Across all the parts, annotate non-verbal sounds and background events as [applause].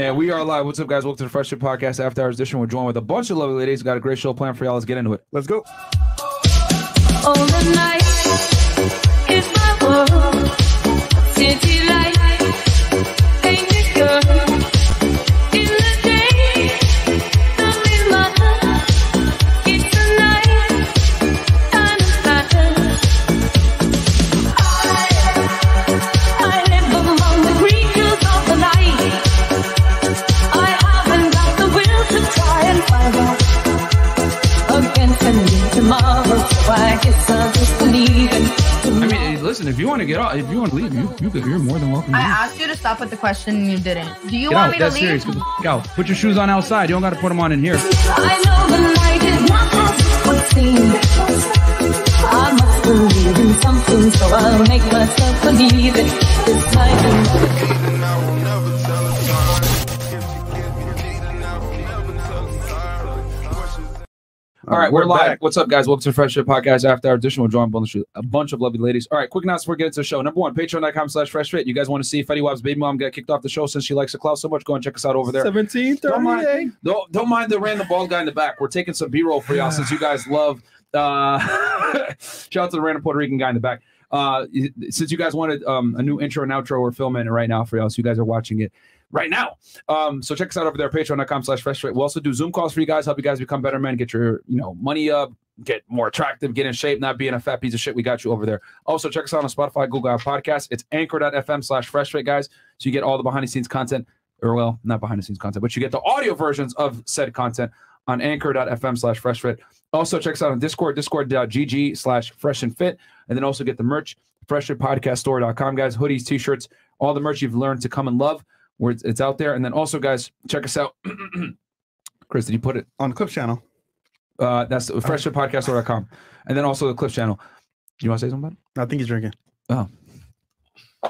And we are live. What's up, guys? Welcome to the Fresh Fit Podcast After Hours Edition. We're joined with a bunch of lovely ladies. we Got a great show planned for y'all. Let's get into it. Let's go. All if you want to get off, if you want to leave, you, you could, you're more than welcome. to I leave. asked you to stop with the question and you didn't. Do you Get want out. me to leave? serious. Get the out. Put your shoes on outside. You don't got to put them on in here. I know the night is not as it would seem. I must believe in something, so I'll make myself believe it. This night All right, we're, we're live. back. What's up, guys? Welcome to the Fresh Fit Podcast After Our. We're joined by a bunch of- a bunch of lovely ladies. All right, quick announcement before we get into the show. Number one, patreon.com slash fresh fit. You guys want to see Fetty Wap's baby mom get kicked off the show since she likes the clout so much? Go and check us out over there. 17 Don't mind, don't, don't mind the random bald guy in the back. We're taking some B-roll for y'all [sighs] since you guys love. Uh, [laughs] shout out to the random Puerto Rican guy in the back. Uh, since you guys wanted um, a new intro and outro, we're filming it right now for y'all. So you guys are watching it right now. Um, so check us out over there, patreon.com slash fresh. We'll also do Zoom calls for you guys, help you guys become better men, get your you know money up, get more attractive, get in shape, not being a fat piece of shit. We got you over there. Also, check us out on Spotify, Google, Apple Podcasts. It's anchor.fm slash fresh fit, guys. So you get all the behind the scenes content, or well, not behind the scenes content, but you get the audio versions of said content on anchor.fm slash fresh fit. Also, check us out on Discord, discord.gg slash fresh and fit. And then also get the merch, freshfitpodcaststore.com, guys. Hoodies, t shirts, all the merch you've learned to come and love. Where it's, it's out there. And then also, guys, check us out. [clears throat] Chris, did you put it? On the Clips channel. Uh, that's freshfitpodcaststore.com. And then also the Clips channel. You want to say something I think he's drinking. Oh. [laughs]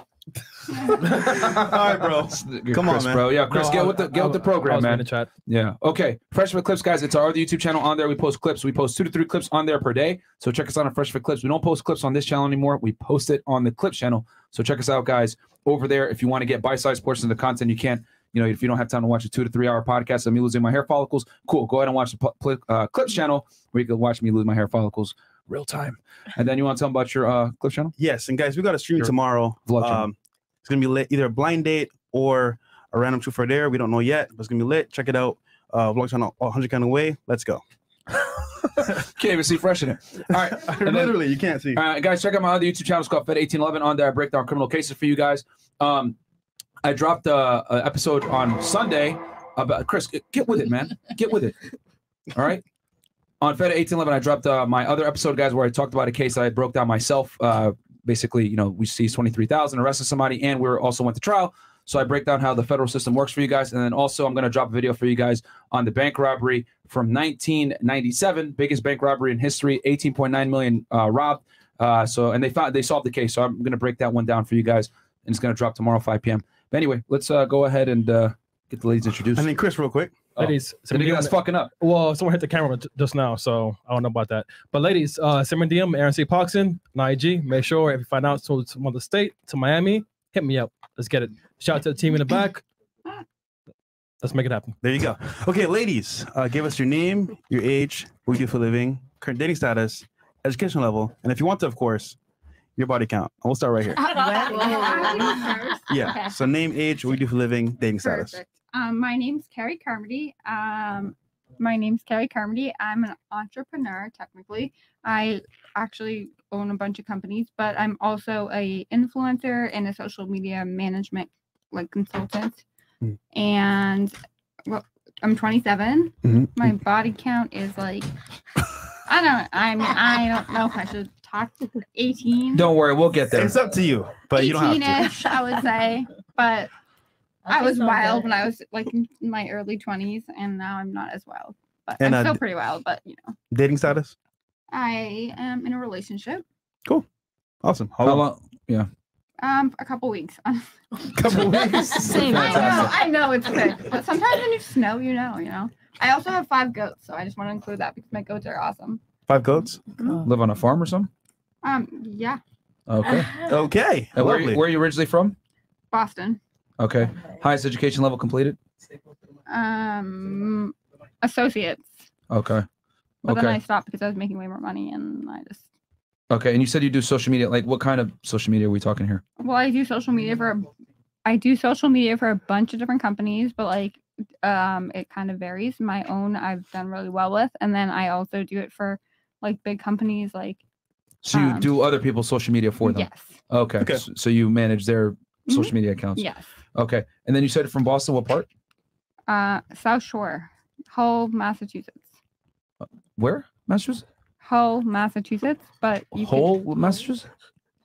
All right, bro. Oh. Come on, man. bro. Yeah, Chris, No, get I- with the get I- with the I program, was man. chat. Yeah. Okay. Fresh Fit Clips, guys. It's our other YouTube channel on there. We post clips. We post two to three clips on there per day. So check us out on Fresh Fit Clips. We don't post clips on this channel anymore. We post it on the Clips channel. So check us out, guys, over there. If you want to get bite-sized portions of the content, you can't. You know, if you don't have time to watch a two to three hour podcast of me losing my hair follicles, cool. Go ahead and watch the uh, Clips channel where you can watch me lose my hair follicles real time. And then you want to tell them about your uh, Clips channel? Yes, and guys, we got a stream Sure. tomorrow. Vlog channel. Um, it's gonna be lit, either a blind date or a random truth or dare. We don't know yet, but it's gonna be lit. Check it out. Uh, vlog channel 100 kind of way. Let's go. Can't even see fresh in it. All right. [laughs] And then- Literally, you can't see. All right, guys, check out my other YouTube channel. It's called Fed 1811. On there, I break down criminal cases for you guys. Um, I dropped a, a episode on Sunday about Chris. Get with it, man. Get with it. All right. On Fed 1811, I dropped uh, my other episode, guys, where I talked about a case I broke down myself. Uh, basically, you know, we seized 23,000, arrested somebody, and we were also went to trial. So I break down how the federal system works for you guys, and then also I'm going to drop a video for you guys on the bank robbery from 1997, biggest bank robbery in history, 18.9 million uh, robbed. Uh, so and they found they solved the case. So I'm going to break that one down for you guys, and it's going to drop tomorrow 5 p.m. But anyway, let's uh, go ahead and uh, get the ladies introduced. And then Chris, real quick. Oh. Ladies, Did you guys fucking up? well, someone hit the camera j- just now, so I don't know about that. But ladies, uh, Simon DM, Aaron C. Pogson, on IG. Make sure if you find out to some other state, to Miami, hit me up. Let's get it. Shout out to the team in the back. Let's make it happen. There you go. Okay, ladies, uh, give us your name, your age, what you do for a living, current dating status, education level, and if you want to, of course, your body count. And we'll start right here. [laughs] Yeah. So name, age, what you do for a living, dating status. Perfect. Um, my name's Carrie Carmody. Um, my name's Carrie Carmody. I'm an entrepreneur, technically. I actually own a bunch of companies, but I'm also a influencer and a social media management like consultant. Hmm. And well, I'm 27. Mhm. My body count is like I don't. I mean, I don't know if I should talk to 18. Don't worry, we'll get there. It's up to you, but you don't have to. 18-ish, I would say. But I was wild when I was like in my early 20s, and now I'm not as wild. But And, I'm uh, still d- pretty wild. But you know, Dating status? I am in a relationship. Cool. Awesome. How long? Yeah. Um, a couple weeks. I [laughs] Couple weeks. [laughs] I know, I know it's good, but sometimes when you snow, you know, you know. I also have five goats, so I just want to include that because my goats are awesome. Five goats. Live on a farm or something? Um, yeah, Okay. [laughs] Okay. And where, where are you originally from? Boston. Okay. Highest education level completed? Um, associates. Okay. But then I stopped because I was making way more money, and I just Okay. And you said you do social media. Like, what kind of social media are we talking here? well, I do social media for a, I do social media for a bunch of different companies, but like um, it kind of varies. My own I've done really well with, and then I also do it for like big companies like So you Um, do other people's social media for them. yes, Okay. Okay. So, so you manage their social media accounts. yes, Okay. And then you said from Boston. What part? uh, South Shore, Hull, Massachusetts, Where? Massachusetts. Hull, Massachusetts, but you could- Whole Massachusetts.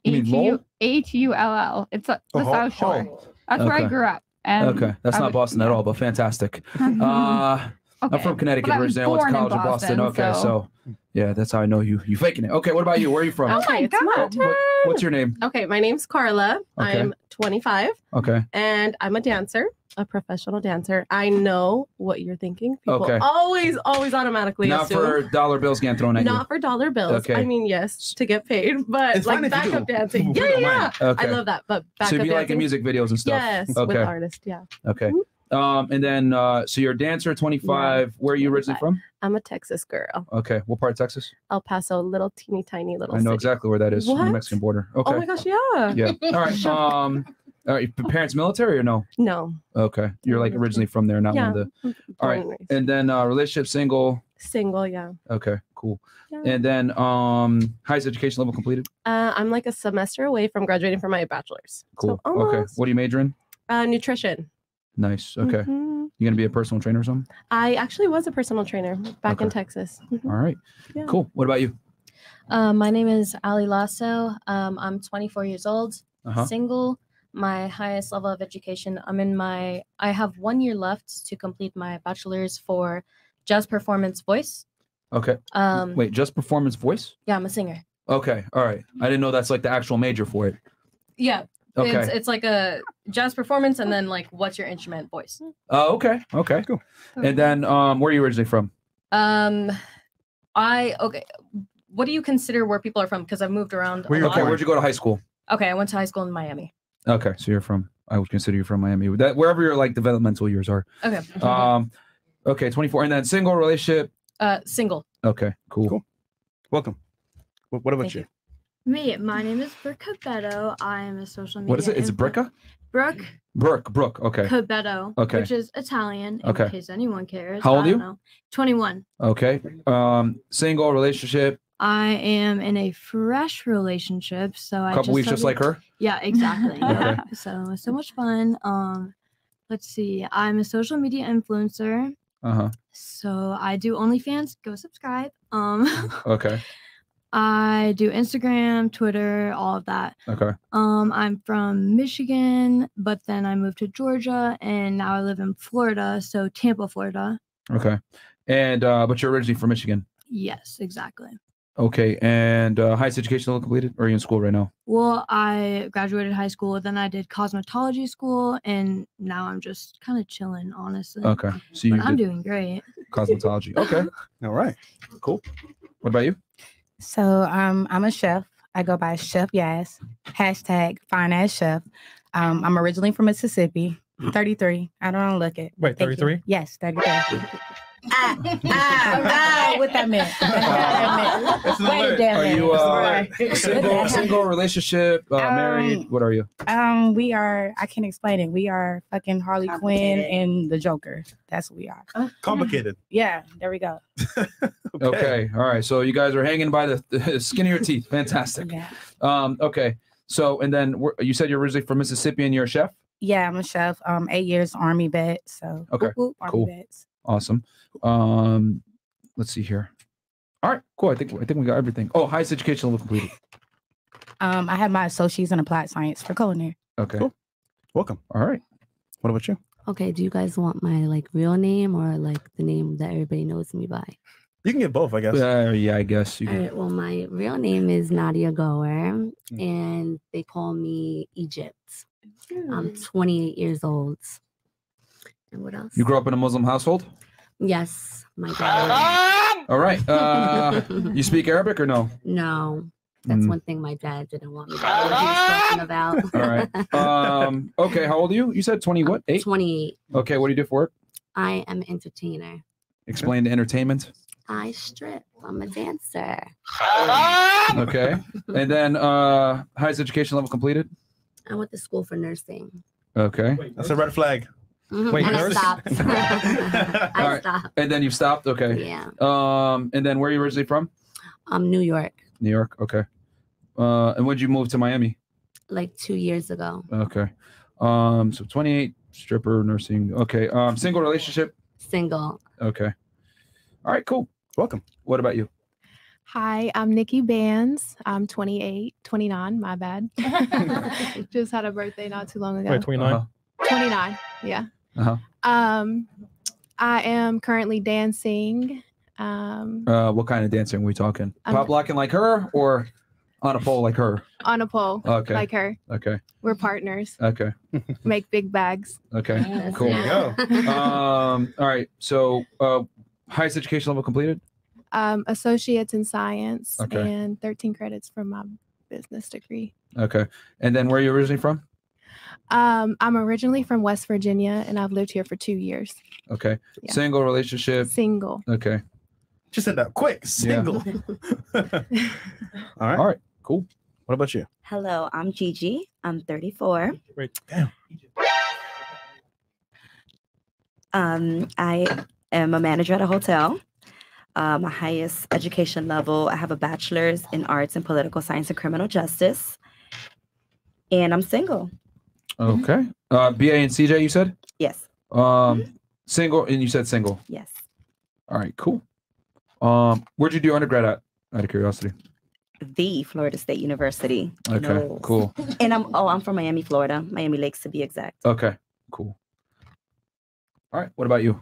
You mean H Lowell? U H U L L. It's a, the Oh, South Shore. Hull. That's where I grew up. And Okay. That's I not would- Boston at all, but fantastic. Mhm. [laughs] Uh, I'm from Connecticut but I was originally. I went to born in college in Boston. Boston, Okay. So. yeah, that's how I know you. You faking it. Okay. What about you? Where are you from? Oh my it's my God. turn. What- what's your name? Okay, my name's Carla. Okay. I'm 25 Okay. and I'm a dancer, a professional dancer. I know what you're thinking. People Okay. always, always automatically Not assume. for dollar bills getting thrown at you. not for dollar bills. Okay. I mean, yes, to get paid, but It's fine like if you backup dancing. Yeah, yeah, yeah. Okay. I love that. But backup so you be like in music videos and stuff. Yes, with artists. Yeah. Okay. Um, and then uh, so you're a dancer, 25. Where are you originally from? I'm a Texas girl. Okay. What part of Texas? El Paso, a little teeny tiny little I know city. exactly where that is. on the What? Mexican border. Okay. Oh my gosh, yeah. Yeah. All right. [laughs] Um, all right. your Parents military or no? No. Okay. You're like originally from there, not yeah. one of the. All right. and then uh, relationship, single. Single, yeah. Okay. Cool. Yeah. And then um, highest education level completed. Uh, I'm like a semester away from graduating from my bachelor's. Cool. So okay. What do you major in? Uh, nutrition. Nice. Okay. Mhm. You gonna be a personal trainer or something? I actually was a personal trainer back in Okay. Texas. Mhm. All right. Yeah. Cool. What about you? Um, my name is Ali Lasso. Um, I'm 24 years old, Uh-huh. single. My highest level of education. I'm in my. I have one year left to complete my bachelor's for jazz performance voice. Okay. Um, Wait, just performance voice? yeah, I'm a singer. Okay. All right. I didn't know that's like the actual major for it. Yeah, Okay. it's it's like a jazz performance, and then like what's your instrument voice. Oh, okay. Okay. Cool. And then um, where are you originally from? Um, I okay. What do you consider where people are from? Because I've moved around. Where a you're lot. Okay. Where'd you go to high school? Okay, I went to high school in Miami. Okay. So you're from. I would consider you from Miami. That wherever your like developmental years are. Okay. Um. Okay. 24. And then single relationship. uh, single. Okay. Cool. Cool. Welcome. What, what about you? you. Me, my name is Brooke Cabetto. I am a social media. What is it? It's Bricka? Brooke Brooke. Brooke. Okay. Cabetto, Okay. which is Italian, in Okay. case anyone cares. How old are you? Know. 21. Okay. Um. Single relationship. I am in a fresh relationship, so I Couple just weeks, just like her. Yeah, exactly. [laughs] Okay. So so much fun. Um, let's see. I'm a social media influencer, Uh huh. so I do OnlyFans. Go subscribe. Um, Okay. [laughs] I do Instagram, Twitter, all of that. Okay. Um, I'm from Michigan, but then I moved to Georgia, and now I live in Florida, so Tampa, Florida. Okay. And uh, but you're originally from Michigan. Yes, exactly. Okay. And uh, highest education level completed? Or are you in school right now? Well, I graduated high school, then I did cosmetology school, and now I'm just kind of chilling, honestly. Okay. So you But I'm doing great. cosmetology. Okay. [laughs] All right. Cool. What about you? So um, I'm a chef. I go by Chef Yes. Hashtag Fine Ass Chef. Um, I'm originally from Mississippi. 33. I don't look it. Wait, 33? Yes, 33. Ah, ah, ah, what that meant. [laughs] What that meant. Wait a alert. damn Are you uh, single? Single relationship? Uh, married? Um, What are you? Um, we are. I can't explain it. We are fucking Harley Quinn and the Joker. That's what we are. Complicated. [laughs] Yeah, there we go. [laughs] Okay. All right. So you guys are hanging by the, the skin of your teeth. Fantastic. Yeah. Um. Okay. So and then wh- you said you're originally from Mississippi and you're a chef. Yeah, I'm a chef. Um, eight years Army vet. So Okay, whoop, whoop, Army cool. vets. Awesome. Um. Let's see here. All right. Cool. I think I think we got everything. Oh, highest education level completed. Um, I have my associates in applied science for culinary. Okay. Cool. Welcome. All right. What about you? Okay, do you guys want my like real name or like the name that everybody knows me by? You can get both, I guess. Uh, yeah. I guess you All can. right, well, my real name is Nadia Goer, Mm. and they call me Egypt. I'm 28 years old. And what else? You grew up in a Muslim household. Yes, my dad. [laughs] All right. Uh, [laughs] you speak Arabic or no? no, That's Mm. one thing my dad didn't want me to know what he was [laughs] talking about. All right. Um, okay, how old are you? You said 20 what? 8? 28. Okay, what do you do for work? I am an entertainer. Explain the entertainment. I strip. I'm a dancer. Okay. and then uh highest education level completed? I went to school for nursing. Okay. That's a red flag. Mhm, Wait, and I nurse? stopped. [laughs] I All right. stopped. And then you stopped? Okay. Yeah. Um, and then where are you originally from? Um, New York, New York. Okay. Uh, and when did you move to Miami? like two years ago. Okay. Um, so 28, stripper, nursing. Okay. Um, single relationship. Single. Okay. All right, cool. Welcome. What about you? Hi, I'm Nikki Bands. I'm 28, 29, my bad. [laughs] [laughs] Just had a birthday not too long ago. Wait, 29? Uh-huh. 29, yeah. Uh-huh. Um, I am currently dancing. Um, Uh, what kind of dancing are we talking? I'm- Pop locking like her or on a pole like her? on a pole, Okay. like her. Okay. We're partners. Okay. [laughs] Make big bags. Okay. Yes. Cool. There you [laughs] um, all right. So, uh, highest education level completed? Um, associates in science Okay. and 13 credits from my business degree. Okay. And then where are you originally from? Um, I'm originally from West Virginia and I've lived here for two years. Okay. Yeah. Single relationship. Single. Okay. Just said that quick. Single. [laughs] [laughs] All right. All right. Cool. What about you? Hello, I'm Gigi. I'm 34. Wait, damn. Um, I am a manager at a hotel. Uh, my highest education level, I have a bachelor's in arts and political science and criminal justice. And I'm single. Okay. Uh, BA and CJ, you said? Yes. Um, single, and you said single. Yes. All right. Cool. Um, where'd you do undergrad at? Out of curiosity. The Florida State University. Okay. No. Cool. [laughs] And I'm oh, I'm from Miami, Florida, Miami Lakes to be exact. Okay. Cool. All right. What about you?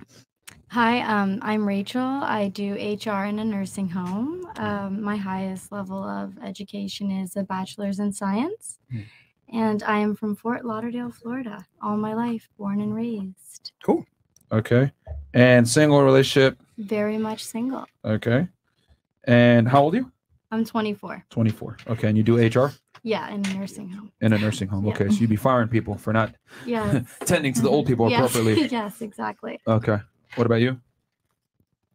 Hi, um, I'm Rachel. I do HR in a nursing home. Um, my highest level of education is a bachelor's in science. And I am from Fort Lauderdale, Florida, all my life, born and raised. Cool. Okay. And single relationship. Very much single. Okay. And how old are you? I'm 24. 24. Okay. And you do HR Yeah, in a nursing home. in a nursing home. Yeah. Okay. So you'd be firing people for not [laughs] Yes. [laughs] tending to the old people Yes, appropriately. [laughs] yes, exactly. Okay. What about you?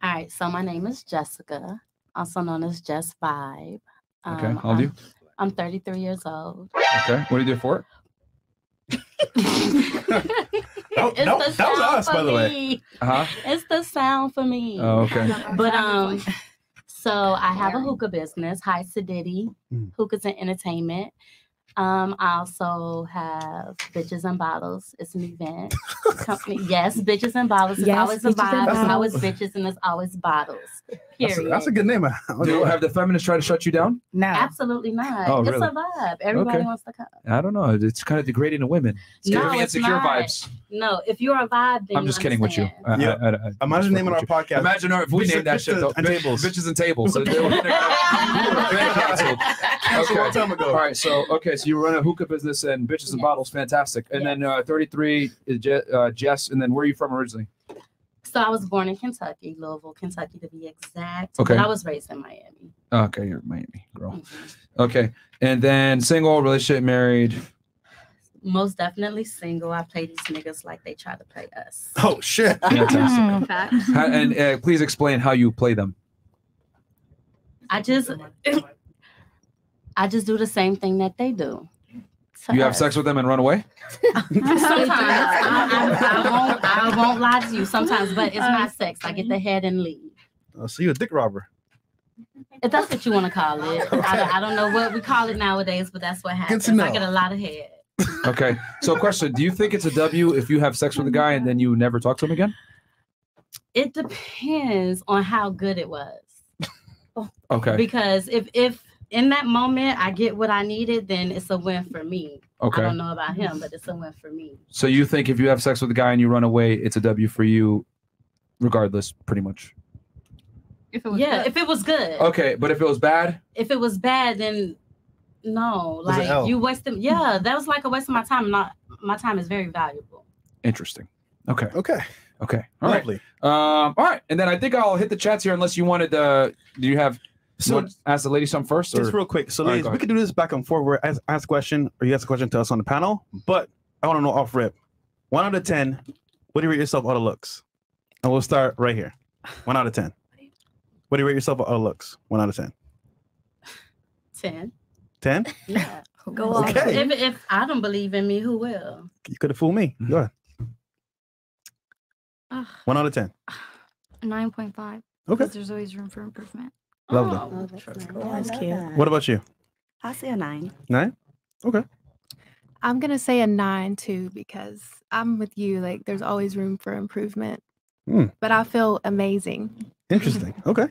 All right, so my name is Jessica, also known as Jess Vibe. Okay, Um, how old are you? I'm, I'm 33 years old. Okay. What do you do for [laughs] it? It's that- that was us, for by the way. Uh-huh. It's the sound for me. Oh, okay. But um, so I have a hookah business, High Sedity, Hookahs and Entertainment. Um, I also have Bitches and Bottles. It's an event [laughs] company. Yes, Bitches and Bottles. It's Yes, always a Bitches vibe. It's always bitches and it's always bottles. That's a, Period. that's a good name. [laughs] Do have the feminists try to shut you down? No. Absolutely not. Oh, it's really? a vibe. Everybody Okay. wants to come. I don't know. It's kind of degrading to women. It's giving No, me it's insecure not. vibes. No, if you're a vibe, then I'm you just kidding with you. understand. I- I- I- I- I'm Imagine naming our fucking with you. podcast. Imagine if we Bitches- named that shit bitches though. and Bitch- tables. Bitches and tables. So [laughs] they were gonna- They're canceled. Canceled a long time ago. All right. So okay. So you run a hookah business and bitches and bottles. Fantastic. And then uh, 33 is Je- uh, Jess. And then where are you from originally? So I was born in Kentucky, Louisville, Kentucky to be exact. Okay. But I was raised in Miami. Okay, you're Miami girl. Okay. And then single, relationship, married. Most definitely single. I play these niggas like they try to play us. Oh shit. [laughs] Fantastic. How- and uh, please explain how you play them. I just I just do the same thing that they do. to You have sex with them and run away? [laughs] Sometimes I, I, I won't I won't lie to you sometimes, but it's not sex. I get the head and leave. Oh, so you a dick robber? If that's what you want to call it. [laughs] I, I don't know what we call it nowadays, but that's what happens. to I know. get a lot of head. [laughs] Okay. So, question: Do you think it's a W if you have sex with a guy and then you never talk to him again? It depends on how good it was. Okay. Because if if in that moment I get what I needed, then it's a win for me. Okay. I don't know about him, but it's a win for me. So you think if you have sex with a guy and you run away, it's a W for you, regardless, pretty much. If it was yeah, if it was good. Okay, but if it was bad, If it was bad, then no. Like you wasted yeah, that was like a waste of my time. Not my time is very valuable. interesting. Okay. Okay. Okay. All right. Um. All right. And then I think I'll hit the chats here unless you wanted. Uh. Do you have So, want to ask the lady something first, or Just real quick. So, All right, ladies, go we ahead. could do this back and forth where I ask, ask a question or you ask a question to us on the panel. But I want to know off rip. One out of 10, what do you rate yourself out of looks? And we'll start right here. One out of 10. What do you rate yourself out of looks? One out of 10. 10. 10? Yeah. [laughs] Go on. Okay. If, if I don't believe in me, who will? You could have fooled me. Go ahead. Ugh, One out of 10. 9.5. Okay. Because there's always room for improvement. Lovely. Oh, That's cute. What about you? I'll say a nine. Nine? Okay. I'm gonna say a nine too because I'm with you. Like, there's always room for improvement. Hmm. But I feel amazing. Interesting. [laughs] Okay.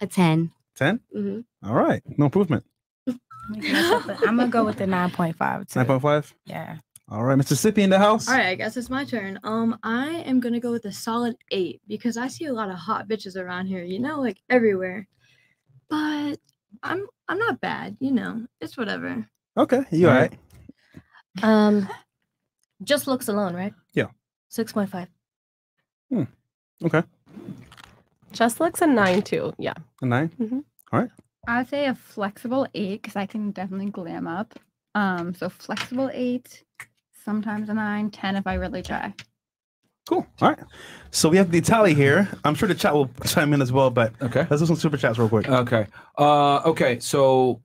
A 10. 10? Mm-hmm. All right. No improvement. [laughs] I'm gonna go with the nine point five. 9.5? Yeah. All right. Mississippi in the house. All right, I guess it's my turn. Um, I am gonna go with a solid eight because I see a lot of hot bitches around here. You know, like everywhere. But I'm I'm not bad. You know, it's whatever. Okay. You all right? Um, just looks alone, right? Yeah. Six point five. Hmm. Okay. Just looks a nine too. Yeah. A 9 Mm-hmm. All right. I'd say a flexible eight because I can definitely glam up. Um, so flexible eight, sometimes a nine, ten if I really try. Cool. All right. So we have the tally here. I'm sure the chat will chime in as well, but okay. Let's do some super chats real quick. Okay. Uh, okay. So,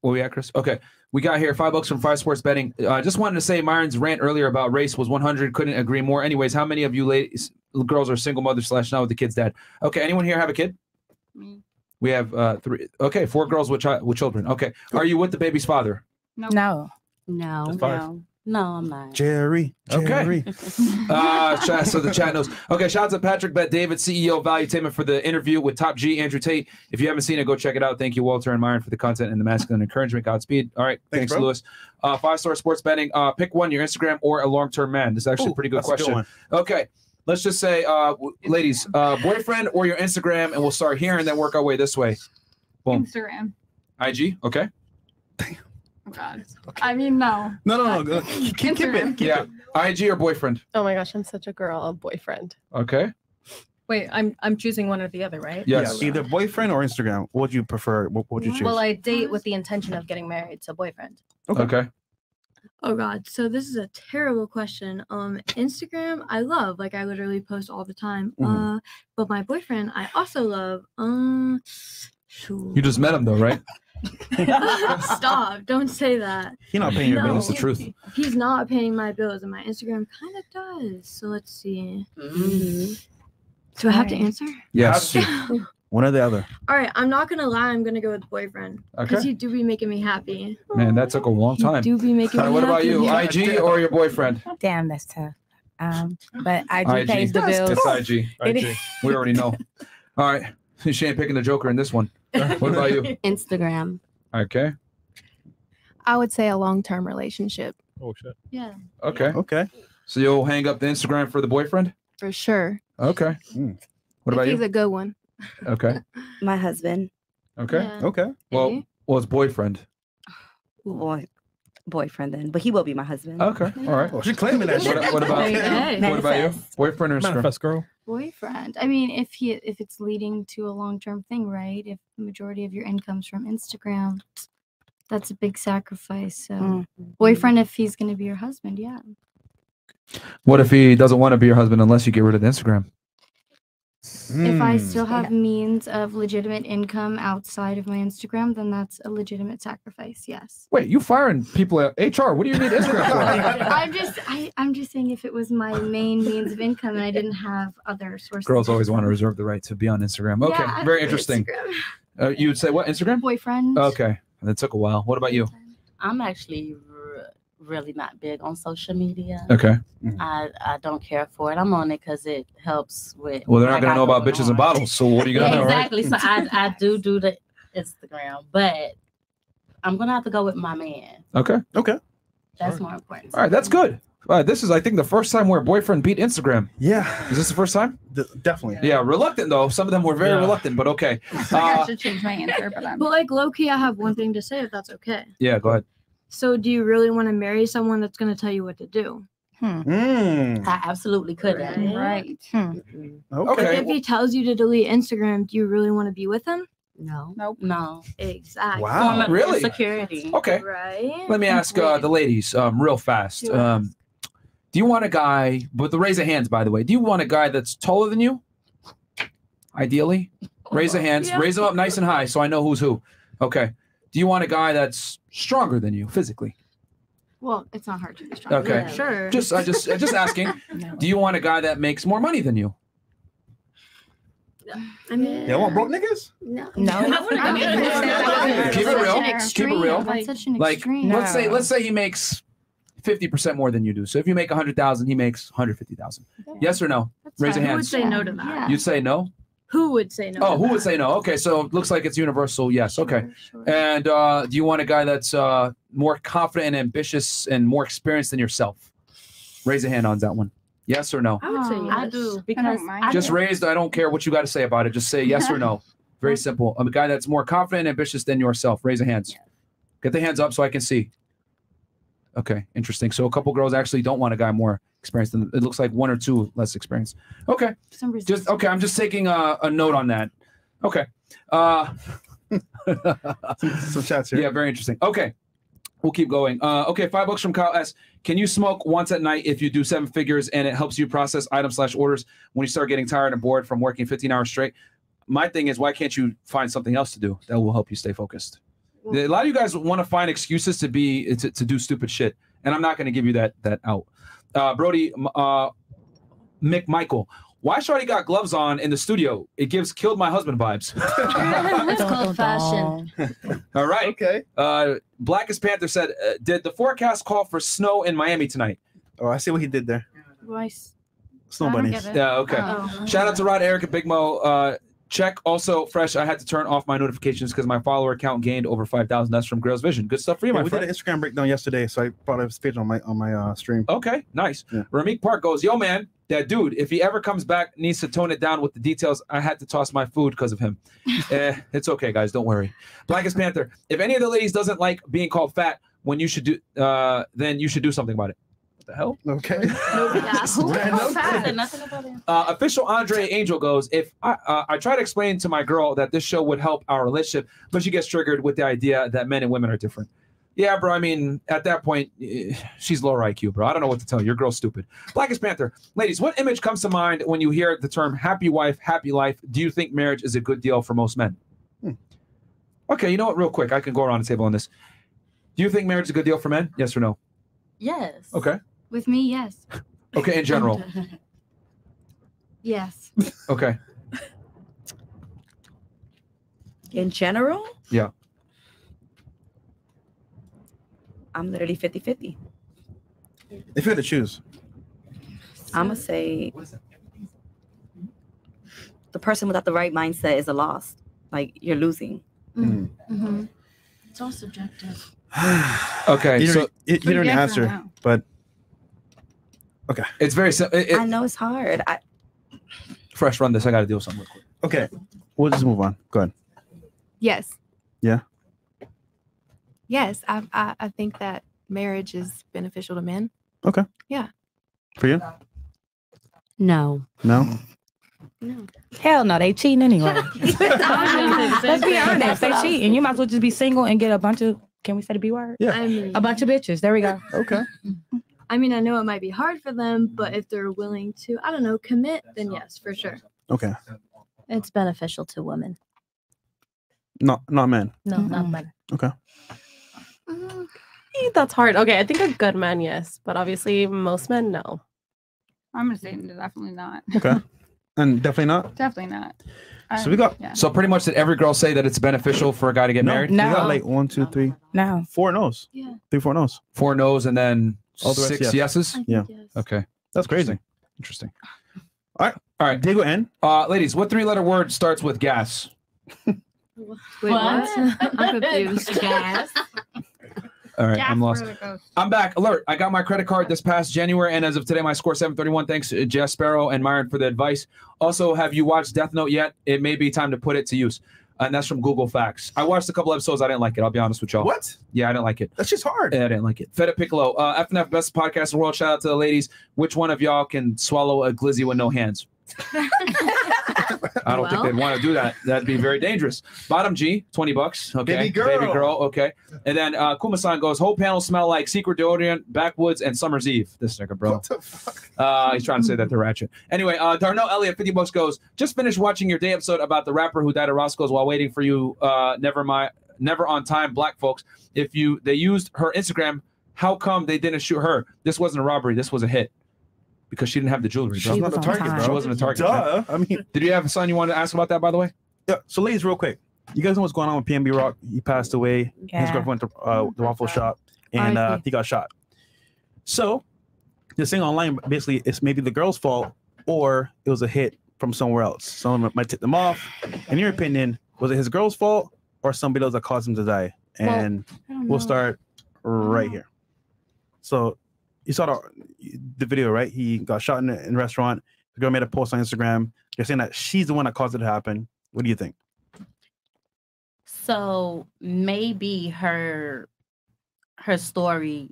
where we at, Chris? Okay. We got here five bucks from Five Sports Betting. I uh, just wanted to say Myron's rant earlier about race was 100. Couldn't agree more. Anyways, how many of you ladies, girls, are single mothers slash now with the kid's dad? Okay. Anyone here have a kid? Me. We have uh three. Okay, four girls with chi- with children. Okay. Are you with the baby's father? No. No. No. No, I'm not. Jerry. Okay. Jerry. [laughs] Uh, so the chat knows. Okay, shout out to Patrick Bet David, CEO of Valuetainment, for the interview with Top G, Andrew Tate. If you haven't seen it, go check it out. Thank you, Walter and Myron, for the content and the masculine encouragement. Godspeed. All right, thanks, bro. Lewis. Uh, five star sports betting. Uh, pick one, your Instagram or a long term man. This is actually a pretty good that's a good question. okay, let's just say, uh, w- ladies, uh, boyfriend or your Instagram, and we'll start here and then work our way this way. Boom. Instagram. IG. Okay. Oh God. I mean, no. No, no, no. [laughs] go- Keep, keep Instagram. it. Keep yeah. it. IG or boyfriend. Oh my gosh, I'm such a girl. A boyfriend. Okay. Wait, I'm I'm choosing one or the other, right? Yes. either boyfriend or Instagram. What would you prefer? What what would you choose? Well, I date with the intention of getting married to boyfriend. Okay. Oh God. So this is a terrible question. Um, Instagram I love. Like I literally post all the time. Mhm. Uh, but my boyfriend I also love. Um, shoot. You just met him though, right? [laughs] [laughs] Stop! Don't say that. He's not paying your No. bills. That's the truth. He's not paying my bills, and my Instagram kind of does. So let's see. Do I have to answer? Yes. [laughs] One or the other. All right, I'm not gonna lie. I'm gonna go with boyfriend because Okay. he do be making me happy. Man, that took a long He time. do be making All right, me what about you? IG or your boyfriend? Damn, that's tough. Um, but IG, IG. pays the bills. It's IG. IG. is- We already know. [laughs] All right. She ain't picking the Joker in this one. What about [laughs] you? Instagram. Okay. I would say a long term relationship. Oh shit. Yeah. Okay. Okay. So you'll hang up the Instagram for the boyfriend? For sure. Okay. Hmm. What about if he's you? a good one. Okay. My husband. Okay. Yeah. Okay. Well, well, it's boyfriend. Boy, boyfriend then, but he will be my husband. Okay. All right. Oh, she's claiming that. [laughs] What, what about Hey. what about you? Boyfriend or Instagram? Manifest girl. Boyfriend. I mean, if he if it's leading to a long term thing, right? If the majority of your income's from Instagram, that's a big sacrifice. So Mm-hmm. boyfriend, if he's gonna be your husband, yeah. What if he doesn't want to be your husband unless you get rid of the Instagram? If I Hmm. still have means of legitimate income outside of my Instagram, then that's a legitimate sacrifice. Yes. Wait, you firing people at HR? What do you need Instagram for? [laughs] I'm just I, I'm just saying if it was my main means of income and I didn't have other sources. Girls always want to reserve the right to be on Instagram. Okay, Yeah, very interesting. Uh, you would say what Instagram? Boyfriend. Okay, that took a while. What about you? I'm actually r- really not big on social media. Okay. I, I don't care for it. I'm on it because it helps with. Well, they're not gonna know about going bitches and bottles. So what are you gonna know, right? exactly. So I, I do do the Instagram, but I'm gonna have to go with my man. Okay. Okay. That's more important. All right, that's good. All right, this is I think the first time where boyfriend beat Instagram. Yeah. Is this the first time? definitely. Yeah, reluctant though. Some of them were very Yeah. reluctant, but okay. I think I Uh, should change my answer, but I'm But like low key, I have one thing to say if that's okay. yeah, go ahead. So do you really want to marry someone that's gonna tell you what to do? Mm. I absolutely couldn't. right. Okay. If he tells you to delete Instagram, do you really want to be with him? No. Nope. No. Exactly. Wow. Really? Insecurity. Okay. Right. Let me ask uh, the ladies um, real fast. Do Um, do you want a guy, with the raise of hands, by the way, do you want a guy that's taller than you? Ideally? Raise the [laughs] hands, Yeah. raise them up nice and high so I know who's who. Okay. Do you want a guy that's stronger than you physically? Well, it's not hard to be strong. Okay. Yeah, sure. Just, I just, just asking. [laughs] Do you want a guy that makes more money than you? I mean, Yeah, want broke niggas? no. No. [laughs] I mean, [laughs] Keep it real. Such Keep it real. That's such an Like, extreme. let's say, let's say he makes fifty percent more than you do. So if you make a hundred thousand, he makes hundred fifty thousand. Yes or no? Raise your Who would say no to that? You'd say no. Who would say no? Oh, who that? would say no? Okay, so it looks like it's universal. Yes. Okay. And uh, do you want a guy that's uh, more confident and ambitious and more experienced than yourself? Raise a hand on that one. Yes or no? I would say yes. I do I because don't mind. I Just raised. I don't care what you got to say about it. Just say yes or no. [laughs] Very simple. I'm a guy that's more confident and ambitious than yourself. Raise a hands. Get the hands up so I can see. Okay, interesting. So a couple girls actually don't want a guy more experienced than it looks like one or two less experienced. Okay. some Just okay. I'm just taking a, a note on that. Okay. Uh, Some chats here. yeah, very interesting. Okay, we'll keep going. Uh, okay, five bucks from Kyle S. Can you smoke once at night if you do seven figures and it helps you process items slash orders when you start getting tired and bored from working 15 hours straight? My thing is, why can't you find something else to do that will help you stay focused? A lot of you guys want to find excuses to be to, to do stupid shit, and I'm not going to give you that that out. Uh, Brody, uh, Mick Michael, why Shorty got gloves on in the studio? It gives killed my husband vibes. [laughs] it's called fashion. All right. Okay. Uh, Blackest Panther said, uh, "Did the forecast call for snow in Miami tonight?" Oh, I see what he did there. Voice. Snow I bunnies. Yeah. Okay. Oh. Shout out to Rod, Eric, and Big Mo. Uh, check also fresh. I had to turn off my notifications because my follower count gained over five thousand. That's from Girls Vision. Good stuff for you, Yeah, my we did an Instagram breakdown yesterday, so I brought up his page on my on my uh, stream. Okay, nice. Yeah. Ramik Park goes, Yo, man, that dude, if he ever comes back, needs to tone it down with the details. I had to toss my food because of him. [laughs] eh, it's okay, guys. Don't worry. Blackest Panther, if any of the ladies doesn't like being called fat when you should do, uh, then you should do something about it. What the hell? Okay. [laughs] Yeah. Who Random. Nothing about it. Uh, official Andre Angel goes, if I, uh, I try to explain to my girl that this show would help our relationship, but she gets triggered with the idea that men and women are different. Yeah, bro. I mean, at that point, eh, she's lower IQ, bro. I don't know what to tell you. Your girl's stupid. Blackest Panther, ladies, what image comes to mind when you hear the term "happy wife, happy life"? Do you think marriage is a good deal for most men? Hmm. Okay, you know what? Real quick, I can go around the table on this. Do you think marriage is a good deal for men? Yes or no? Yes. Okay. With me, yes. Okay, in general. [laughs] Yes. Okay. In general, Yeah. I'm literally 50 50. If you had to choose, I'm going to say the person without the right mindset is a loss. Like you're losing. Mm-hmm. It's all subjective. [sighs] Okay. you so didn't, you, you didn't answer, but okay, it's very simple. It, I know it's hard. I, fresh run this. I got to deal with something real quick. okay, we'll just move on. Go ahead. Yes. Yeah. Yes. I, I I think that marriage is beneficial to men. Okay. Yeah. For you? No. No. Hell no, they cheating anyway. [laughs] [laughs] Let's be honest, they cheating. You might as well just be single and get a bunch of. Can we say the B word? Yeah. I mean, A bunch of bitches. There we go. Okay. [laughs] I mean, I know it might be hard for them, but mm-hmm. if they're willing to, I don't know, commit, then yes, for sure. Okay. It's beneficial to women. Not not men. No, not mm-hmm. men. Okay. Eh, That's hard. Okay, I think a good man, yes, but obviously most men, no. I'm gonna say definitely not. Okay. [laughs] And definitely not. Definitely not. So we got um, yeah. So pretty much, did every girl say that it's beneficial for a guy to get no, married? We got No. like one, two, three, No. four no's. Yeah. Three, four no's. Four no's and then All the rest, six yes. yeses. Yeah. Okay. That's crazy. Interesting. All right. All right. Diego N. Uh, ladies, what three-letter word starts with gas? Wait, what? [laughs] I'm confused. [laughs] Gas. All right, Gas I'm lost. I'm back. Alert! I got my credit card this past January, and as of today, my score 731. Thanks, uh, Jess Sparrow and Myron, for the advice. Also, have you watched Death Note yet? It may be time to put it to use. And that's from Google Facts. I watched a couple episodes. I didn't like it. I'll be honest with y'all. What? Yeah, I didn't like it. That's just hard. Yeah, I didn't like it. Feta Piccolo, uh, FNF best podcast in the world. Shout out to the ladies. Which one of y'all can swallow a glizzy with no hands? [laughs] I don't think they'd want to do that. That'd be very dangerous. Bottom G, 20 bucks. Okay. Baby girl. Baby girl. Okay. And then uh, Kumasan goes, whole panel smell like secret deodorant, backwoods, and summer's eve. This nigga, bro. What the Uh, he's trying to say that they're ratchet. Anyway, uh, Darnell Elliott, 50 bucks goes, just finished watching your day episode about the rapper who died at Roscoe's while waiting for you. Uh, never mind. Never on time, black folks. If you they used her Instagram, how come they didn't shoot her? This wasn't a robbery. This was a hit because she didn't have the jewelry. She She's not a target, bro. She wasn't a target. Duh. I mean, did you have a son you wanted to ask about that, by the way? Yeah. So, ladies, real quick, you guys know what's going on with PNB Rock? He passed away. Yeah. His girlfriend went to uh, the waffle shop, and uh, he got shot. So, this thing online basically it's maybe the girl's fault, or it was a hit from somewhere else. Someone might tip them off. In your opinion, was it his girl's fault or somebody else that caused him to die? And I don't we'll start right here. So you saw the, the video, right? He got shot in a, in a restaurant. The girl made a post on Instagram. They're saying that she's the one that caused it to happen. What do you think? So maybe her her story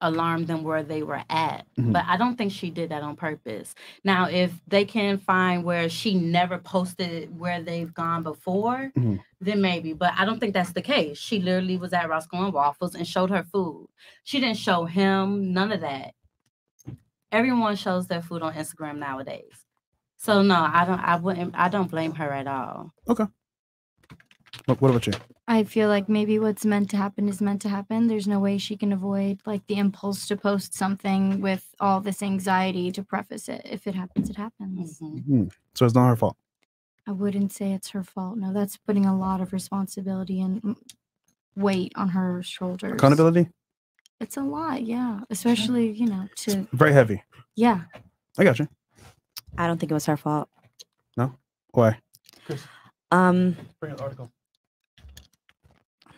alarmed them where they were at. Mhm. But I don't think she did that on purpose. Now, if they can find where she never posted where they've gone before, Mhm. then maybe. But I don't think that's the case. She literally was at Roscoe and Waffles and showed her food. She didn't show him none of that. Everyone shows their food on Instagram nowadays. So no, I don't I wouldn't I don't blame her at all. Okay. What, what about you? I feel like maybe what's meant to happen is meant to happen. There's no way she can avoid like the impulse to post something with all this anxiety to preface it. If it happens, it happens. Hmm. So it's not her fault. I wouldn't say it's her fault. No, that's putting a lot of responsibility and weight on her shoulders. Accountability? It's a lot, yeah. Especially, you know, to Very heavy. yeah. I got you. I don't think it was her fault. No? Why? Um, Bring an article.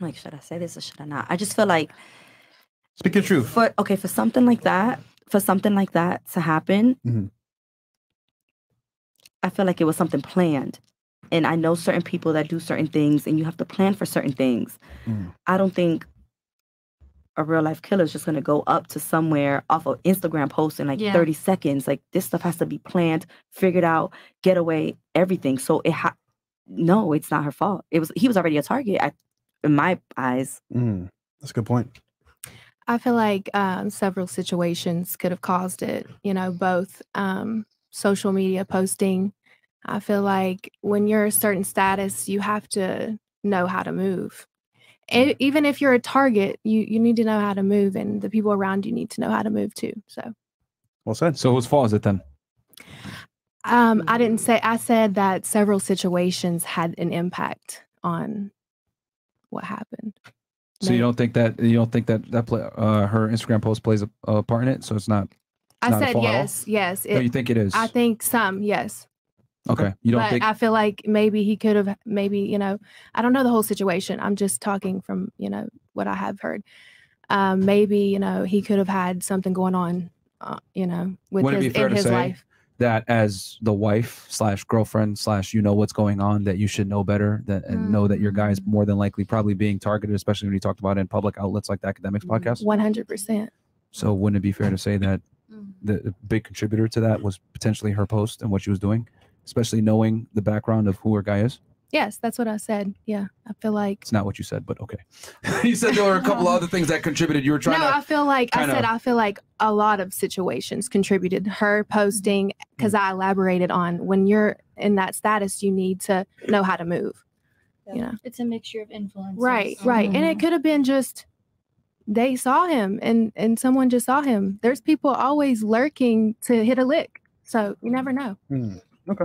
I'm like, should I say this or should I not? I just feel like Speak your truth. for okay for something like that, for something like that to happen, Mhm. I feel like it was something planned. And I know certain people that do certain things, and you have to plan for certain things. Mm. I don't think a real life killer is just gonna go up to somewhere off of Instagram post in like Yeah. 30 seconds. Like this stuff has to be planned, figured out, getaway, everything. So it ha- no, it's not her fault. It was he was already a target. I, in my eyes. Mm. That's a good point. I feel like um, several situations could have caused it. You know, both um, social media posting. I feel like when you're a certain status, you have to know how to move. Even if you're a target, you you need to know how to move, and the people around you need to know how to move too. So, Well said. So whose fault is it then? um, I didn't say. I said that several situations had an impact on what happened. So you don't think that you don't think that that play, uh, her Instagram post plays a, a part in it? So it's not. it's I not said fault at all? yes, yes. No, you think it is? I think some, yes. Okay, you don't but think. I feel like maybe he could have, maybe you know, I don't know the whole situation. I'm just talking from you know what I have heard. Um, maybe you know he could have had something going on, uh, you know, with Would it his in his say life. That as the wife slash girlfriend slash you know what's going on that you should know better that and know that your guy Mm. is more than likely probably being targeted, especially when you talked about it in public outlets like the academics Mm-hmm. podcast. One hundred percent. So wouldn't it be fair to say that Mm. the the big contributor to that was potentially her post and what she was doing, especially knowing the background of who her guy is? Yes, that's what I said. Yeah, I feel like. It's not what you said, but okay. [laughs] you said there were a couple of [laughs] other things that contributed. You were trying no, to. I feel like I kinda- said I feel like a lot of situations contributed. Her posting mm-hmm. mm-hmm. because I elaborated on when you're in that status, you need to know how to move. You know. It's a mixture of influences. Right, right. And it mm-hmm. could have been just they saw him and and someone just saw him. There's people always lurking to hit a lick. So you never know. Okay.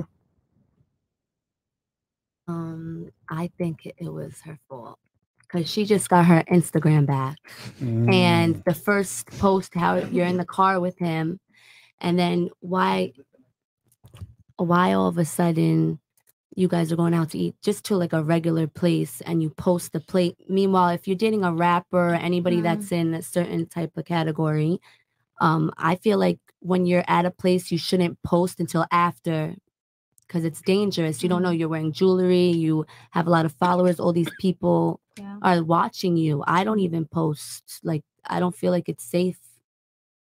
Um, I think it, was her fault because she just got her Instagram back, Mm. and the first post how you're in the car with him, and then why, why all of a sudden you guys are going out to eat just to like a regular place and you post the plate. Meanwhile, if you're dating a rapper or anybody that's in a certain type of category, um, I feel like when you're at a place, you shouldn't post until after because it's dangerous. You don't know you're wearing jewelry, you have a lot of followers, all these people Yeah. are watching you. I don't even post, like, I don't feel like it's safe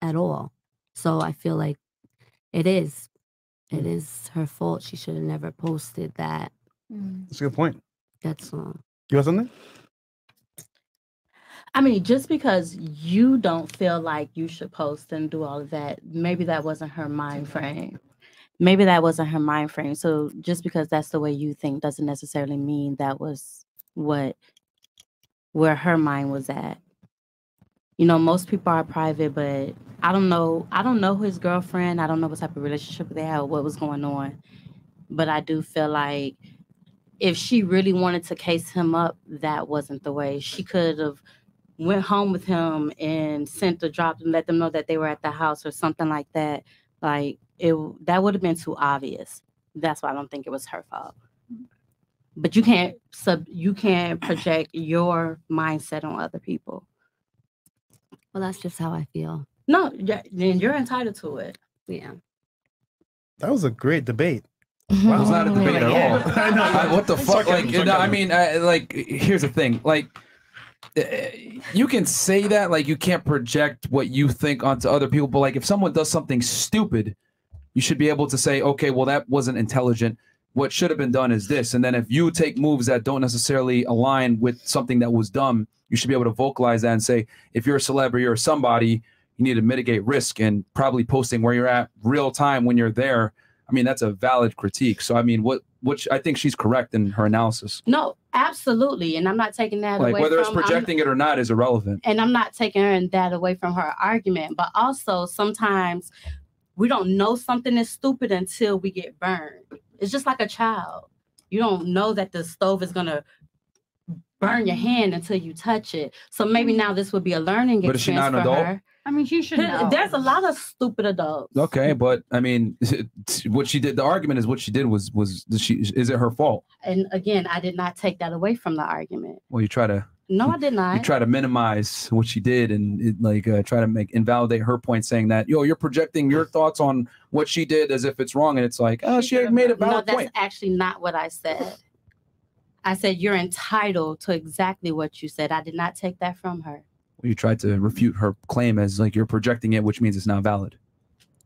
at all. So I feel like it is. it hmm. is her fault. She should have never posted that. Hmm. That's a good point. That's all. You got something? I mean, just because you don't feel like you should post and do all of that, maybe that wasn't her mind frame. Maybe that wasn't her mind frame. So just because that's the way you think doesn't necessarily mean that was what where her mind was at. You know, most people are private, but I don't know. I don't know his girlfriend. I don't know what type of relationship they had, what was going on. But I do feel like if she really wanted to case him up, that wasn't the way. She could have went home with him and sent a drop and let them know that they were at the house or something like that. Like it that would have been too obvious. That's why I don't think it was her fault. But you can't sub you can't project your mindset on other people. Well, that's just how I feel. No, yeah, then you're entitled to it. Yeah. That was a great debate. [laughs] It was not a debate at [laughs] all. [laughs] I know. What the fuck? Sarcasm, Like, no, I mean, I, like, here's the thing. Like, Eh, you can say that, like, you can't project what you think onto other people. But like, if someone does something stupid, you should be able to say, okay, well, that wasn't intelligent. What should have been done is this. And then if you take moves that don't necessarily align with something that was dumb, you should be able to vocalize that and say, if you're a celebrity or somebody, you need to mitigate risk and probably posting where you're at real time when you're there. I mean, that's a valid critique. So I mean, what which I think she's correct in her analysis. No, absolutely. And I'm not taking that Like away whether it's from I'm- projecting it or not is irrelevant. and I'm not taking her and that away from her argument, but also sometimes we don't know something is stupid until we get burned. It's just like a child. You don't know that the stove is gonna burn your hand until you touch it. So maybe now this would be a learning But is she experience not an for adult? her. I mean, she should know. There's a lot of stupid adults. Okay, but I mean, [laughs] what she did. The argument is what she did was was she is it her fault? And again, I did not take that away from the argument. Well, you try to No, I did not. you not. try to minimize what she did and it, like uh, try to make invalidate her point, saying that yo, you're projecting your thoughts on what she did as if it's wrong, and it's like, oh, she made a No, valid that's point. actually not what I said. I said you're entitled to exactly what you said. I did not take that from her. You tried to refute her claim as like you're projecting it, which means it's not valid.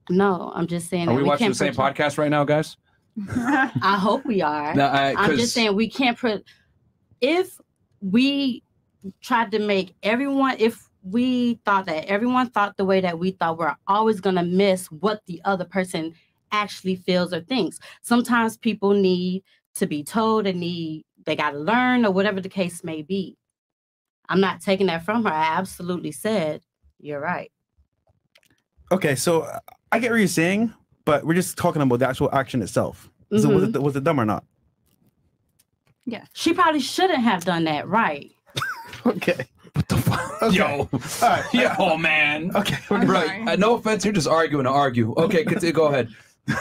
No, I'm just saying. Are that we watching can't the same project- podcast right now, guys? [laughs] I hope we are. No, I- I'm 'cause- just saying we can't put. If we tried to make everyone, if we thought that everyone thought the way that we thought, we're always gonna miss what the other person actually feels or thinks. Sometimes people need to be told and need they got to learn or whatever the case may be. I'm not taking that from her. I absolutely said you're right. Okay, so uh, I get what you're saying, but we're just talking about the actual action itself. So was it was it dumb or not? Yeah, she probably shouldn't have done that. Right. [laughs] okay. What the fuck? Yo, [laughs] yo, man. Okay, right. Uh, no offense, you're just arguing to argue. Okay, continue, go ahead. [laughs]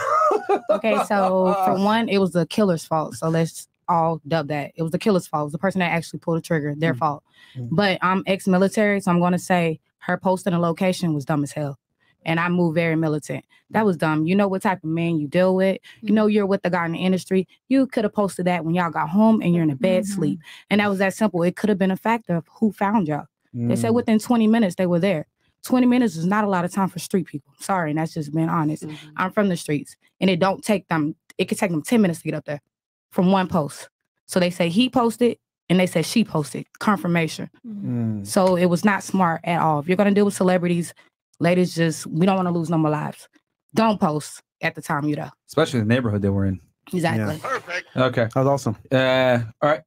Okay, so for one, it was the killer's fault. So let's all dub that. It was the killer's fault. It was the person that actually pulled the trigger, their mm. fault. Mm. But I'm ex-military, so I'm gonna say her posting a location was dumb as hell. And I moved very militant. That was dumb. You know what type of man you deal with. You know mm. you're with the guy in the industry. You could have posted that when y'all got home and you're in a bed mm-hmm. sleep. And that was that simple. It could have been a factor of who found y'all. They said Mm. within 20 minutes they were there. 20 minutes is not a lot of time for street people. Sorry, and that's just being honest. Mm-hmm. I'm from the streets, and it don't take them. It could take them 10 minutes to get up there from one post. So they say he posted, and they said she posted. Confirmation. Mm. So it was not smart at all. If you're gonna deal with celebrities, ladies, just we don't want to lose no more lives. Don't post at the time you there. Especially the neighborhood that we're in. Exactly. Perfect. Okay. That was awesome. Uh, all right.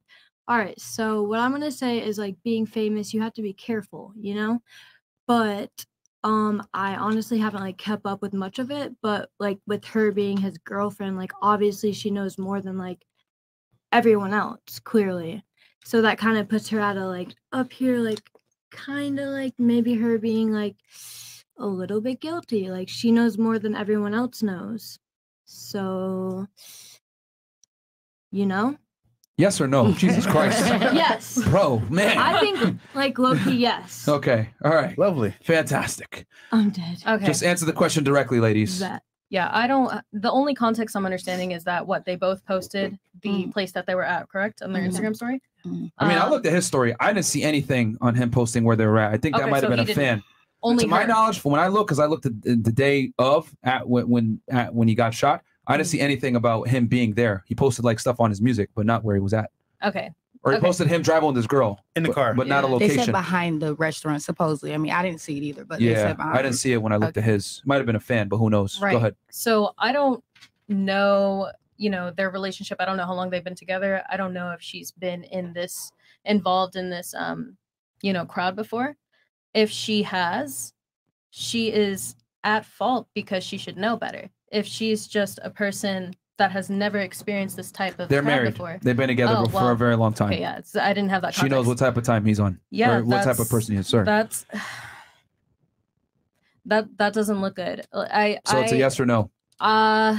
All right, so what I'm gonna say is like being famous, you have to be careful, you know. But um, I honestly haven't like kept up with much of it. But like with her being his girlfriend, like obviously she knows more than like everyone else, clearly. So that kind of puts her at a like up here, like kind of like maybe her being like a little bit guilty. Like she knows more than everyone else knows. So, you know. Yes or no? Jesus [laughs] Christ. Yes. Bro, man. I think like lowkey, [laughs] yes. Okay. All right. Lovely. Fantastic. I'm dead. Okay. Just answer the question directly, ladies. Yeah, I don't. uh, The only context I'm understanding is that what they both posted the Mm. place that they were at, correct, on their Mhm. Instagram story. I mean, I Uh, looked at his story. I didn't see anything on him posting where they were at. I think that Okay, might so have been a fan. only to my knowledge, from when I look, because I looked at the the day of at when when at, when he got shot. I didn't see anything about him being there. He posted like stuff on his music, but not where he was at. Okay. Or he Okay. posted him driving with this girl in the car, but not a location. They said location. behind the restaurant, supposedly. I mean, I didn't see it either, but they Yeah, said behind I didn't see it when I looked at his. Might have been a fan, but who knows? Right. Go ahead. So I don't know, you know, their relationship. I don't know how long they've been together. I don't know if she's been in this involved in this um, you know, crowd before. If she has, she is at fault because she should know better. If she's just a person that has never experienced this type of They're married. before. They've been together Oh, for well, a very long time. Okay, yeah, I didn't have that. She knows what type of time he's on. Yeah, Or what type of person he is. Sorry. That's that that doesn't look good. I So it's a yes or no. Uh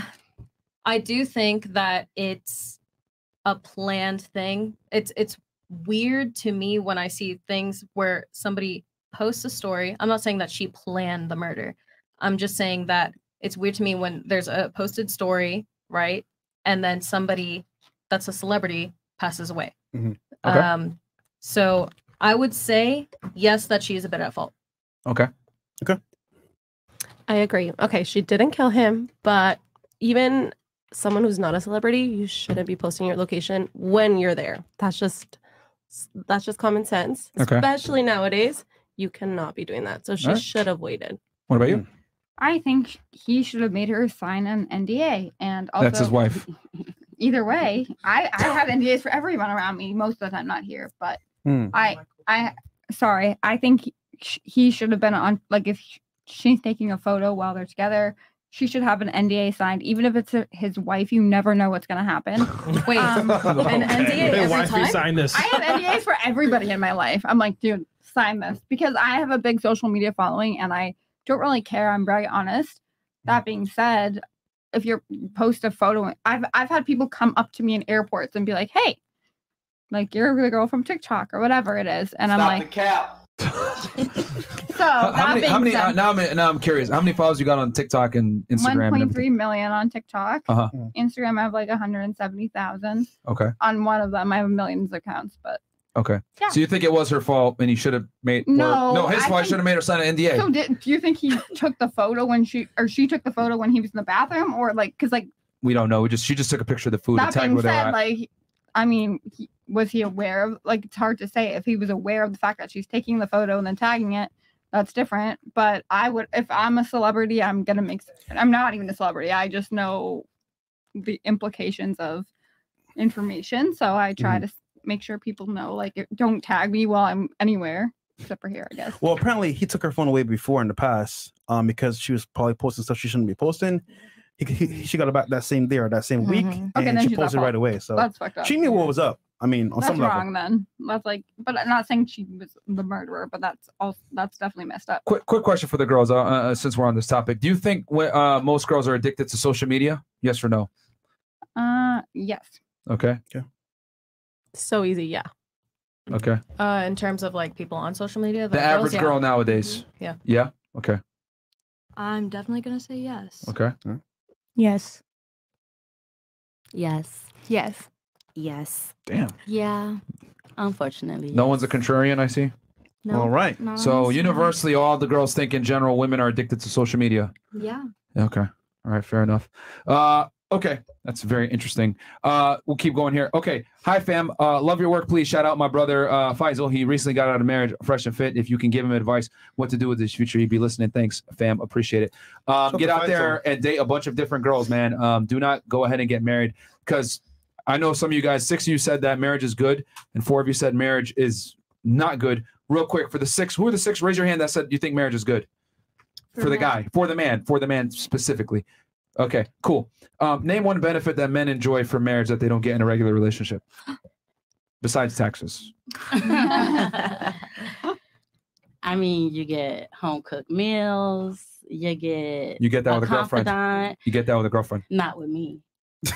I do think that it's a planned thing. It's it's weird to me when I see things where somebody posts a story. I'm not saying that she planned the murder. I'm just saying that it's weird to me when there's a posted story, right? And then somebody that's a celebrity passes away. Okay. Um so I would say yes that she is a bit at fault. Okay. Okay. I agree. Okay, she didn't kill him, but even someone who's not a celebrity, you shouldn't be posting your location when you're there. That's just that's just common sense. Okay. Especially nowadays, you cannot be doing that. So she Alright. should have waited. What about you? I think he should have made her sign an NDA, and also That's his wife. [laughs] Either way, I I have NDAs for everyone around me most of the time, not here, but Hmm. I I sorry, I think he, should have been on like if she's taking a photo while they're together. She should have an NDA signed, even if it's a, his wife. You never know what's gonna happen. [laughs] Wait, Um, an NDA [laughs] Hey, every wife, you time? sign this. I have NDAs for everybody in my life. I'm like, dude, sign this because I have a big social media following and I don't really care. I'm very honest. That being said, if you post a photo, I've I've had people come up to me in airports and be like, "Hey, like you're the girl from TikTok or whatever it is," and I'm like, so How, that how many? being How many? said, Uh, now I'm now I'm curious. How many followers you got on TikTok and Instagram? and 1.3 million on TikTok. Uh-huh. Instagram, I have like 170,000. Okay. On one of them, I have millions of accounts, but Okay. Yeah. So you think it was her fault and he should have made? or- No, no, his I fault. Should have made her sign an NDA. So did do you think he took the photo when she or she took the photo when he was in the bathroom or like because like we don't know. We just she just took a picture of the food and that tagged being where they were said like I mean he, was he aware of like it's hard to say if he was aware of the fact that she's taking the photo and then tagging it that's different but I would if I'm a celebrity I'm gonna make I'm not even a celebrity I just know the implications of information so I try Mhm. to make sure people know like don't tag me while I'm anywhere except for here I guess. Well, apparently he took her phone away before in the past, um, because she was probably posting stuff she shouldn't be posting. He, he she got about that same day or that same week, Mhm. Okay, and then she posted right away. So That's fucked up. she knew what was up. I mean, on that's some level. wrong then. That's like, but I'm not saying she was the murderer, but that's all. That's definitely messed up. Quick, quick question for the girls. Uh, uh, since we're on this topic, do you think uh, most girls are addicted to social media? Yes or no? Uh, yes. Okay. So easy, yeah. Okay. Uh in terms of like people on social media, The girls, average yeah. girl nowadays. Yeah. Yeah. Okay. I'm definitely gonna say yes. Okay. Yes. Yes. Yes. Yes. Damn. Yeah. Unfortunately. No one's a contrarian. I see. No, All right. So this side. universally, all the girls think in general women are addicted to social media. Yeah. Okay. All right. Fair enough. Uh, okay. That's very interesting. Uh, we'll keep going here. Okay. Hi, fam. Uh, love your work. Please shout out my brother uh, Faisal. He recently got out of marriage, fresh and fit. If you can give him advice what to do with his future, he'd be listening. Thanks, fam. Appreciate it. Um, get out out there and date a bunch of different girls, man. Um, do not go ahead and get married because I know some of you guys, six of you said that marriage is good, and four of you said marriage is not good. Real quick, for the six, who are the six? Raise your hand that said you think marriage is good. For, the guy, for the man, for the man specifically. Okay, cool. Um, name one benefit that men enjoy from marriage that they don't get in a regular relationship, [gasps] besides taxes. [laughs] I mean, you get home cooked meals. You get You get that a with a girlfriend. You get that with a girlfriend. Not with me. [laughs]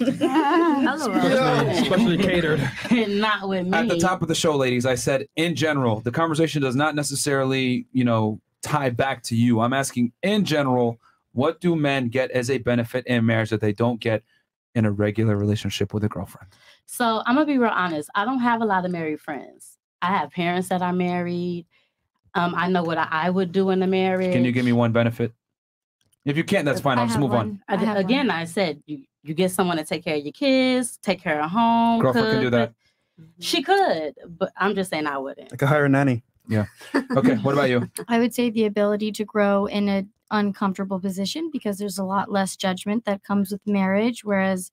Especially- especially catered. [laughs] Not with me. At the top of the show, ladies, I said in general, the conversation does not necessarily, you know, tie back to you. I'm asking in general, what do men get as a benefit in marriage that they don't get in a regular relationship with a girlfriend? So I'm gonna be real honest. I don't have a lot of married friends. I have parents that are married. Um, I know what I would do in a marriage. Can you give me one benefit? If you can't, that's fine. I'll just move on. I did- again, I said you, you get someone to take care of your kids, take care of home. Girlfriend can do that. She could, but I'm just saying I wouldn't. I could hire a nanny. Yeah. Okay. What about you? [laughs] I would say the ability to grow in an uncomfortable position because there's a lot less judgment that comes with marriage. Whereas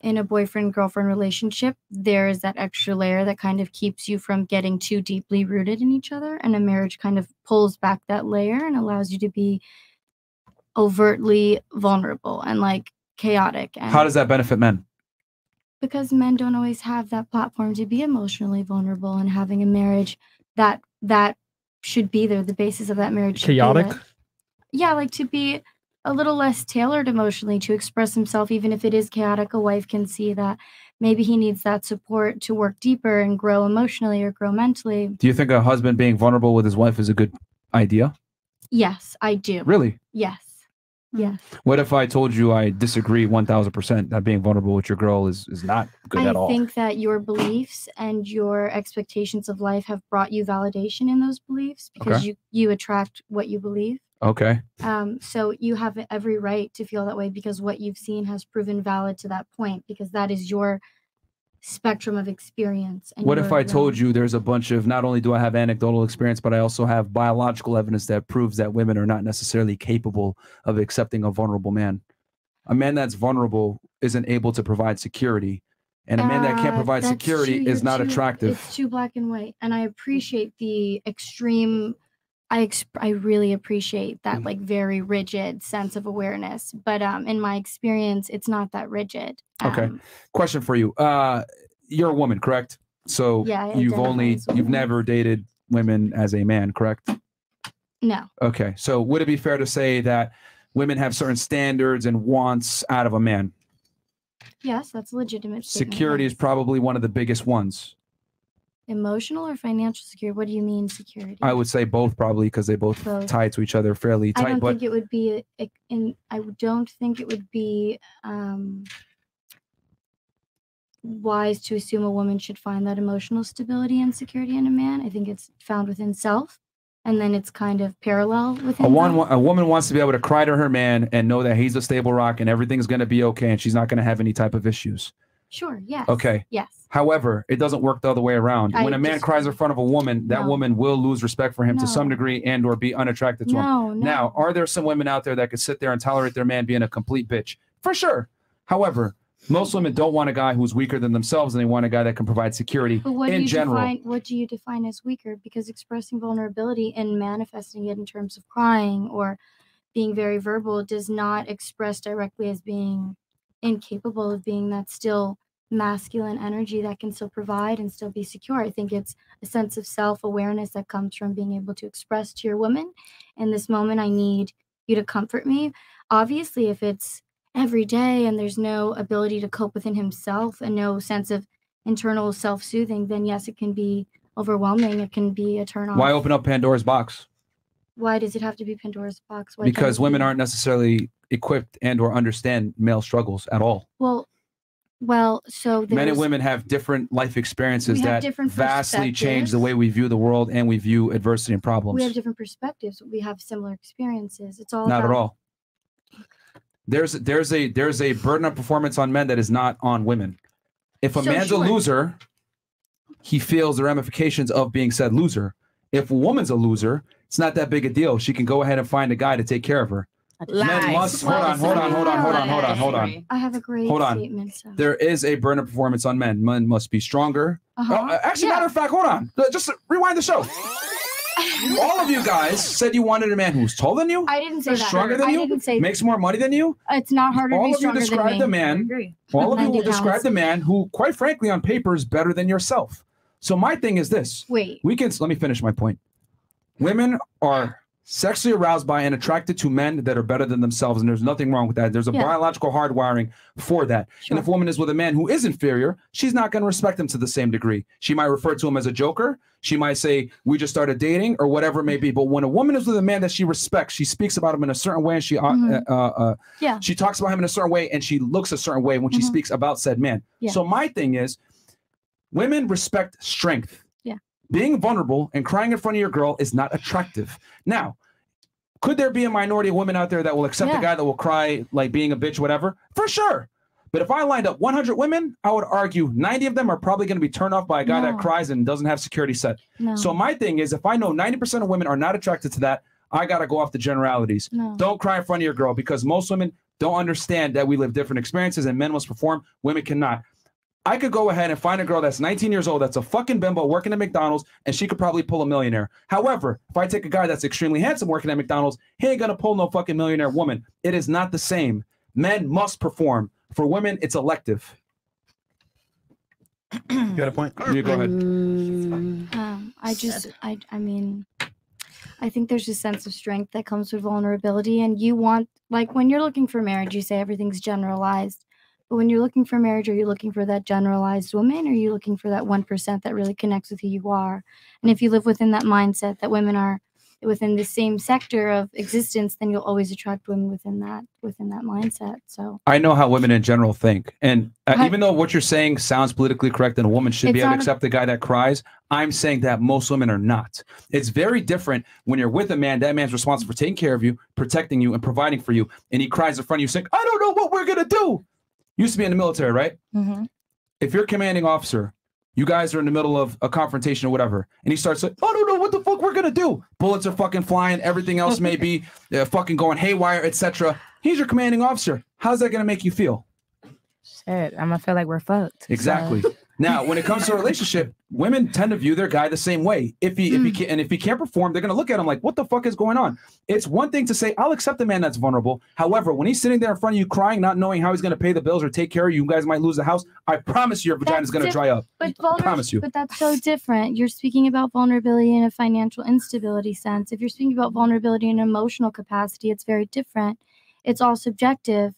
in a boyfriend girlfriend relationship, there is that extra layer that kind of keeps you from getting too deeply rooted in each other. And a marriage kind of pulls back that layer and allows you to be overtly vulnerable and like chaotic. And How does that benefit men? because men don't always have that platform to be emotionally vulnerable and having a marriage that that should be there the basis of that marriage Chaotic? that- yeah like to be a little less tailored emotionally to express himself even if it is chaotic a wife can see that maybe he needs that support to work deeper and grow emotionally or grow mentally Do you think a husband being vulnerable with his wife is a good idea? yes i do Really? yes hmm. yes What if I told you I disagree 1000% that being vulnerable with your girl is, is not good I at all? I think that your beliefs and your expectations of life have brought you validation in those beliefs because Okay. you you attract what you believe. Okay. Um, so you have every right to feel that way because what you've seen has proven valid to that point because that is your spectrum of experience. And What if I told you there's a bunch of not only do I have anecdotal experience, but I also have biological evidence that proves that women are not necessarily capable of accepting a vulnerable man? A man that's vulnerable isn't able to provide security, and a man that can't Uh, provide security too- is not too- attractive. It's too black and white, and I appreciate the extreme. I ex- I really appreciate that Mm. like very rigid sense of awareness, but um, in my experience, it's not that rigid. Okay. Um, Question for you. Uh, you're a woman, correct? So Yeah, you've only you've never dated women as a man, correct? no, Okay. So would it be fair to say that women have certain standards and wants out of a man? yes, that's legitimate. Security is probably one of the biggest ones. Emotional or financial security. What do you mean security? I would say both probably because they both Both. tie to each other fairly tight. I don't But think it would be a, a- in. I don't think it would be um, wise to assume a woman should find that emotional stability and security in a man. I think it's found within self, and then it's kind of parallel within. a one a woman wants to be able to cry to her man and know that he's a stable rock and everything's going to be okay and she's not going to have any type of issues. Sure. Yes. Okay. Yes. However, it doesn't work the other way around. I when a man just- cries in front of a woman, that No. woman will lose respect for him to some degree and or be unattracted to No, him. Now, are there some women out there that could sit there and tolerate their man being a complete bitch? For sure. However, most women don't want a guy who's weaker than themselves and they want a guy that can provide security But what do in you general. define? What do you define as weaker? Because expressing vulnerability and manifesting it in terms of crying or being very verbal does not express directly as being incapable of being that still masculine energy that can still provide and still be secure. I think it's a sense of self awareness that comes from being able to express to your woman, in this moment, I need you to comfort me. Obviously, if it's every day and there's no ability to cope within himself and no sense of internal self soothing, then yes, it can be overwhelming. It can be a turn off. Why open up Pandora's box? Why does it have to be Pandora's box? Why Because women be- aren't necessarily equipped and or understand male struggles at all. Well, well, so Men and women have different life experiences that different vastly change the way we view the world and we view adversity and problems. We have different perspectives. We have similar experiences. It's all Not at all. There's there's a there's a burden of performance on men that is not on women. If a So man's sure. a loser, he feels the ramifications of being said loser. If a woman's a loser, it's not that big a deal. She can go ahead and find a guy to take care of her. Men must hold on, hold on, hold on, hold on, hold on, hold on. I have a great Hold on. statement. So. There is a burden of performance on men. Men must be stronger. Uh-huh. Oh, uh, actually, matter of fact, hold on. Uh, Just rewind the show. [laughs] All of you guys said you wanted a man who's taller than you, I didn't say that. stronger than I you, didn't say makes more money than you. It's not harder to All be of you described me. a man. All of you will describe the man who, quite frankly, on paper is better than yourself. So my thing is this. Wait. We can let me finish my point. Women are sexually aroused by and attracted to men that are better than themselves, and there's nothing wrong with that. There's a Yeah. biological hardwiring for that. And if a woman is with a man who is inferior, she's not going to respect him to the same degree. She might refer to him as a joker. She might say, "We just started dating," or whatever it may be. But when a woman is with a man that she respects, she speaks about him in a certain way, and she uh, Mhm. uh, uh, Yeah. she talks about him in a certain way, and she looks a certain way when she Mhm. speaks about said man. Yeah. So my thing is, women respect strength. Being vulnerable and crying in front of your girl is not attractive. Now, Could there be a minority of women out there that will accept Yeah. a guy that will cry like being a bitch, whatever? For sure. But if I lined up 100 women, I would argue 90 of them are probably going to be turned off by a guy that cries and doesn't have security set. No. So my thing is, if I know 90% of women are not attracted to that, I got to go off the generalities. No. Don't cry in front of your girl because most women don't understand that we live different experiences and men must perform, women cannot. I could go ahead and find a girl that's 19 years old, that's a fucking bimbo working at McDonald's, and she could probably pull a millionaire. However, if I take a guy that's extremely handsome working at McDonald's, he ain't gonna pull no fucking millionaire woman. It is not the same. Men must perform. For women, it's elective. You got a point? You go ahead. Um, I just, I, I mean, I think there's a sense of strength that comes with vulnerability, and you want, like, when you're looking for marriage, you say everything's generalized. But when you're looking for marriage, are you looking for that generalized woman, or are you looking for that one percent that really connects with who you are? And if you live within that mindset that women are within the same sector of existence, then you'll always attract women within that within that mindset. So I know how women in general think. And uh, Hi- even though what you're saying sounds politically correct and a woman should be able to not a- accept the guy that cries, I'm saying that most women are not. It's very different when you're with a man, that man's responsible for taking care of you, protecting you, and providing for you. And he cries in front of you saying, I don't know what we're going to do. Used to be in the military, right? Mm-hmm. If you're commanding officer, you guys are in the middle of a confrontation or whatever, and he starts like, I no, no, what the fuck we're gonna do. Bullets are fucking flying, everything else may be [laughs] uh, fucking going haywire, etc. He's your commanding officer. How's that gonna make you feel? Shit, I'm gonna feel like we're fucked. so- Exactly. Now, when it comes to a relationship, women tend to view their guy the same way. If he, if he hmm. can, and if he can't perform, they're gonna look at him like, "What the fuck is going on?" It's one thing to say, "I'll accept a man that's vulnerable." However, when he's sitting there in front of you crying, not knowing how he's gonna pay the bills or take care of you, you guys might lose the house. I promise you, your vagina is gonna dry up. But I promise you. But that's so different. You're speaking about vulnerability in a financial instability sense. If you're speaking about vulnerability in an emotional capacity, it's very different. It's all subjective.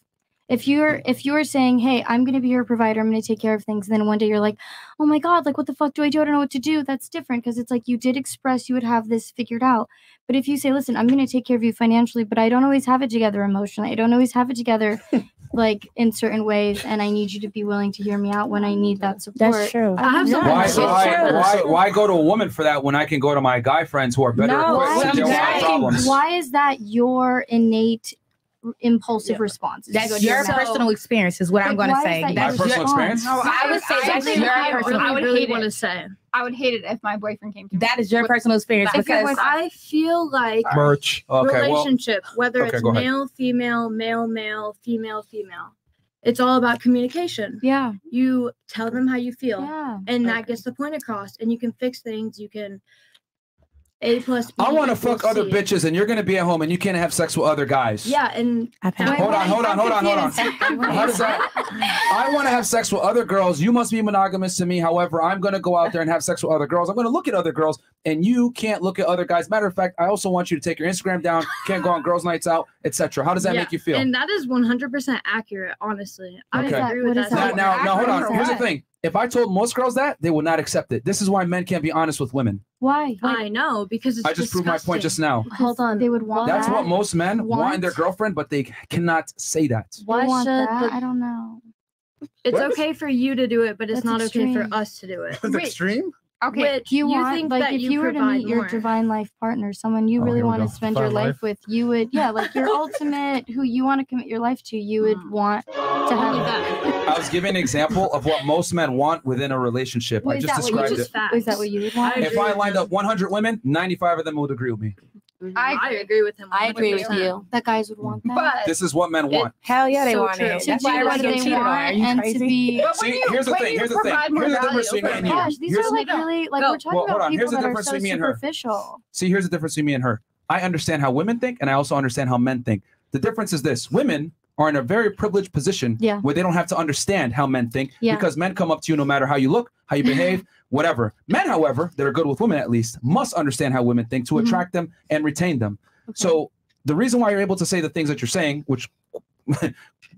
If you're if you're saying, "Hey, I'm going to be your provider. I'm going to take care of things," and then one day you're like, "Oh my god, like what the fuck do I do? I don't know what to do." That's different because it's like you did express you would have this figured out. But if you say, "Listen, I'm going to take care of you financially, but I don't always have it together emotionally. I don't always have it together [laughs] like in certain ways, and I need you to be willing to hear me out when I need that support." That's true. I have some Why, why, why, why go to a woman for that when I can go to my guy friends who are better No, equipped to deal with my why, problems? why is that your innate r- impulsive responses. That's your personal experience, is what I'm gonna say. that That's your your- response? No, I would say that's your personal- really, I would really hate want it. to say. I would hate it if my boyfriend came to me. That is your with- personal experience because was- I feel like Merch. Okay, well- relationship, whether Okay, it's male, female, male, male, female, female. It's all about communication. Yeah. You tell them how you feel. Yeah. And that gets the point across. And you can fix things. You can A plus B. I want to equals fuck other C. bitches, and you're gonna be at home, and you can't have sex with other guys. Yeah, and Hold on, hold on, hold on, hold on. How does that? I want to have sex with other girls. You must be monogamous to me. However, I'm going to go out there and have sex with other girls. I'm going to look at other girls, and you can't look at other guys. Matter of fact, I also want you to take your Instagram down. Can't go on [laughs] girls' nights out, etc. How does that Yeah, make you feel? And that is 100% accurate, honestly. I Okay. agree with that. Now, now, now, hold on. Here's the thing. If I told most girls that, they would not accept it. This is why men can't be honest with women. Why? I know because it's I just proved my point just now. Hold on. They would want That's that. what most men want in their girlfriend, but they cannot say that. Why should that. I don't know. It's What? okay for you to do it, but it's That's not okay for us to do it. [laughs] That's extreme. Okay. Which you, you want think like that if you you, were to provide meet your divine life partner, someone you Oh, really want to go. spend your life life? with, you would yeah, like your ultimate who you want to commit your life to, you would hmm. want to have that. I was giving an example of what most men want within a relationship. I just that what you described it. Is that what you would want? If I lined up 100 women, 95 of them would agree with me. Mm-hmm. I agree with him. I agree with 100%. you. That guys would want that. This is what men want. Hell yeah, they So want true. it. To That's do why what they get cheated on. Are you and to crazy? be. But See, you- here's the thing. Here's the thing. Here's the difference between oh me okay. and you. Gosh, these are like really like we're talking about people that are so between me and her. superficial. See, here's the difference between me and her. I understand how women think, and I also understand how men think. The difference is this: women are in a very privileged position Yeah. where they don't have to understand how men think Yeah. because men come up to you no matter how you look, how you [laughs] behave, whatever. Men, however, that are good with women at least, must understand how women think to Mhm. attract them and retain them. So the reason why you're able to say the things that you're saying, which [laughs]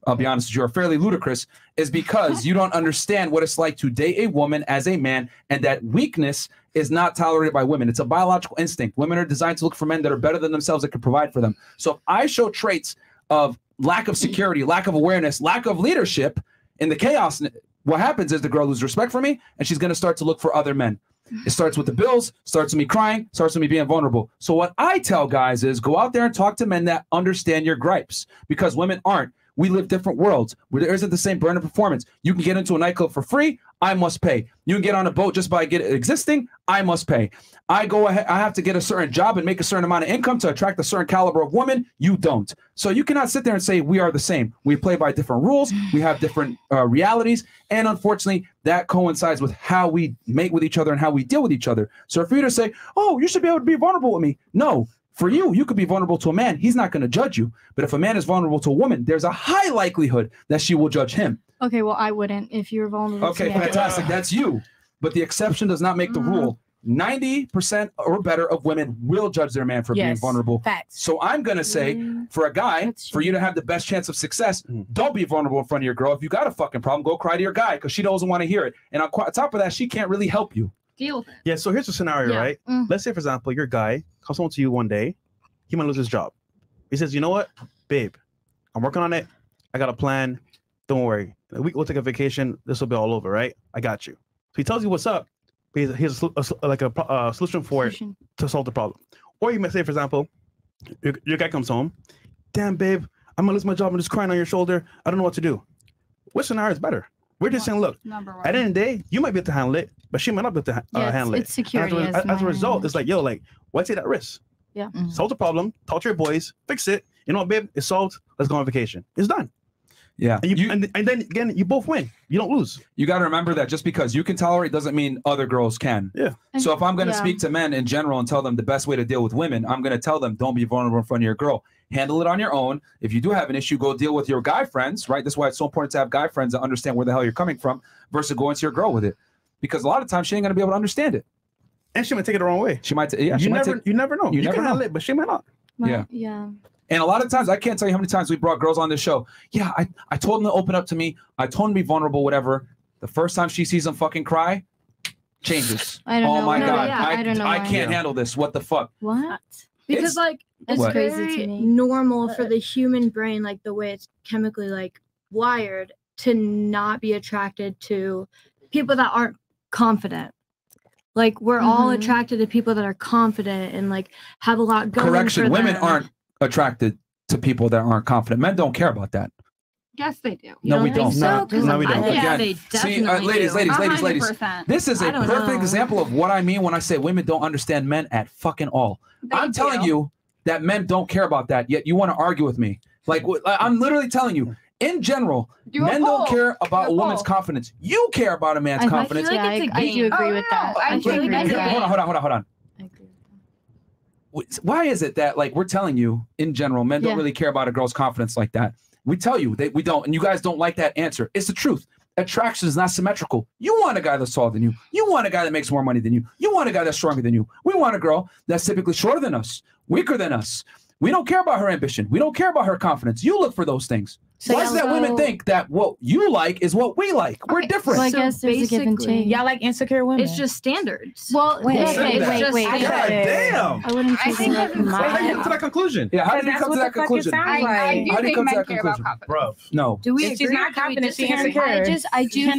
I'll be honest with you, are fairly ludicrous, is because [laughs] you don't understand what it's like to date a woman as a man, and that weakness is not tolerated by women. It's a biological instinct. Women are designed to look for men that are better than themselves that can provide for them. So if I show traits of lack of security, lack of awareness, lack of leadership in the chaos, what happens is the girl loses respect for me, and she's going to start to look for other men. It starts with the bills, starts with me crying, starts with me being vulnerable. So what I tell guys is go out there and talk to men that understand your gripes because women aren't. We live different worlds where there isn't the same brand of performance. You can get into a nightclub for free. I must pay. You can get on a boat just by get existing. I must pay. I go ahead. I have to get a certain job and make a certain amount of income to attract a certain caliber of woman. You don't. So you cannot sit there and say we are the same. We play by different rules. We have different uh, realities, and unfortunately, that coincides with how we mate with each other and how we deal with each other. So for you to say, "Oh, you should be able to be vulnerable with me," no. For you, you could be vulnerable to a man. He's not going to judge you. But if a man is vulnerable to a woman, there's a high likelihood that she will judge him. Okay, well, I wouldn't if you were vulnerable. Okay, to me. fantastic. That's you. But the exception does not make the mm-hmm. rule. 90% or better of women will judge their man for being vulnerable. facts. So I'm going to say mm. for a guy, for you to have the best chance of success, mm. don't be vulnerable in front of your girl. If you got a fucking problem, go cry to your guy because she doesn't want to hear it. And on qu- top of that, she can't really help you. Deal with it. Yeah, so here's a scenario, Yeah. right? Mm. Let's say, for example, your guy comes home to you one day, he might lose his job. He says, You know what, babe, I'm working on it. I got a plan. Don't worry. A week we'll take a vacation. This will be all over, right? I got you. So he tells you what's up. He has- a, a like a uh, solution for it to solve the problem. Or you might say, for example, your, your guy comes home, damn, babe, I'm gonna lose my job. I'm just crying on your shoulder. I don't know what to do. Which scenario is better? We're just saying, look, Number at the end of the day, you might be able to handle it, but she might not be able to ha- Yeah, uh, it's- handle it. it's security As a, as as a result, it's like, yo, like, why take that risk? Yeah. Solve the problem, talk to your boys, fix it. You know what, babe? It's solved. Let's go on vacation. It's done. Yeah. And, you, and, and then again, you both win. You don't lose. You got to remember that just because you can tolerate doesn't mean other girls can. Yeah. So if I'm going to Yeah. speak to men in general and tell them the best way to deal with women, I'm going to tell them don't be vulnerable in front of your girl. Handle it on your own. If you do have an issue, go deal with your guy friends, right? That's why it's so important to have guy friends that understand where the hell you're coming from versus going to your girl with it. Because a lot of times she ain't going to be able to understand it. And she might take it the wrong way. She might, t- yeah, you she might never, take- you never know. You You, never can know. handle it, but she might not. Yeah. Yeah. And a lot of times, I can't tell you how many times we brought girls on this show. Yeah, I, I told them to open up to me. I told them to be vulnerable, whatever. The first time she sees them fucking cry, changes. I don't oh know my why. god, Yeah, I, I don't know I why. can't handle this. What the fuck? What? because It's- like it's What? very Crazy to me. normal for the human brain like the way it's chemically like wired to not be attracted to people that aren't confident like we're all Mhm. attracted to people that are confident and like have a lot going Correction: for Women them. aren't attracted to people that aren't confident. Men don't care about that. Yes, they do. No, we don't. So, 'Cause No, we don't. Yeah, Again, they see, uh, ladies, do. ladies, ladies, ladies. hundred percent. This is a perfect know. example of what I mean when I say women don't understand men at fucking all. I'm telling you that men don't care about that. Yet you want to argue with me. Like I'm literally telling you. In general, Do men don't care about a Do a woman's poll. confidence. You care about a man's I- I feel confidence. like Yeah, it's a I- I do game. agree with that. I I do feel agree like with a that. Hold on, hold on, hold on, hold on. Wh- Why is it that like we're telling you in general, men don't Yeah. really care about a girl's confidence like that? We tell you that we don't, and you guys don't like that answer. It's the truth. Attraction is not symmetrical. You want a guy that's taller than you. You want a guy that makes more money than you. You want a guy that's stronger than you. We want a girl that's typically shorter than us, weaker than us. We don't care about her ambition. We don't care about her confidence. You look for those things. So Why is that women think that what you like is what we like? We're different. So I guess there's a give and take. Y'all like insecure women. it's just standards Well, Wait, wait, wait, wait, wait, wait, wait. wait. God damn. I wouldn't I think that. that's- How do you come to that conclusion? Yeah, how Because did you come to that the fuck it conclusion? sounds I, I do How do you think come to men that care about conclusion? confidence. Bro. No. do we If she's not or do we confident, she insecure. I just, I do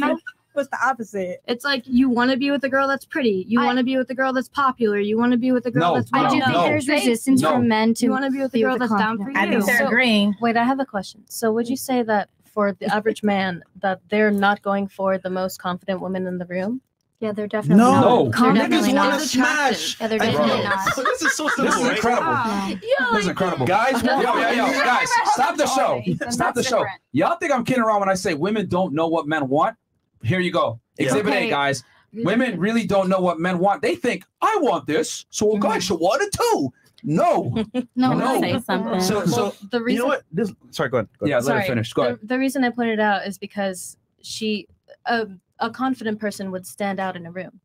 You know? the opposite? it's like you want to be with a girl that's pretty you want to be with a girl that's popular you want to be with a girl No, that's I do think no, there's resistance No. from men to you want to be with a girl with that's down for confident- I think they're So- agreeing. Wait, I have a question. So would you say that for the average man that they're not going for the most confident woman in the room? Yeah, they're definitely No. not. No. They're Niggas definitely want not. to smash. Yeah, they're definitely bro, not. [laughs] This is so This simple, is right? incredible. Yeah. This is incredible. Guys, Yo, want- yo, yo, guys, stop the show. Stop the show. Y'all think I'm kidding around when I say women don't know what men want? Here you go. Exhibit Okay. A, guys. Women really don't know what men want. They think, I want this, so a guy mm. should want it too. No. [laughs] No, No. Say something. So, so Well, the you reason know what? This. Sorry, go ahead. Go ahead. Yeah, let Sorry. her finish. Go ahead. The, the reason I pointed it out is because she, a, a confident person would stand out in a room.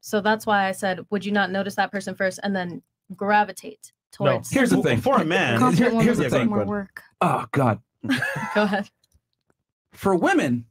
So that's why I said, would you not notice that person first and then gravitate No. towards? Here's the thing. For a man, Here- here's the thing. more work. Oh, God. [laughs] Go ahead. For women,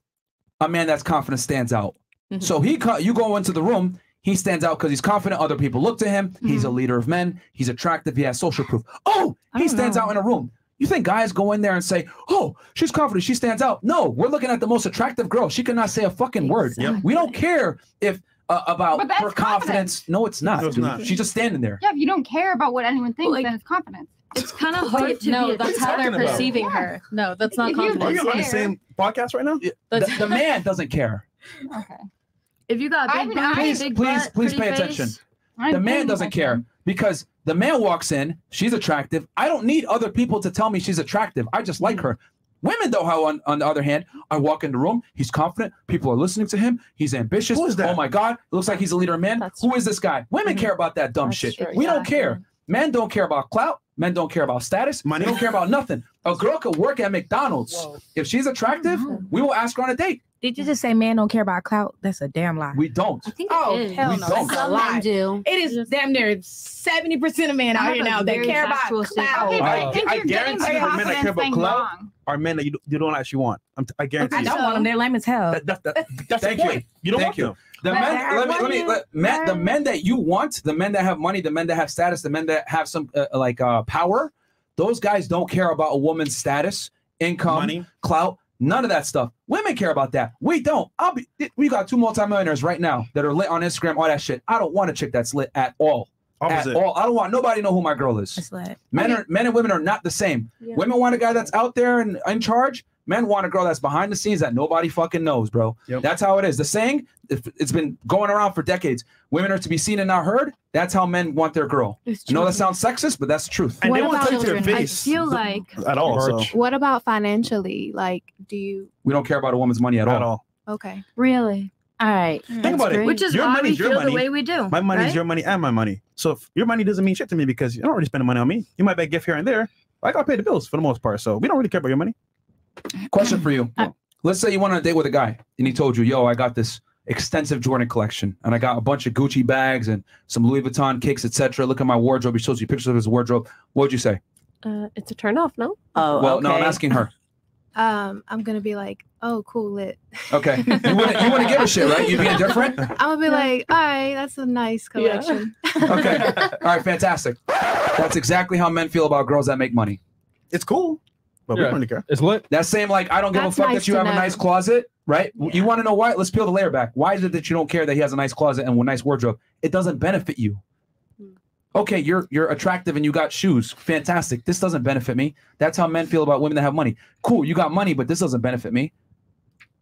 a man that's confident stands out. Mhm. So he, you go into the room, he stands out because he's confident. Other people look to him. He's a leader of men. He's attractive. He has social proof. Oh, he stands know. out in a room. You think guys go in there and say, "Oh, she's confident. She stands out." No, we're looking at the most attractive girl. She cannot say a fucking word. Yep. We don't care if uh, about her confidence. No, it's not. No, it's not. She's just standing there. Yeah, if you don't care about what anyone thinks, then it's confidence. It's kind of hard to no, be that's how they're talking about? perceiving her. No, that's not If you- Are you on the same podcast right now? The, the [laughs] man doesn't care. Okay. If you got I big mean, I- booty, Please, big please, butt, please pretty pay face, attention. I'm The man doesn't care because the man walks in, she's attractive. I don't need other people to tell me she's attractive. I just like mm. her. Women, though, how on, on the other hand, I walk in the room, he's confident, people are listening to him, he's ambitious. Who is that? Oh my God, it looks like he's a leader of men. Who is this guy? Women mm-hmm. care about that dumb That's shit. true, we don't exactly. care. Men don't care about clout. Men don't care about status. Money. They don't care about nothing. A girl could work at McDonald's. If she's attractive, mm-hmm. we will ask her on a date. Did you just say men don't care about clout? That's a damn lie. We don't. I think Oh, it is. hell We no. don't. That's a Some lie. men do. It is damn near 70% of men I out here now that care about factual clout. Okay, but I, I think I you're guarantee the the men that care about clout wrong. are men that you, you don't actually want. I'm t- I guarantee. I you. don't want them. They're lame as hell. That, that, that, [laughs] that's Thank the you. You don't Thank want you. them. The But men, let me, let me, let, men, the men that you want, the men that have money, the men that have status, the men that have some uh, like uh, power, those guys don't care about a woman's status, income, Money. clout, none of that stuff. Women care about that. We don't. I'll be. We got two multimillionaires right now that are lit on Instagram, all that shit. I don't want a chick that's lit at all. Opposite. At all. I don't want nobody to know who my girl is. That's lit. Men are men and women are not the same. Women want a guy that's out there and in charge. Men want a girl that's behind the scenes that nobody fucking knows, bro. Yep. That's how it is. The saying, it's been going around for decades. Women are to be seen and not heard. That's how men want their girl. It's I know that sounds sexist, but that's the truth. And What they won't about tell you to your children? I face. feel like- at all. So. What about financially? Like, do you? We don't care about a woman's money at, At all. all. Okay. Really? All right. Think about it. Which is your why money's we your feel money. the way we do. My money's right? your money and my money. So if your money doesn't mean shit to me because you don't really spend the money on me, you might buy a gift here and there. I gotta pay the bills for the most part. So we don't really care about your money. Question for you. Let's say you went on a date with a guy and he told you, yo, I got this extensive Jordan collection and I got a bunch of Gucci bags and some Louis Vuitton kicks, etc. Look at my wardrobe. He shows you pictures of his wardrobe. What would you say? Uh, it's a turn off, no? Oh, well, no, I'm asking her. [laughs] Um, I'm gonna be like, oh, cool, lit. Okay. You wouldn't, you wouldn't give a shit, right? You'd be indifferent? [laughs] I'm gonna be like, all right, that's a nice collection. [laughs] Okay. All right, fantastic. That's exactly how men feel about girls that make money. It's cool, but we don't really care. It's lit. That same like I don't give That's a fuck nice that you to have a nice closet, right? You want to know why? Let's peel the layer back. Why is it that you don't care that he has a nice closet and a nice wardrobe? It doesn't benefit you. Hmm. Okay, you're you're attractive and you got shoes. Fantastic. This doesn't benefit me. That's how men feel about women that have money. Cool, you got money, but this doesn't benefit me.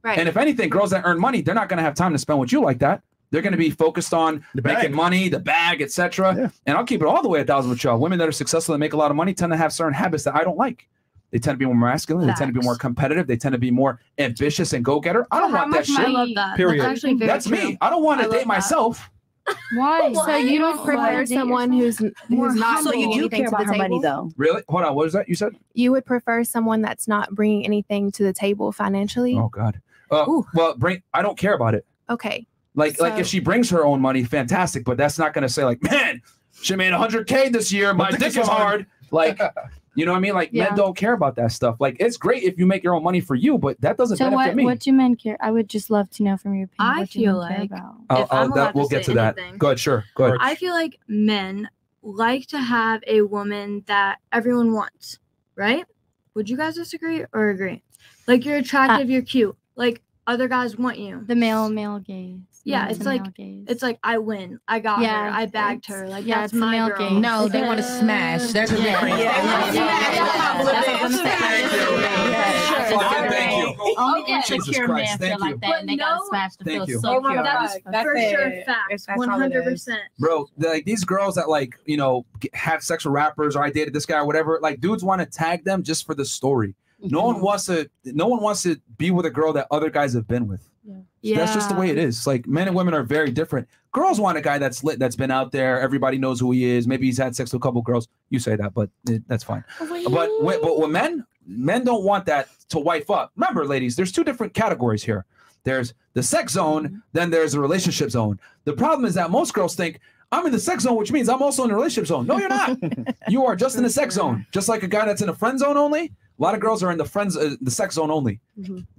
Right. And if anything, girls that earn money, they're not going to have time to spend with you like that. They're going to be focused on The making money, the bag, etc. Yeah. And I'll keep it all the way a thousand with y'all. Women that are successful and make a lot of money tend to have certain habits that I don't like. They tend to be more masculine. They tend to be more competitive. They tend to be more ambitious and go getter. I don't How want that much shit. I love that. Period. That's actually very That's true. me. I don't want to date that. myself. [laughs] Why? So you don't prefer someone who's who's More not. So you bringing do anything care to about the her money, though. Really? Hold on. What is that you said? You would prefer someone that's not bringing anything to the table financially. Oh God. Uh, well, bring. I don't care about it. Okay. Like, like if she brings her own money, fantastic. But that's not going to say like, man, she made 100k this year. My dick dick is is hard." hard. Like, [laughs] you know what I mean? Like, Yeah. men don't care about that stuff. Like, it's great if you make your own money for you, but that doesn't So benefit what? me. What do men care? I would just love to know from your opinion. I what do feel men care like- about? I'll- if I'll- I'm that- we'll get say to that. anything. Go ahead. Sure. Go ahead. I feel like men like to have a woman that everyone wants, right? Would you guys disagree or agree? Like you're attractive, uh, you're cute. Like other guys want you. The male male gaze. Yeah, Male it's like- gaze. It's like I win. I got her. I bagged her. Like yeah, that's it's my girl. gaze. No, they want to smash. There's a Yeah. difference. Yeah. They wanna Yeah. smash. That's what I'm saying. Thank you. Yeah. Fucking thank you. Only Okay. Jesus insecure Christ, men thank feel you. like that, and they But gotta no- smash to Thank feel you. so Oh my pure. God. That's That's for it. sure It's- fact. that's One all it hundred is. percent. bro like these girls that like you know get- have sex with rappers or i dated this guy or whatever like dudes want to tag them just for the story no one mm-hmm. wants to no one wants to be with a girl that other guys have been with Yeah. that's just the way it is. Like men and women are very different. Girls want a guy that's lit that's been out there. Everybody knows who he is. Maybe he's had sex with a couple girls. You say that but it, that's fine. But when, but when men men don't want that to wife up. Remember ladies there's two different categories here. There's the sex zone then there's the relationship zone. The problem is that most girls think i'm in the sex zone which means i'm also in the relationship zone. No you're not. [laughs] You are just in the sex zone. just like a guy that's in a friend zone only a lot of girls are in the friends uh, the sex zone only.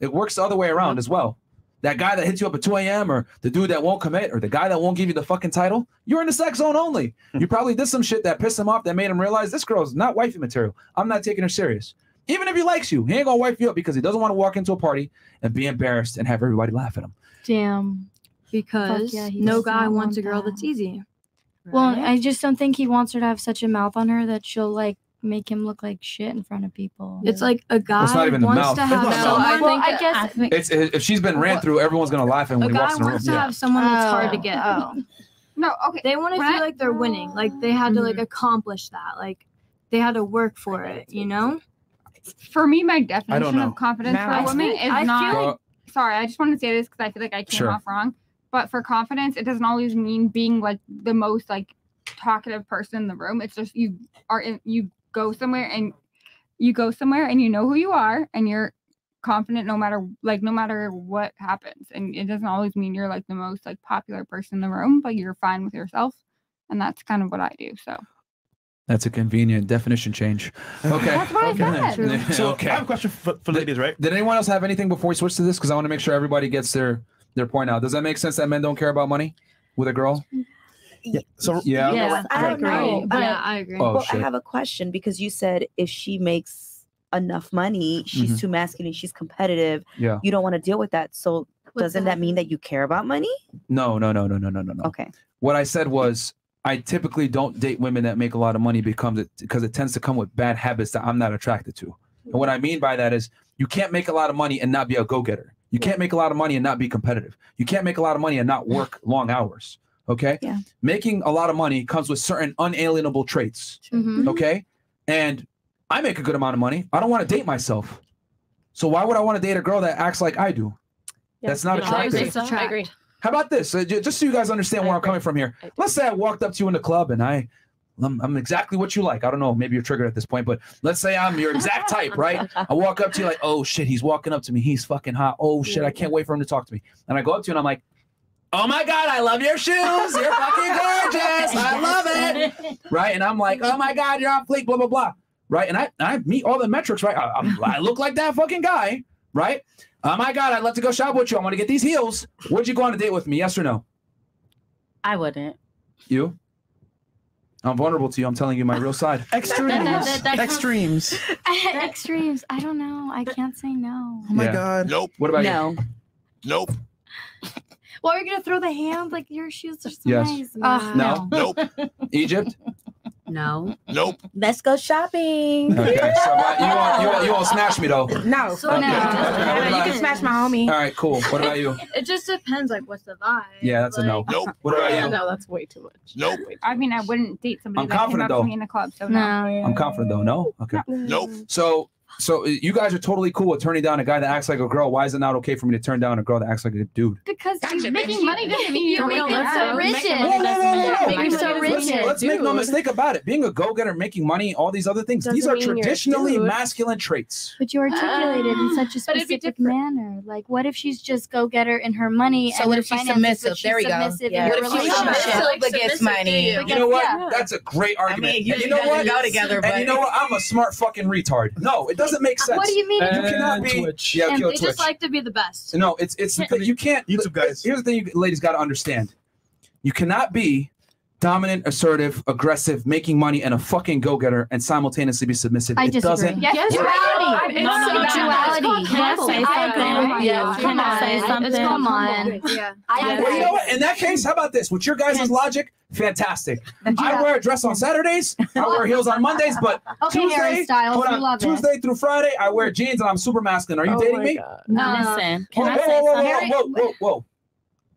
It works the other way around as well that guy that hits you up at 2 a.m. or the dude that won't commit or the guy that won't give you the fucking title, you're in the sex zone only. [laughs] You probably did some shit that pissed him off that made him realize this girl's not wifey material. I'm not taking her serious. Even if he likes you, he ain't gonna wife you up because he doesn't want to walk into a party and be embarrassed and have everybody laugh at him. Damn. because yeah, no guy wants a girl that. that's easy. Well, I just don't think he wants her to have such a mouth on her that she'll like make him look like shit in front of people. It's like a guy it's not even the wants mouth. to have It's not- someone. well, I guess It's if she's been ran through, everyone's gonna laugh and a when he guy walks in the room. wants to have someone that's hard to Oh. get. Oh. No, okay. They want to feel I- like they're winning. Like they had to like mm-hmm. accomplish that. Like they had to work for it. You know. For me, my definition of confidence Now- for a I woman is I not. like- sorry, I just want to say this because I feel like I came Sure. off wrong. But for confidence, it doesn't always mean being like the most like talkative person in the room. It's just you are in, you go somewhere and you go somewhere and you know who you are and you're confident no matter like no matter what happens. And it doesn't always mean you're like the most like popular person in the room, but you're fine with yourself. And that's kind of what I do. So That's a convenient definition change. Okay. That's what I said. [laughs] So okay. I have a question for, for ladies, right? Did anyone else have anything before we switch to this? Because I want to make sure everybody gets their their point out. Does that make sense that men don't care about money with a girl? Yeah. So yeah. You know what? I don't know. Yeah, I agree. Oh, well, shit. I have a question because you said if she makes enough money, she's Mhm. too masculine, she's competitive. Yeah. You don't want to deal with that. So doesn't that mean that you care about money? No, no, no, no, no, no, no, no. Okay. What I said was I typically don't date women that make a lot of money because it because it tends to come with bad habits that I'm not attracted to. And what I mean by that is you can't make a lot of money and not be a go-getter. You can't make a lot of money and not be competitive. You can't make a lot of money and not work long hours. Okay. Yeah. Making a lot of money comes with certain unalienable traits. Mm-hmm. Okay. And I make a good amount of money. I don't want to date myself. So why would I want to date a girl that acts like I do? That's not You know, I attractive. agree. I agree. How about this? Uh, just so you guys understand where I'm coming from here. Let's say I walked up to you in the club and I, I'm, I'm exactly what you like. I don't know. Maybe you're triggered at this point, but let's say I'm your exact type, right? [laughs] I walk up to you like, oh shit, he's walking up to me. He's fucking hot. Oh shit, I can't wait for him to talk to me. And I go up to you and I'm like, oh my god, I love your shoes. You're fucking gorgeous. I love it. Right? And I'm like, oh my god, you're on fleek. Blah blah blah. Right? And I, I meet all the metrics. Right? I, I'm- I look like that fucking guy. Right? Oh my god, I'd love to go shop with you. I want to get these heels. Would you go on a date with me? Yes or no? I wouldn't. You? I'm vulnerable to you. I'm telling you my real side. [laughs] Extremes. Extremes. Extremes. I don't know. I can't say no. Oh my Yeah. god. Nope. What about No. you? Nope. Well, are you're gonna throw the hand like your shoes are so Yes. nice. Ah. Ugh, No. Nope. Egypt? No. Nope. Let's go shopping. Okay. So uh, you won't, you won't, you won't smash me though. No. So Okay. no. Yeah, you can smash my homie. All right, cool. What about you? [laughs] It just depends, like what's the vibe. Yeah, that's a no. Nope. What about you? [laughs] No, that's way too much. Nope. I mean, I wouldn't date somebody I'm that came confident, up though. to me in a club. So no. I'm confident though. No. Okay. Nope. So so uh, you guys are totally cool with turning down a guy that acts like a girl. Why is it not okay for me to turn down a girl that acts like a dude? Because you're making money doesn't mean You you're make making them so money. rigid. Whoa, whoa, whoa, whoa, whoa. You're so Let's, let's make no mistake about it. Being a go-getter, making money, all these other things, these Doesn't are you're traditionally masculine traits. But you articulated in such a But it'd be specific manner. Like, what if she's just go getter in her money? So and what if she's submissive? There we go. Yeah. What if she's submissive but gets money? You know what? That's a great argument. you and you two know what? go together, and you know what? I'm a smart fucking retard. No, it doesn't make sense. What do you mean? You cannot be. Yeah, and kill they Twitch. just like to be the best. No, it's it's. You can't. YouTube guys. Here's the thing, you ladies got to understand. You cannot be dominant, assertive, aggressive, making money, and a fucking go-getter, and simultaneously be submissive. I it disagree. doesn't. Yes, work. duality. No, no, no, no. It's duality. It's called Yes, cancel. I agree with you. Yeah. Can I say something? Come on. Yeah. Well, you know what? In that case, how about this? With your guys' logic, fantastic. I wear a dress on Saturdays. I wear heels on Mondays, but [laughs] Okay, Tuesday, hold on. Tuesday through Friday, I wear jeans and I'm super masculine. Are you Oh dating me? God. Listen, can whoa, I whoa, say whoa, something? whoa, whoa, whoa, whoa.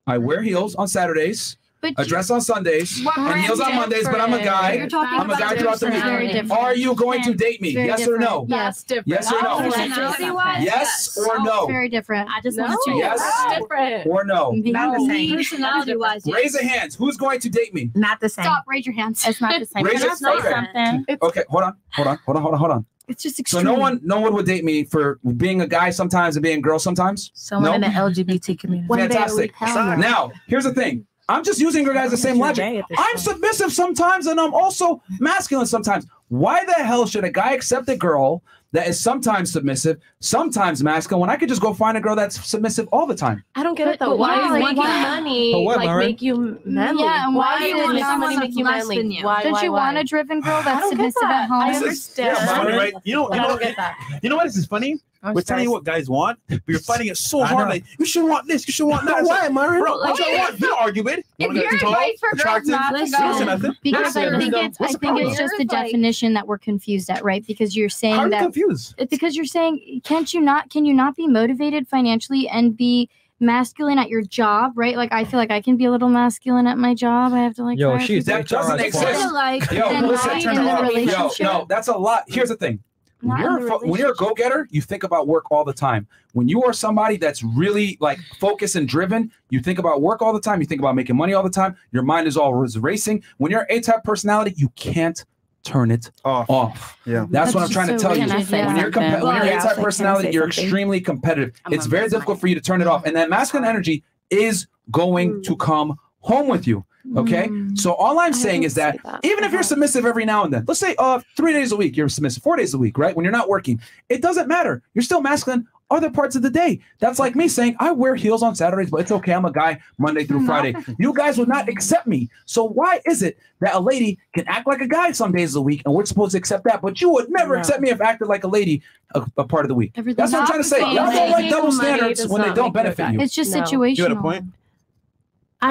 I wear heels on Saturdays. But a dress on Sundays What and heels on Mondays, but I'm a guy. You're talking I'm a guy throughout the week. Are you going to date me? Very Yes or no? Yes, different. Yes or no? Oh, personality-wise, Yes or no? Oh, very different. I just No, want to Yes different. or no? Not the same. Personality wise, Raise a hands. Who's going to date me? Not the same. Stop. Raise your hands. It's not the [laughs] same. Raise Can I it- okay. something? Okay, hold on, hold on, hold on, hold on, hold on. It's just So no one, no one would date me for being a guy sometimes and being a girl sometimes. Someone No? in the LGBT community. Fantastic. Now, here's the thing. I'm just using your guys the same logic. gay at this I'm submissive sometimes and I'm also masculine sometimes. Why the hell should a guy accept a girl that is sometimes submissive, sometimes masculine, when I could just go find a girl that's submissive all the time? I don't get it though. But Why why? does Like, making why? money But what, like Lauren? make you mm, manly? Yeah, and why does does making someone money make you less manly? than you? Why? Don't why, you why? want a driven [sighs] girl that's submissive that. at home? I understand. Yeah, funny, right? You know, you know, don't get that. you know what? This is funny. I'm We're telling you what guys want, [laughs] but you're fighting it so I hard. know. Like you should want this, you should want [laughs] that. No, It's why, like, Myron? Bro, Like, what you want? You don't argue with. If Wanna get your tall, advice for girls not to Listen, go, nothing. because I Listen. think it's I the think it's just a definition that we're confused at, right? Because you're saying How are that confused? It's because you're saying can't you not can you not be motivated financially and be masculine at your job, right? Like I feel like I can be a little masculine at my job. I have to like Yo, she's be- that doesn't exist. like Yo, listen, turn in it the off. Yo, no, that's a lot. Here's the thing. When Not in you're, a when you're a go-getter, you think about work all the time. When you are somebody that's really like focused and driven, you think about work all the time. You think about making money all the time. Your mind is always racing. When you're A-type personality, you can't turn it off. off. Yeah, That's, what I'm trying to tell you. Can I say When you're, something? compe- when you're Well, yeah, A-type can personality, you're something? extremely competitive. I'm it's very this difficult for you to turn it off. And that masculine energy is going to come home with you. Okay. So all I'm saying is that, even if you're submissive every now and then, let's say uh three days a week, you're submissive, four days a week, right? When you're not working, it doesn't matter. You're still masculine other parts of the day. That's like me saying, I wear heels on Saturdays, but it's okay. I'm a guy Monday through [laughs] Friday. You guys would not accept me. So why is it that a lady can act like a guy some days of the week and we're supposed to accept that, but you would never No. accept me if I acted like a lady a, a part of the week? That's what I'm trying to say. Everything's Y'all don't like double standards when they don't not make you a benefit you. It's just situational. You had a situational. point?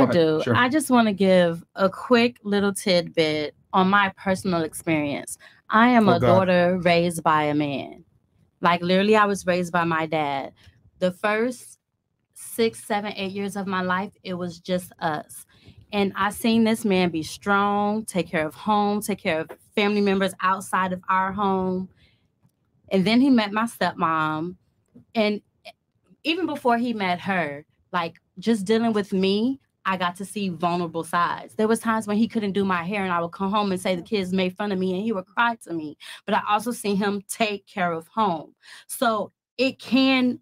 I do. Sure. I just want to give a quick little tidbit on my personal experience. I am Oh, a God. daughter raised by a man. Like literally, I was raised by my dad. The first six, seven, eight years of my life, it was just us. And I seen this man be strong, take care of home, take care of family members outside of our home. And then he met my stepmom. And even before he met her, like just dealing with me, I got to see vulnerable sides. There was times when he couldn't do my hair and I would come home and say the kids made fun of me and he would cry to me. But I also seen him take care of home. So it can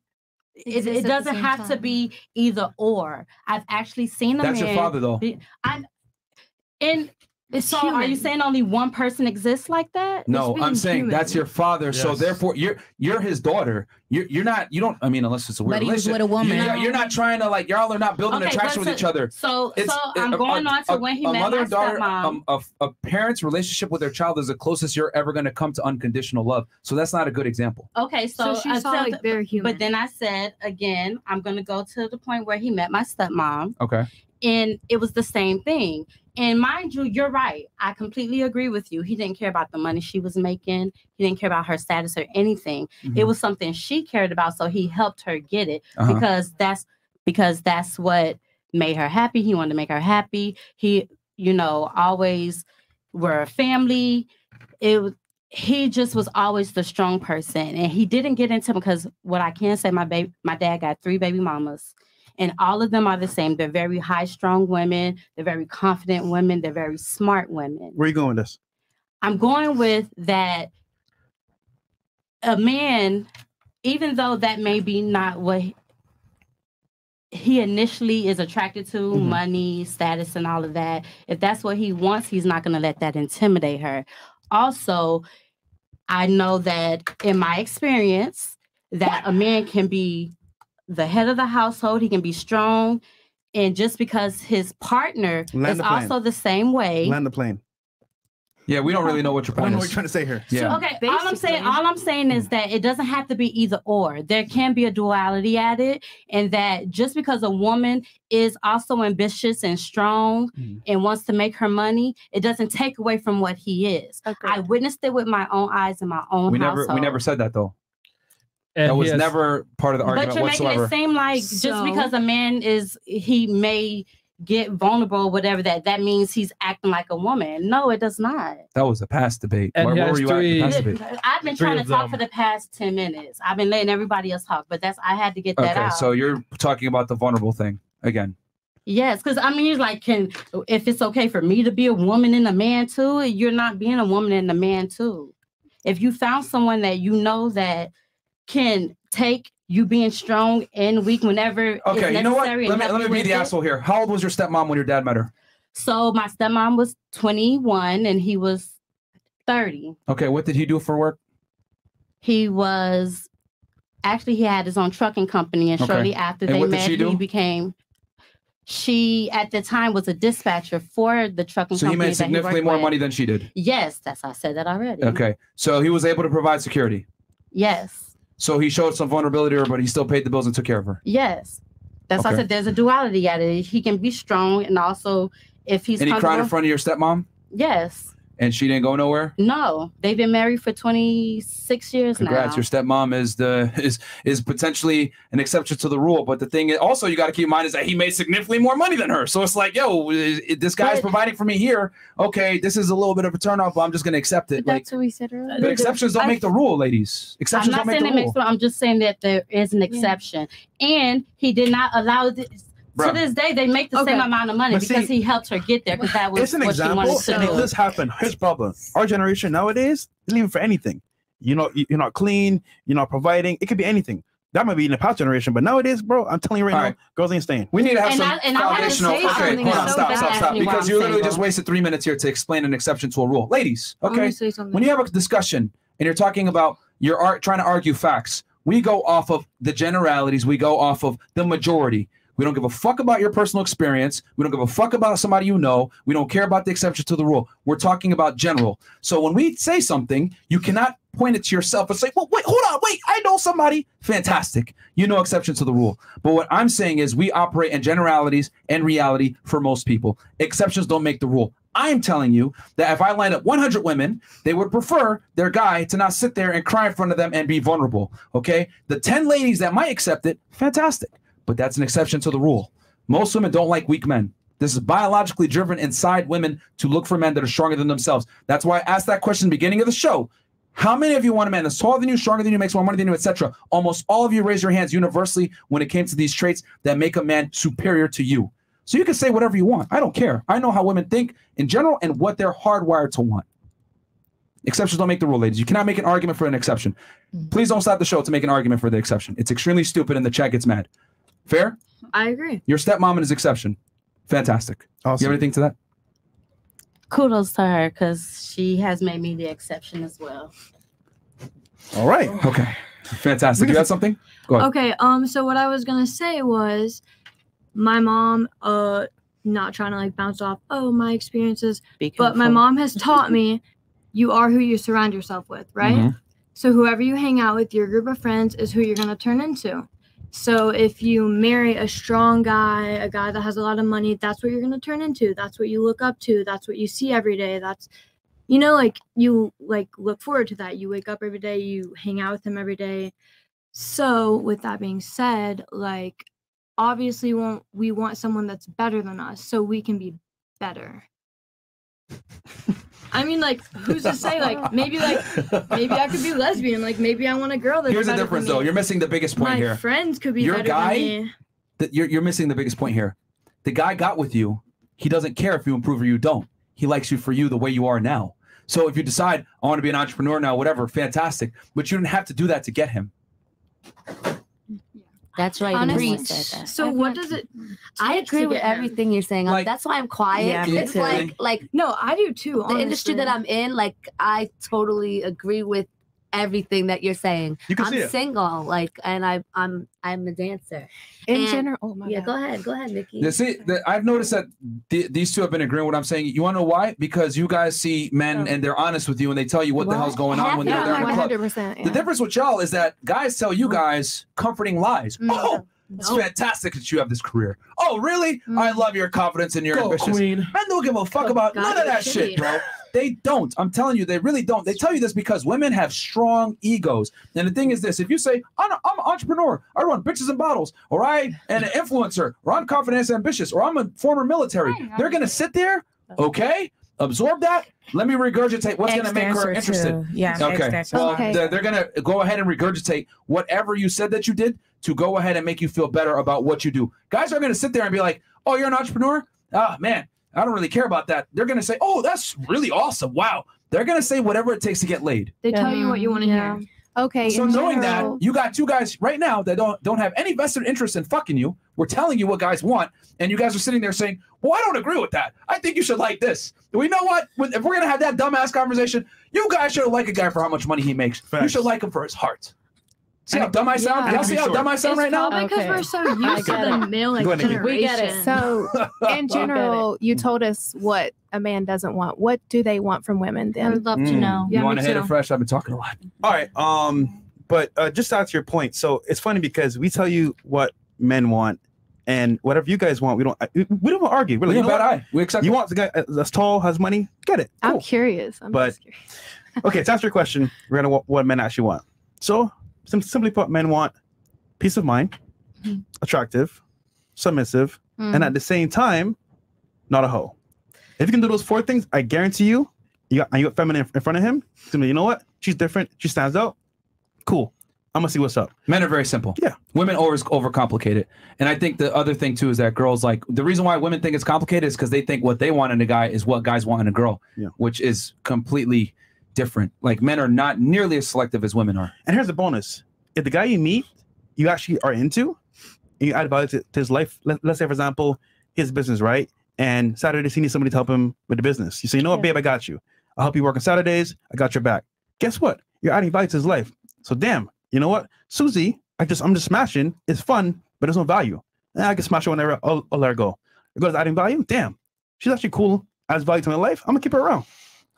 it, it doesn't same have to be either or. I've actually seen a That's your father, though. be- I and It's so are you saying only one person exists like that? No, I'm saying that's your father. So therefore, you're you're his daughter. You're you're not. You don't. I mean, unless it's a weird But he was relationship. with a woman. You're not, you're not trying to like y'all are not building Okay, attraction with let's- each other. so- It's- so I'm a- going a- on to a- when he a met mother my and daughter. stepmom. Um, a, a parent's relationship with their child is the closest you're ever going to come to unconditional love. So that's not a good example. Okay, so, So she I saw, felt- like, very human. But then I said again, I'm gonna go to the point where he met my stepmom, Okay. And it was the same thing. And mind you, you're right. I completely agree with you. He didn't care about the money she was making. He didn't care about her status or anything. It Mhm. was something she cared about, so he helped her get it Uh-huh. because that's because that's what made her happy. He wanted to make her happy. He, you know, always were a family. It was he just was always the strong person and he didn't get into because what I can say my baby my dad got three baby mamas and all of them are the same. They're very high strong women, they're very confident women, they're very smart women. Where are you going with this? I'm going with that a man, even though that may be not what he- initially is attracted to Mhm. money, status, and all of that. If that's what he wants, he's not going to let that intimidate her. Also, I know that in my experience, that a man can be the head of the household, he can be strong, and just because his partner Land is the also the same way. Land the plane. Yeah, we don't really know what your I don't point what is. you're trying to say here. Yeah. Okay, all I'm saying, all I'm saying is that it doesn't have to be either or. There can be a duality at it, and that just because a woman is also ambitious and strong Mm-hmm. and wants to make her money, it doesn't take away from what he is. I witnessed it with my own eyes in my own We never we never said that though. And that was has- never part of the argument. But argument you're whatsoever. making it seem like just because a man is he may get vulnerable, whatever that that means he's acting like a woman. No, it does not. that was a past debate. And Where, where were you at the past debate? I've been Three trying to of talk for the past 10 minutes. I've been letting everybody else talk, but that's I had to get that out. Okay, out. so you're talking about the vulnerable thing again. yes, because I mean it's like can if it's okay for me to be a woman and a man too, you're not being a woman and a man too. If you found someone that you know that can take you being strong and weak whenever Okay, you know what? Let me let me be the it. asshole here. How old was your stepmom when your dad met her? So my stepmom was 21 and he was 30. Okay, what did he do for work? He was actually he had his own trucking company, and Okay. shortly after And they met, he became. She at the time was a dispatcher for the trucking company So he made significantly worked more with. money than she did. Yes, that's I said that already. Okay, so he was able to provide security. Yes. So he showed some vulnerability to her, but he still paid the bills and took care of her. Yes. That's why I said there's a duality at it. He can be strong and also if he's and he cried in front of your stepmom, Yes. And she didn't go nowhere. No. They've been married for 26 years Congrats, now. your stepmom is the is is potentially an exception to the rule. But the thing is, also you got to keep in mind is that he made significantly more money than her. So it's like, yo, i- i- this guy's providing for me here. Okay, this is a little bit of a turnoff, but I'm just gonna accept it. Like, That's what we said earlier. but exceptions don't make the rule, ladies. I'm Exceptions not don't make saying the it rule. makes I'm just saying that there is an exception. And he did not allow this. Bruh. To this day, they make the same amount of money But because see- he helped her get there because that was it's an what she wanted to And do. this happened, here's problem. Our generation nowadays isn't even for anything. You know, you- you're not clean. You're not providing. It could be anything. That might be in the past generation, but nowadays, bro, I'm telling you right now, girls ain't staying. We need to have And some I- and I wanna foundational. say Okay, hold on, so stop, stop, stop. Because you literally single. just wasted three minutes here to explain an exception to a rule. Ladies, okay. When you have a discussion and you're talking about you're trying to argue facts, we go off of the generalities. We go off of the majority. We don't give a fuck about your personal experience. We don't give a fuck about somebody you know. We don't care about the exception to the rule. We're talking about general. So when we say something, you cannot point it to yourself and say, well, wait, hold on, wait, I know somebody. Fantastic. You know exception to the rule. But what I'm saying is we operate in generalities and reality for most people. Exceptions don't make the rule. I'm telling you that if I line up 100 women, they would prefer their guy to not sit there and cry in front of them and be vulnerable. Okay. The 10 ladies that might accept it, fantastic. But that's an exception to the rule. Most women don't like weak men. This is biologically driven inside women to look for men that are stronger than themselves. That's why I asked that question at the beginning of the show. How many of you want a man that's taller than you, stronger than you, makes more money than you, etc.? Almost all of you raise your hands universally when it came to these traits that make a man superior to you. So you can say whatever you want. I don't care. I know how women think in general and what they're hardwired to want. Exceptions don't make the rule, ladies. You cannot make an argument for an exception. Mm. Please don't stop the show to make an argument for the exception. It's extremely stupid and the chat gets mad. Fair? I agree. Your stepmom and his exception. Fantastic. Awesome. You have anything to that? Kudos to her because she has made me the exception as well. All right. Okay. Fantastic. You got something? Go ahead. Okay, um, so what I was gonna say was my mom, uh, not trying to like bounce off, oh, my experiences, but my mom has taught me you are who you surround yourself with, right? Mhm. So whoever you hang out with, your group of friends is who you're gonna turn into. So if you marry a strong guy, a guy that has a lot of money, that's what you're gonna turn into. That's what you look up to. That's what you see every day. That's you know, like you like look forward to that. You wake up every day, you hang out with him every day. So with that being said, like obviously we want we want someone that's better than us so we can be better. I mean, like, who's to say? Like, maybe, like, maybe I could be lesbian. Like, maybe I want a girl that's Here's the difference, though. You're missing the biggest point My here. friends could be Your better guy, than me. that you're, you're missing the biggest point here. The guy got with you. He doesn't care if you improve or you don't. He likes you for you the way you are now. So if you decide I want to be an entrepreneur now, whatever, fantastic. But you didn't have to do that to get him. That's right. Honestly, Honestly, said that. So what does it? I agree with get him? everything you're saying. Like- That's why I'm quiet. Yeah, me it's too. like like no, I do too. The industry that I'm in, like I totally agree with everything that you're saying. You can I'm see it. single, like, and I I'm I'm a dancer. In And- general- oh my yeah, God. go ahead, go ahead, Nikki. You see, the, I've noticed that the, these two have been agreeing with what I'm saying. You want to know why? Because you guys see men oh. and they're honest with you and they tell you what the hell's going on when they're there in 100%. The difference with y'all is that guys tell you mm. guys comforting lies. Mm. Oh, it's fantastic that you have this career. Oh, really? I mm. love your confidence and your Go, ambitions. queen. Men don't give a fuck oh, about God, none of that shit, bro. [laughs] They don't. I'm telling you, they really don't. They tell you this because women have strong egos. And the thing is this: if you say, "I'm, a, I'm an entrepreneur, I run bitches and bottles," or I am an influencer, or I'm confident and ambitious, or I'm a former military, they're gonna sit there, okay, absorb that. Let me regurgitate what's gonna make her interested. too. Yeah, Okay. Well, Okay. they're, they're gonna go ahead and regurgitate whatever you said that you did to go ahead and make you feel better about what you do. Guys are gonna sit there and be like, "Oh, you're an entrepreneur? Ah, man, I don't really care about that." They're gonna say, "Oh, that's really awesome. Wow." They're gonna say whatever it takes to get laid. They tell you what you want to hear. Okay. So knowing general- that, you got two guys right now that don't don't have any vested interest in fucking you. We're telling you what guys want, and you guys are sitting there saying, "Well, I don't agree with that. I think you should like this." We know what? If we're gonna have that dumbass conversation, you guys should like a guy for how much money he makes. You should like him for his heart. See how dumb I sound? Yeah. Y'all see how dumb I sound It's right now? probably because we're so used to the male like Go ahead, Nikki. generation. We get it. So, [laughs] in general, you told us what a man doesn't want. What do they want from women then? I would love Mm, You want to hit it fresh? I've been talking a lot. All right. Um, But uh, just to answer your point, so it's funny because we tell you what men want, and whatever you guys want, we don't. We we don't argue. We're like, We you know bad what? eye. We accept You it. want the guy uh, that's tall, has money, get it. I'm curious. I'm but [laughs] okay, to answer your question, we're gonna what, what men actually want. So sim- simply put, men want peace of mind, Mhm. attractive, submissive, and Mhm. at the same time, not a hoe. If you can do those four things, I guarantee you, you got, you got feminine in front of him. he's You know what? She's different. She stands out. Cool. I'm gonna see what's up. Men are very simple. Yeah. Women always overcomplicate it. And I think the other thing too is that girls like the reason why women think it's complicated is because they think what they want in a guy is what guys want in a girl. Yeah. Which is completely different. Like men are not nearly as selective as women are. And here's the bonus: if the guy you meet, you actually are into, and you add value to, to his life. Let, let's say, for example, his business, right? And Saturdays he needs somebody to help him with the business. You say, you know what, babe, I got you. I'll help you work on Saturdays. I got your back. Guess what? You're adding value to his life. So damn, you know what, Susie, I just I'm just smashing. It's fun, but there's no value. Eh, I can smash her whenever. I'll, I'll let her go. It goes adding value. Damn, she's actually cool. Adds value to my life. I'm gonna keep her around.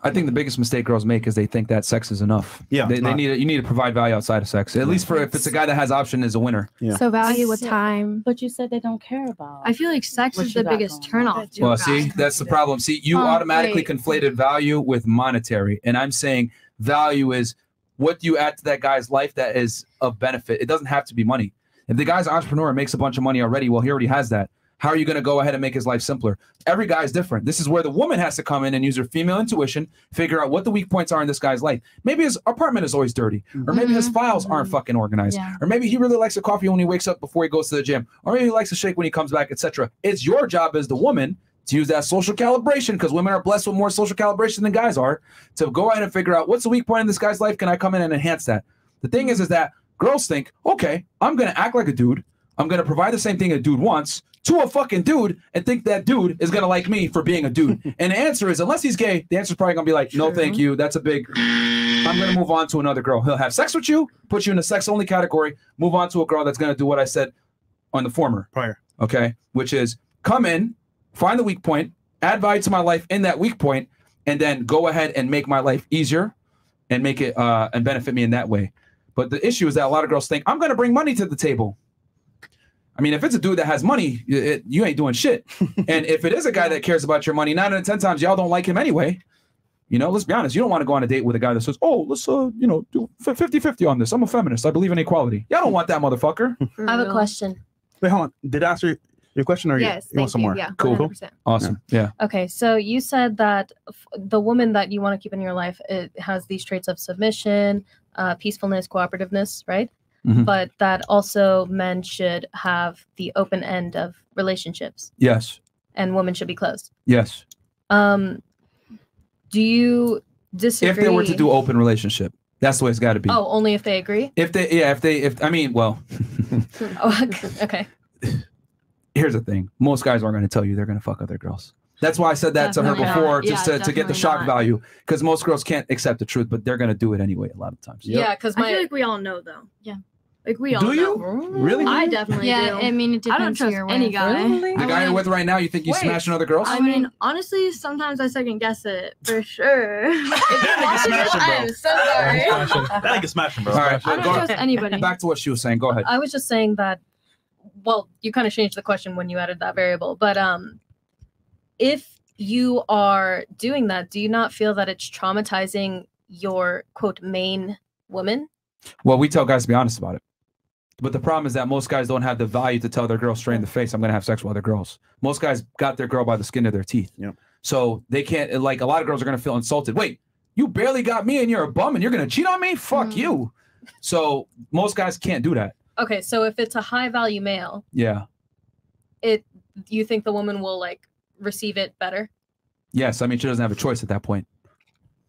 I think the biggest mistake girls make is they think that sex is enough. Yeah, They, they need to, you need to provide value outside of sex. At least for if it's a guy that has option is a winner. Yeah. So value with time. But you said they don't care about. I feel like sex is the biggest going turnoff. to a Well, see, that's the problem. See, you Um, automatically wait. conflated value with monetary, and I'm saying value is what do you add to that guy's life that is of benefit. It doesn't have to be money. If the guy's an entrepreneur and makes a bunch of money already, well, he already has that. How are you going to go ahead and make his life simpler? Every guy is different. This is where the woman has to come in and use her female intuition, figure out what the weak points are in this guy's life. Maybe his apartment is always dirty, or maybe his mm-hmm. files aren't mm-hmm. fucking organized, Yeah. or maybe he really likes a coffee when he wakes up before he goes to the gym, or maybe he likes a shake when he comes back, etc. It's your job as the woman to use that social calibration because women are blessed with more social calibration than guys are to go ahead and figure out what's the weak point in this guy's life. Can I come in and enhance that? The thing is, is that girls think, okay, I'm gonna act like a dude. I'm gonna provide the same thing a dude wants to a fucking dude and think that dude is gonna like me for being a dude. [laughs] and the answer is, unless he's gay, the answer is probably gonna be like, no, thank you. That's a big. I'm gonna move on to another girl. He'll have sex with you, put you in a sex only category, move on to a girl that's gonna do what I said on the former prior. Okay, which is come in, find the weak point, add value to my life in that weak point, and then go ahead and make my life easier and make it uh, and benefit me in that way. But the issue is that a lot of girls think I'm going to bring money to the table. I mean, if it's a dude that has money, it, you ain't doing shit. [laughs] and if it is a guy that cares about your money, nine out of ten times y'all don't like him anyway. You know, let's be honest. You don't want to go on a date with a guy that says, "Oh, let's uh, you know, do 50-50 on this. I'm a feminist. I believe in equality." Y'all don't want that motherfucker. [laughs] I have a question. Wait, hold on. Did I answer your question or you- Yes, you, want thank some you. more? Yeah, cool. 100%. Awesome. Yeah. Okay, so you said that f- the woman that you want to keep in your life it has these traits of submission, uh, peacefulness, cooperativeness, right? Mhm. But that also men should have the open end of relationships, Yes. and women should be closed. Yes. Um, do you disagree? If they were to do open relationship, that's the way it's got to be. oh, only if they agree. If they, yeah, if they, if I mean, well, [laughs] oh, [laughs] okay. [laughs] here's the thing: most guys aren't going to tell you they're going to fuck other girls. That's why I said that to her Definitely not. before, just Yeah, to, to get the shock not. value, because most girls can't accept the truth, but they're going to do it anyway a lot of times. Yeah, because I feel like we all know though. Yeah. Like we all Do you? know. Really? I definitely Yeah, do. I mean, it I don't trust you're any guy. Really? The guy you're with right now, you think he's Wait. smashing other girls? I mean, honestly, sometimes I second guess it for sure. [laughs] I'm so sorry. [laughs] That nigga smashing, bro. All right, I don't go- trust anybody. Back to what she was saying. Go ahead. I was just saying that. Well, you kind of changed the question when you added that variable, but um, if you are doing that, do you not feel that it's traumatizing your quote main woman? Well, we tell guys to be honest about it. But the problem is that most guys don't have the value to tell their girl straight in the face, I'm going to have sex with other girls. Most guys got their girl by the skin of their teeth. Yeah. So they can't, like, a lot of girls are going to feel insulted. Wait, you barely got me and you're a bum and you're going to cheat on me? Fuck mm-hmm. you. So most guys can't do that. Okay, so if it's a high value male, Yeah. it you think the woman will like receive it better? Yes. I mean, she doesn't have a choice at that point.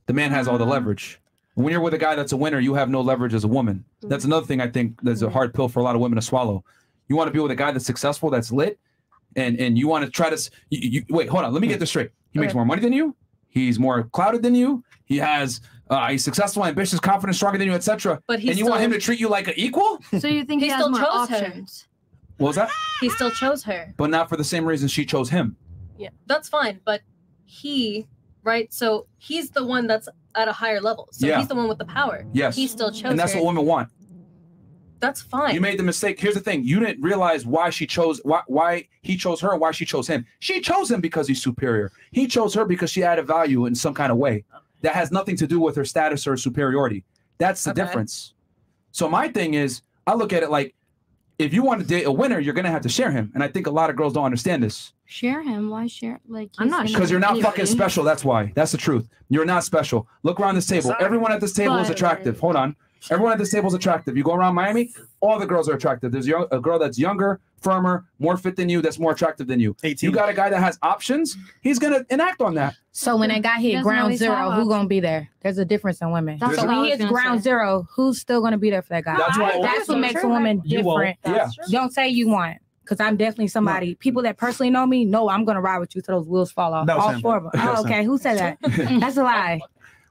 The man has all the ah. leverage. When you're with a guy that's a winner, you have no leverage as a woman. That's another thing I think that's a hard pill for a lot of women to swallow. You want to be with a guy that's successful, that's lit, and and you want to try to you, you, wait. Hold on, let me get this straight. He makes Okay. more money than you. He's more clouded than you. He has uh, he's successful, ambitious, confident, stronger than you, etc. But he and you want him to treat you like an equal? [laughs] So you think He he, has still more chose her. What was that? He still chose her. But not for the same reason she chose him. Yeah, that's fine. But he, right? So he's the one that's at a higher level. So Yeah. he's the one with the power. Yes. He still chose and that's her. what women want. That's fine. You made the mistake. Here's the thing: you didn't realize why she chose why why he chose her and why she chose him. She chose him because he's superior. He chose her because she added value in some kind of way that has nothing to do with her status or superiority. That's the Okay. difference. So my thing is, I look at it like, if you want to date a winner, you're gonna have to share him. And I think a lot of girls don't understand this Share him. Why share? Like I'm not in because you're not anyway. fucking special. That's why. That's the truth. You're not special. Look around this table. Everyone at this table is attractive. Hold on. Everyone at this table is attractive. You go around Miami, all the girls are attractive. There's young, a girl that's younger, firmer, more fit than you, that's more attractive than you. 18. You got a guy that has options. He's gonna enact on that. So when that guy hit ground zero, have who gonna be there? There's a difference in women. That's so when he hits ground say. zero, who's still gonna be there for that guy? That's why- That's what That's makes a woman different. Yeah. Don't say you want. Because I'm definitely somebody. People that personally know me know I'm gonna ride with you till those wheels fall off. That All him. four of them. Oh, okay. him. Who said that? [laughs] That's a lie.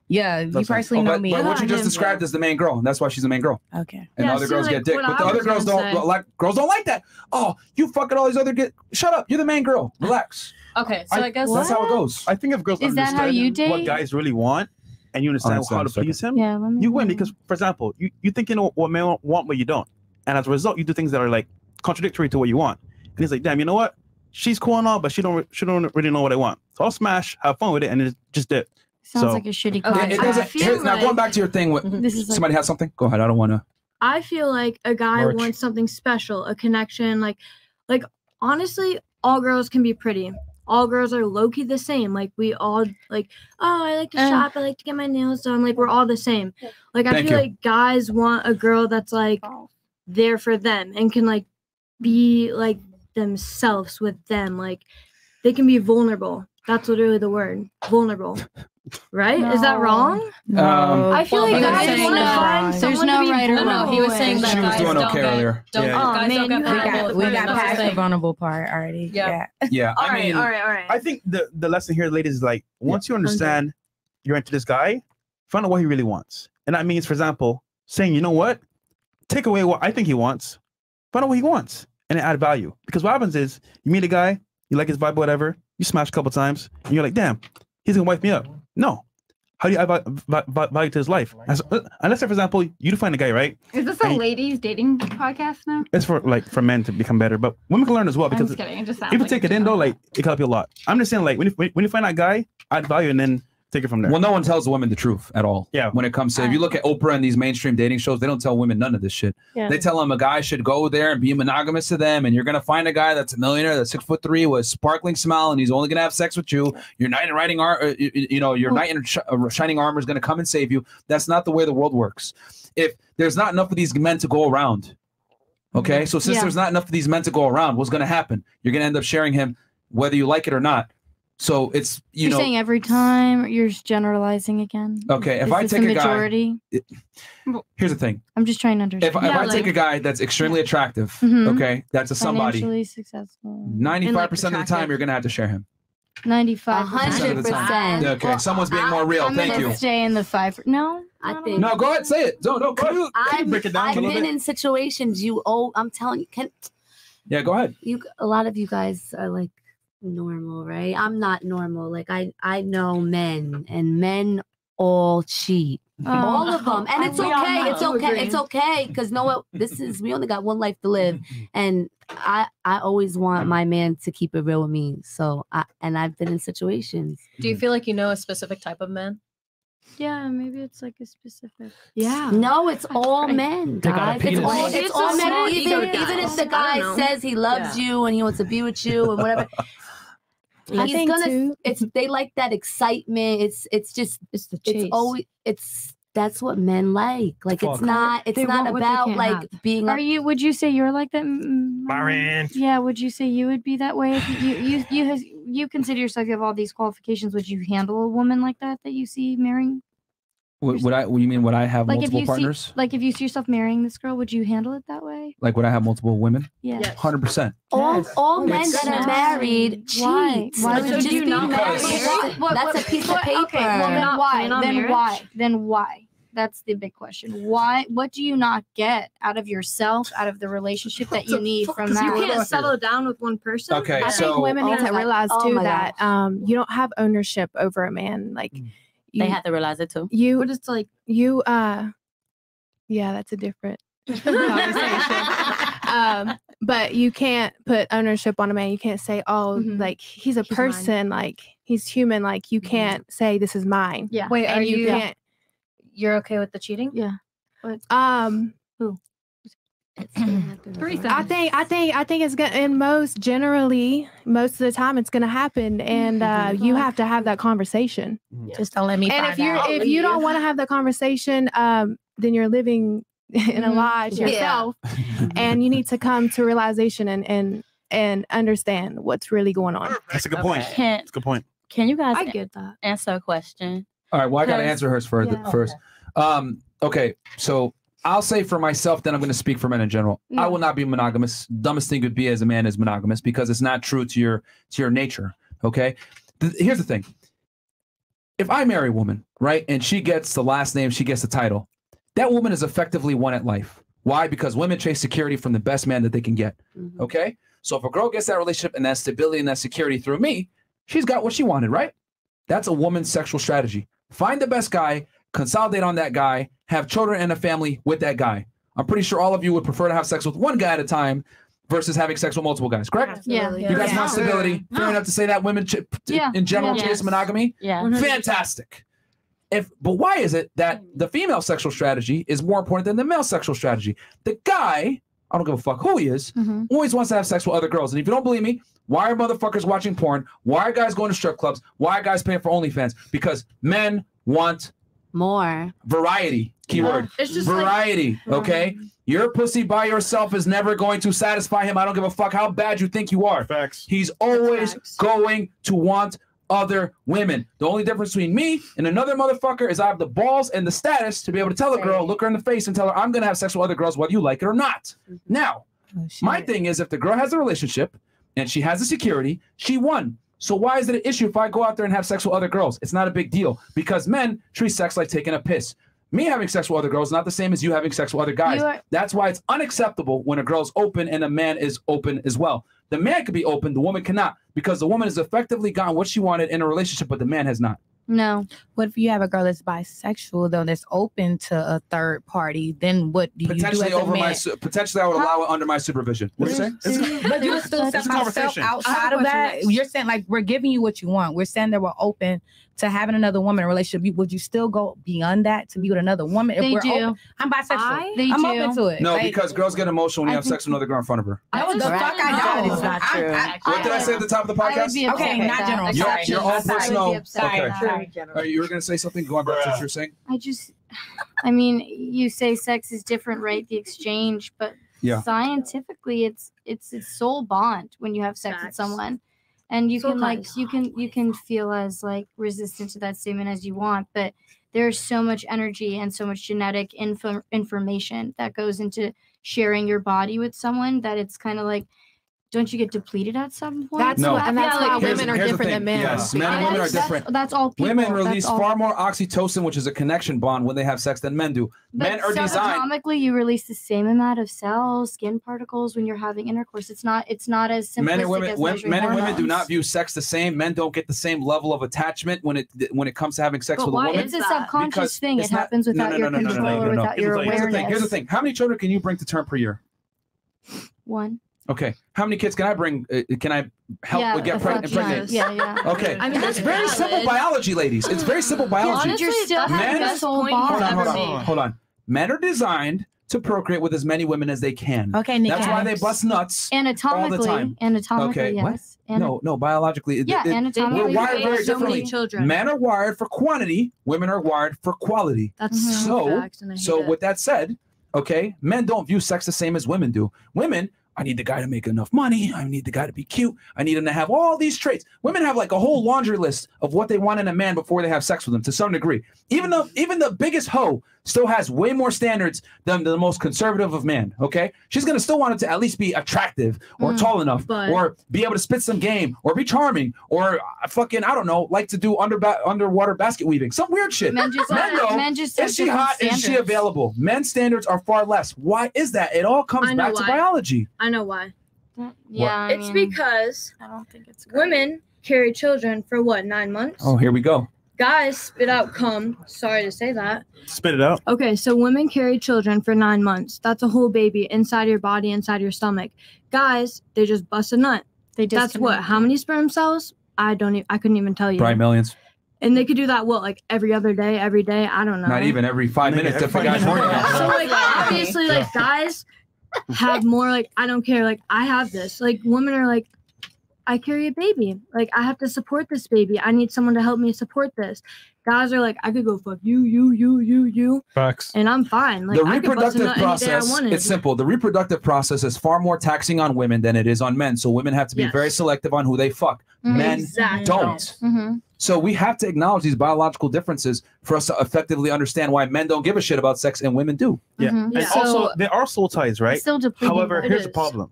Yeah, you That's fine. personally Oh, know but, me. But what you just described is the main girl, and that's why she's the main girl. Okay. And Yeah, other girls like, get dick, what but the other girls don't say- like. Girls don't like that. Oh, you fucking all these other get. Shut up. You're the main girl. Relax. Okay, so I, guess that's how it goes. I think if girls Is that how understood you what guys really want and you understand Understand, how to please him, Yeah, you win because, for example, you, you think you know what men want, but you don't. And as a result, you do things that are like contradictory to what you want. And he's like, damn, you know what? She's cool and all, but she don't re- she don't really know what I want. So I'll smash, have fun with it, and it just did. Sounds so, like a shitty It- concept. it doesn't- I feel here- now going back to your thing, with This is like- somebody has something. Go ahead. I don't want to. I feel like a guy Merch. wants something special, a connection. Like, like honestly, all girls can be pretty. All girls are low key the same. Like we all like, oh, I like to Uh. shop. I like to get my nails done. Like we're all the same. Like I feel you. like guys want a girl that's like there for them and can like be like themselves with them. Like they can be vulnerable. That's literally the word, vulnerable. [laughs] Right? Is that No. wrong? Um, I feel Well, like he was guys saying want to find There's someone no to be right or No, no, he was saying that She was guys doing don't okay get, earlier. Don't, Yeah. Oh, guys man, don't get you we got with we got the past the vulnerable part already. Yeah. Yeah. Yeah. All I right, mean, all right, all right. I think the, the lesson here, ladies, is like once you understand you're into this guy, find out what he really wants. And that means, for example, saying, you know what? Take away what I think he wants, find out what he wants, and add value. Because what happens is you meet a guy, you like his vibe, whatever, you smash a couple times, and you're like, damn, he's gonna wipe me up. No. How do you add va- va- va- value to his life? As- uh, Unless, for example, you do find a guy, right? Is this a And- ladies dating podcast now? It's for like for men to become better, but women can learn as well I'm because just kidding. It just if you like take it in though, like it can help you a lot. I'm just saying, like when you when you find that guy, add value and then take it from there. Well, no one tells the women the truth at all. Yeah. When it comes to, if you look at Oprah and these mainstream dating shows, they don't tell women none of this shit. Yeah. They tell them a guy should go there and be monogamous to them, and you're gonna find a guy that's a millionaire, that's six foot three with a sparkling smile, and he's only gonna have sex with you. Your knight in riding ar- uh, you, you know, your knight in sh- uh, shining armor is gonna come and save you. That's not the way the world works. If there's not enough of these men to go around, okay, so since Yeah. there's not enough of these men to go around, what's gonna happen? You're gonna end up sharing him, whether you like it or not. So it's you You are know. saying every time you're just generalizing again. Okay, if Is I take the a guy- majority? Here's the thing. I'm just trying to understand. If, if I take a guy that's extremely attractive, Mhm. okay, that's a somebody. financially successful, Ninety-five percent of the time, you're gonna have to share him. ninety-five Percent of the time. Okay, someone's being more real. I'm Thank you. stay in the five. No, I think. No, go ahead, say it. No, no, go ahead. I've, break it down a I've little been bit? in situations you oh I'm telling you can Yeah, go ahead. you a lot of you guys are like normal, right? I'm not normal. Like I I know men and men all cheat. all of them. And [laughs] it's okay. It's okay. It's okay cuz no one this is we only got one life to live and I I always want my man to keep it real with me. So I and I've been in situations. Do you feel like you know a specific type of man? Yeah, maybe it's like a specific. Yeah. No, it's all men, They got a guys. It's all, it's it's all men. Even, even if the guy says he loves you and he wants to be with you and whatever, I he's think gonna. too- It's [laughs] they like that excitement. It's it's just It's the chase. it's chase. always it's that's what men like. Like it's not it's They not want what they about like have. being. Are you? Would you say you're like that? mm, Myron. Yeah. Would you say you would be that way if you you you has, you consider yourself you have all these qualifications? Would you handle a woman like that that you see marrying? Would, would I? You mean would I have Like if multiple you partners? see like if you see yourself marrying this girl, would you handle it that way? Like would I have multiple women? Yeah. Hundred percent. all Yes. all men that are married cheat. Why? Why So would just you be not? married. Because- What- That's what- a piece of paper. Okay, well then Not why? Then marriage? why? Then why? That's the big question. Why? What do you not get out of yourself, out of the relationship that you [laughs] need from that? you can't settle down with one person. Okay, I so think women need to realize too my that um you don't have ownership over a man. Like Mm. You, They had to realize it too. you But it's like you uh yeah, that's a different [laughs] [laughs] conversation. um, but you can't put ownership on a man. You can't say, "Oh, like he's a Mm-hmm. He's mine. person, like he's human." Like you can't say, "This is mine." Yeah. Wait, and are you you- can't. You're okay with the cheating? Yeah. Um. Who? [clears throat] I think I think I think it's gonna and most generally most of the time it's gonna happen [laughs] and uh you have to have that conversation. Just don't let me And find if you're out. if you don't [laughs] want to have that conversation, um then you're living [laughs] in a Mhm. lie to Yeah. yourself and you need to come to realization and and and understand what's really going on. That's a good point. Can, That's a good point. can you guys I get that. answer a question? All right. Well, I got to answer hers first. Yeah. First. Um, okay. So I'll say for myself, then I'm going to speak for men in general. I will not be monogamous. Dumbest thing would be as a man is monogamous because it's not true to your to your nature. Okay. Th- here's the thing. If I marry a woman, right, and she gets the last name, she gets the title, that woman is effectively one at life. Why? Because women chase security from the best man that they can get. Mm-hmm. Okay. So if a girl gets that relationship and that stability and that security through me, she's got what she wanted, right? That's a woman's sexual strategy. Find the best guy, consolidate on that guy, have children and a family with that guy. I'm pretty sure all of you would prefer to have sex with one guy at a time versus having sex with multiple guys, correct? Yeah. You guys Yeah. want stability? Fair enough to say that women ch- Yeah. in general Yeah. chase monogamy? Yeah. 100%. Fantastic. If but why is it that the female sexual strategy is more important than the male sexual strategy? The guy, I don't give a fuck who he is, Mm-hmm. always wants to have sex with other girls. And if you don't believe me, why are motherfuckers watching porn? Why are guys going to strip clubs? Why are guys paying for OnlyFans? Because men want more variety. Keyword. It's just like- variety. okay. Your pussy by yourself is never going to satisfy him. I don't give a fuck how bad you think you are. Facts. He's always going to want other women. The only difference between me and another motherfucker is I have the balls and the status to be able to tell a girl, look her in the face, and tell her I'm gonna have sex with other girls, whether you like it or not. Mm-hmm. Now, oh, my thing is if the girl has a relationship and she has the security, she won. So why is it an issue if I go out there and have sex with other girls? It's not a big deal because men treat sex like taking a piss. Me having sex with other girls is not the same as you having sex with other guys. Are- That's why it's unacceptable when a girl's open and a man is open as well. The man could be open, the woman cannot, because the woman has effectively gotten what she wanted in a relationship, but the man has not. No. What if you have a girl that's bisexual though, that's open to a third party? Then what do you do Potentially as a over my su- potentially I would allow it under my supervision. What do you say? but you still set myself conversation. I have outside of that. You're saying like we're giving you what you want. We're saying that we're open to having another woman in a relationship. You- Would you still go beyond that to be with another woman? They we're do. Open, I'm bisexual. I- they I'm do. open to it. No, Like, because girls get emotional when you I have sex with another girl in front of her. no, the fuck I don't. It's not I'm- true. I- What did I say at the top of the podcast? Okay, not general. You're, Sorry. you're all I would be personal. upset. Okay. Sorry, All right, you were gonna say something. Going back to what you're saying. I just, I mean, you say sex is different, right? The exchange, but Yeah. scientifically, it's it's a soul bond when you have sex with someone, and you Soul can like you can you can feel as like resistant to that statement as you want, but there's so much energy and so much genetic info information that goes into sharing your body with someone that it's kind of like. Don't you get depleted at some point? That's No. what, and that's Yeah, why like- Here's- women are different than men. Yes, men and women are different. That's all. People. Women release all far more oxytocin, which is a connection bond, when they have sex than men do. Men are so designed. atomically, you release the same amount of cells, skin particles when you're having intercourse. It's not. It's not as simplistic Men and women, as women, measuring men and women do not view sex the same. Men don't get the same level of attachment when it when it comes to having sex But with why? a woman. It's a subconscious Because thing. It not- happens without no, your no, no, no, no, control or without your the thing. Here's the thing. Here's the thing. How many children can you bring to term per year? One. Okay. How many kids can I bring? Uh, can I help Yeah, get pregnant? pregnant? Yeah, yeah. Okay. I mean, it's that's very valid. simple biology, ladies. It's very simple biology. Honestly, you're still having Men- a soul Hold on, hold on, hold on. Men are designed to procreate with as many women as they can. Okay, Nick That's why they bust nuts all the Anatomically, time. anatomically, okay. yes. What? Ana- no, no. Biologically, it- Yeah, it- anatomically, we're wired very so differently. children. Men are wired for quantity. Women are wired for quality. That's Mm-hmm. so so. facts, and I hate So with that said, okay, men don't view sex the same as women do. Women. I need the guy to make enough money. I need the guy to be cute. I need him to have all these traits. Women have like a whole laundry list of what they want in a man before they have sex with him to some degree. Even though even the biggest hoe still has way more standards than the most conservative of men. Okay, she's gonna still want it to at least be attractive or Mm, tall enough but- or be able to spit some game or be charming or uh, fucking I don't know like to do under underwater basket weaving some weird shit. Men just- men, though, men just is she different hot? Is she available? Men's standards are far less. Why is that? It all comes I know back to biology. I know why. Yeah, I it's mean, because I don't think it's women carry children for what nine months. Oh, here we go. Guys spit out cum. Sorry to say that. Spit it out. Okay, so women carry children for nine months. That's a whole baby inside your body, inside your stomach. Guys, they just bust a nut. They That's what? How many sperm cells? I don't. Even, I couldn't even tell you. Probably millions. And they could do that what, like every other day, every day? I don't know. Not even every five minutes if the guy's horny. So like obviously like guys have more like I don't care like I have this like women are like I carry a baby like I have to support this baby I need someone to help me support this guys are like I could go fuck you you you you you Facts. and I'm fine like the I could bust a reproductive nut any day I process wanted. it's simple the reproductive process is far more taxing on women than it is on men so women have to be Yes. very selective on who they fuck Mhm. men Exactly. don't Mm-hmm. so we have to acknowledge these biological differences for us to effectively understand why men don't give a shit about sex and women do Yeah. Mm-hmm. And Yeah. also, there are soul ties, right? still depleting. However, here's is. the problem: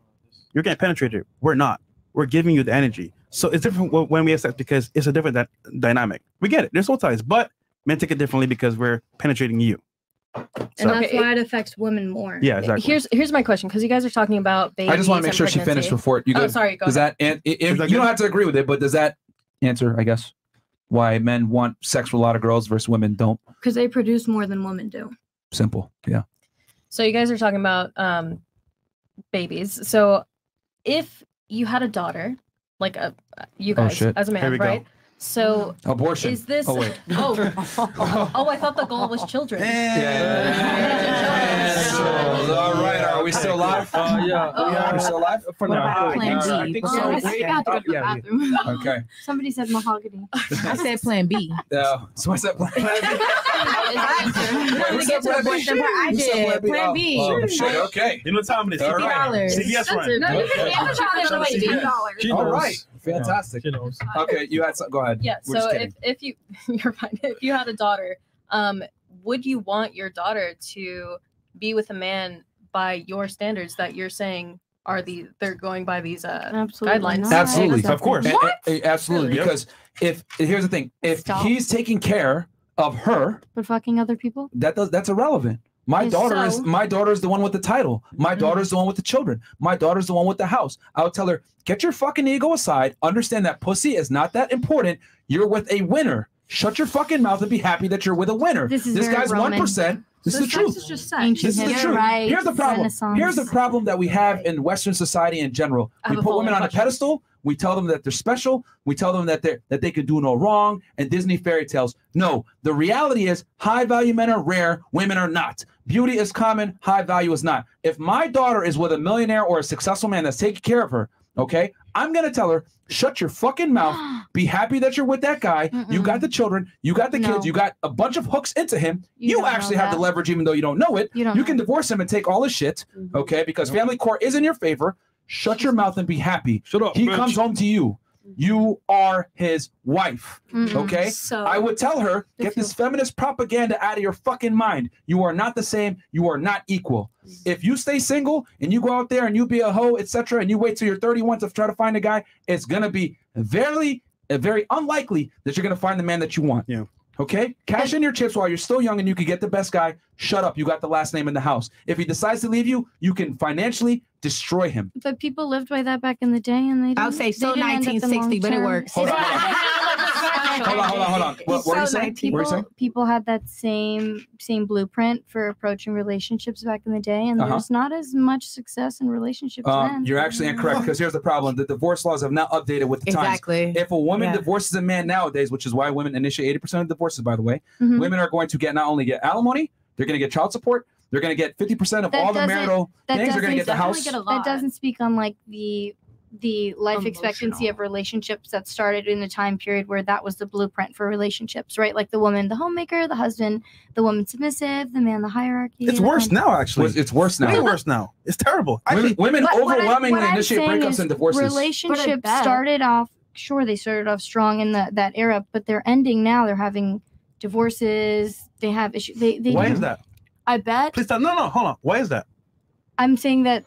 you're getting penetrated. We're not. We're giving you the energy. So it's different when we accept because it's a different dy- dynamic. We get it. There's soul ties, but men take it differently because we're penetrating you. and So- that's why it affects women more Yeah, exactly. Here's here's my question because you guys are talking about babies. i just want to make and sure she finished before it- you oh, good? sorry. Go does ahead. that and if, that you don't have to agree with it but does that answer i guess why men want sex with a lot of girls versus women don't because they produce more than women do simple yeah So you guys are talking about um babies. So if you had a daughter, like a you Oh, guys shit. as a man, we go. right? So Abortion. is this Oh, wait. oh oh I thought the goal was children. Yeah. all right are we still live Uh, yeah. are we still live For now. Plan B. I think so. Before we Wait, skip. uh, yeah, we- okay Somebody said mahogany. I said Plan B. yeah so what's that plan B? What's that plan B? I What's that did. Plan Oh, B. oh, shit, okay You know what time it is. All right. CVS run. Okay. All right. Fantastic. Okay, you had some. Go ahead. Yeah. We're So if, if you [laughs] you're fine. If you had a daughter, um, would you want your daughter to be with a man by your standards that you're saying are the they're going by these uh Absolutely guidelines? not. Absolutely, Of course. A- a- a- absolutely, Really? because if here's the thing, if Stop. he's taking care of her, But fucking other people? that does that's irrelevant. My Is daughter is my daughter is the one with the title. My daughter's the one with the children. My daughter's the one with the house. I would tell her, get your fucking ego aside. Understand that pussy is not that important. You're with a winner. Shut your fucking mouth and be happy that you're with a winner. This is this guy's one This So is the truth. is just sex. This is the truth. Right. Here's the problem. Here's the problem that we have in Western society in general. We put women on a pedestal. We tell them that they're special. We tell them that they are that they can do no wrong. And Disney fairy tales. No, the reality is high value men are rare. Women are not. Beauty is common. High value is not. If my daughter is with a millionaire or a successful man that's taking care of her, okay, I'm gonna tell her, shut your fucking [gasps] mouth. Be happy that you're with that guy. You got the children. You got the No. kids. You got a bunch of hooks into him. You You, actually have the leverage, even though you don't know it. You don't you can divorce him and take all his shit, mm-hmm. okay? Because family court is in your favor. Shut your mouth and be happy. Shut up. He bitch. comes home to you. You are his wife. Mm-mm. Okay. So- I would tell her, get this feminist propaganda out of your fucking mind. You are not the same. You are not equal. If you stay single and you go out there and you be a hoe, etc., and you wait till you're 31 to try to find a guy, it's gonna be very, very unlikely that you're gonna find the man that you want. Yeah. Okay, cash in your chips while you're still young and you can get the best guy. Shut up, you got the last name in the house. If he decides to leave you, you can financially destroy him. But people lived by that back in the day, and they. I would didn't- say they so didn't end up in 1960, but it long-term- works. Hold on, [laughs] hold on, hold on, hold on. What, what are you So, saying? like, people, what are you saying? people had that same same blueprint for approaching relationships back in the day, and Uh-huh. there's not as much success in relationships Um, then. you're actually incorrect because here's the problem: the divorce laws have not updated with the Exactly. times. If a woman Yeah. divorces a man nowadays, which is why women initiate 80 percent of divorces, by the way, Mhm. women are going to get not only get alimony, they're going to get child support, they're going to get 50 percent of That all the marital that things. They're going to get doesn't- the house. That doesn't speak on like the the life expectancy of relationships that started in a time period where that was the blueprint for relationships, right? Like the woman, the homemaker, the husband, the woman submissive, the man, the hierarchy. It's worse kind- now, actually. It's- it's worse now. Way worse now. It's terrible. Women, women what overwhelmingly what I'm initiate breakups and divorces. Relationships started off, sure, they started off strong in the, that era, but they're ending now. They're having divorces. They have issues. They, they Why is that? I bet. Please stop. No, no, hold on. Why is that? I'm saying that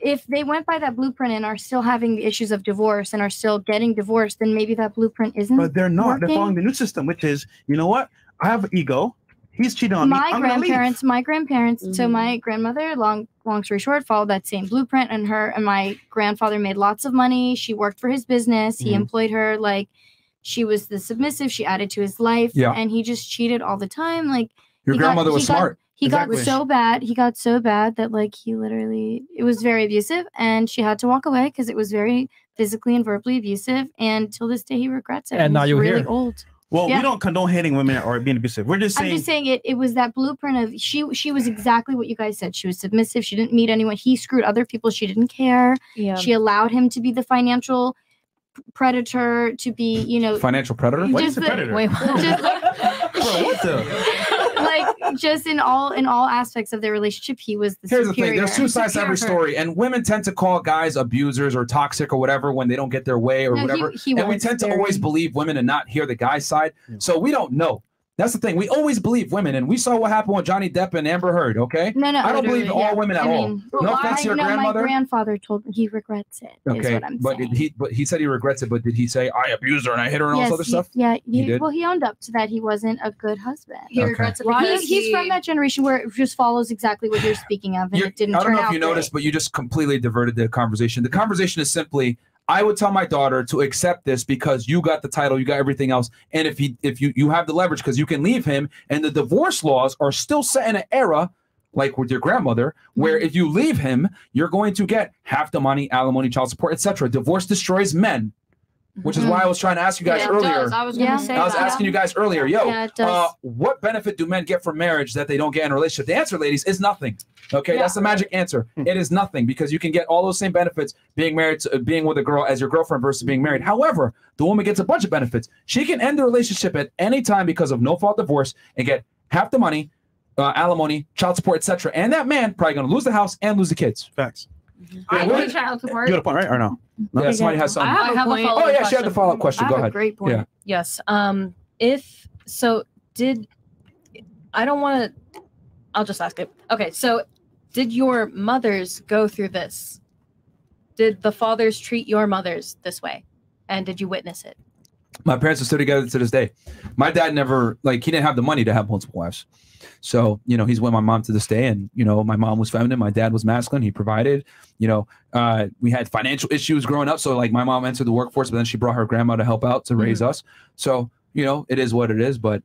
if they went by that blueprint and are still having the issues of divorce and are still getting divorced, then maybe that blueprint isn't. But they're not. They're following the new system, which is, you know what? I have ego. He's cheating on me. my I'm leave. grandparents, my grandparents. So Mhm. my grandmother, long long story short, followed that same blueprint, and her and my grandfather made lots of money. She worked for his business. He Mhm. employed her like she was the submissive. She added to his life, Yeah. and he just cheated all the time. Like Your he got- grandmother was he got- smart. He Exactly. got so bad. He got so bad that like he literally it was very abusive, and she had to walk away because it was very physically and verbally abusive. And till this day, he regrets it. And now you're really here. old. Well, Yeah. we don't condone hating women or being abusive. We're just saying. I'm just saying it. It was that blueprint of she. She was exactly what you guys said. She was submissive. She didn't meet anyone. He screwed other people. She didn't care. Yeah. She allowed him to be the financial predator. To be, you know, Financial predator. Just a predator? Wait, just [laughs] [laughs] like just in all in all aspects of their relationship, he was the Here's the thing: there's two sides to every story, and women tend to call guys abusers or toxic or whatever when they don't get their way or No, whatever. he and we was tend to always believe women and not hear the guy's side. So we don't know. That's the thing. We always believe women, and we saw what happened with Johnny Depp and Amber Heard. Okay. No, no, I don't believe all yeah. women at I all. no well, offense to your I- no, grandmother. My grandfather told me he regrets it. okay, what I'm but saying. he but he said he regrets it. But did he say I abused her and I hit her and all this other he- stuff? Yeah, He he, did? well, he owned up to that. He wasn't a good husband. He Okay. regrets it He- because he's from that generation where it just follows exactly what you're speaking of, and You- it didn't I don't turn know if you great. noticed, but you just completely diverted the conversation. The conversation is simply I would tell my daughter to accept this because you got the title, you got everything else, and if he if you you have the leverage because you can leave him, and the divorce laws are still set in an era like with your grandmother, where Mm-hmm. if you leave him, you're going to get half the money, alimony, child support, etc. Divorce destroys men. Which is why I was trying to ask you guys Mm-hmm. Yeah, earlier. does. I was gonna Yeah. say I was that. asking you guys earlier, yo, Yeah, uh, what benefit do men get from marriage that they don't get in a relationship? The answer, ladies, is nothing. Okay, that's the magic answer. It is nothing because you can get all those same benefits being married to uh, being with a girl as your girlfriend versus being married. However, the woman gets a bunch of benefits. She can end the relationship at any time because of no fault divorce and get half the money, uh, alimony, child support, etc. And that man probably going to lose the house and lose the kids. Facts. I what- think child support. You got a point, right? Or no? Yeah, somebody has something. I have a oh follow-up yeah, she had the question. follow up question. I Go have a ahead. great point. Yeah. Yes. Um, if so, did I don't want to. I'll just ask it. Okay. So, did your mothers go through this? Did the fathers treat your mothers this way? And did you witness it? My parents are still together to this day. My dad never like he didn't have the money to have multiple wives. So, you know, he's with my mom to this day. And, you know, my mom was feminine, my dad was masculine. He provided, you know, uh, we had financial issues growing up. So like my mom entered the workforce, but then she brought her grandma to help out to raise us. So, you know, it is what it is, but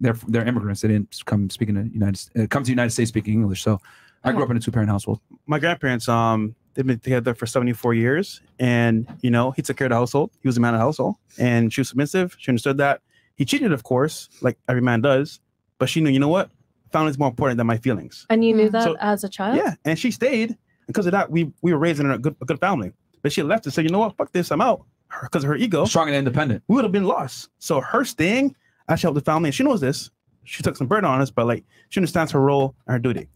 they're they're immigrants. They didn't come speaking the United uh, come to the United States speaking English. So I grew up in a two parent household. my grandparents um they've been together for 74 years. And you know he took care of the household. He was a man of the household. And she was submissive. She understood that. He cheated of course like every man does. But she knew you know what? Family is more important than my feelings. And you knew mm-hmm. that So- as a child? yeah. And she stayed. Because of that we we were raised in a good a good family. But she left and said you know what? Fuck this. I'm out. Because of her ego. Strong and independent. We would have been lost. So her staying actually helped the family. And she knows this. She took some burden on us but like she understands her role and her duty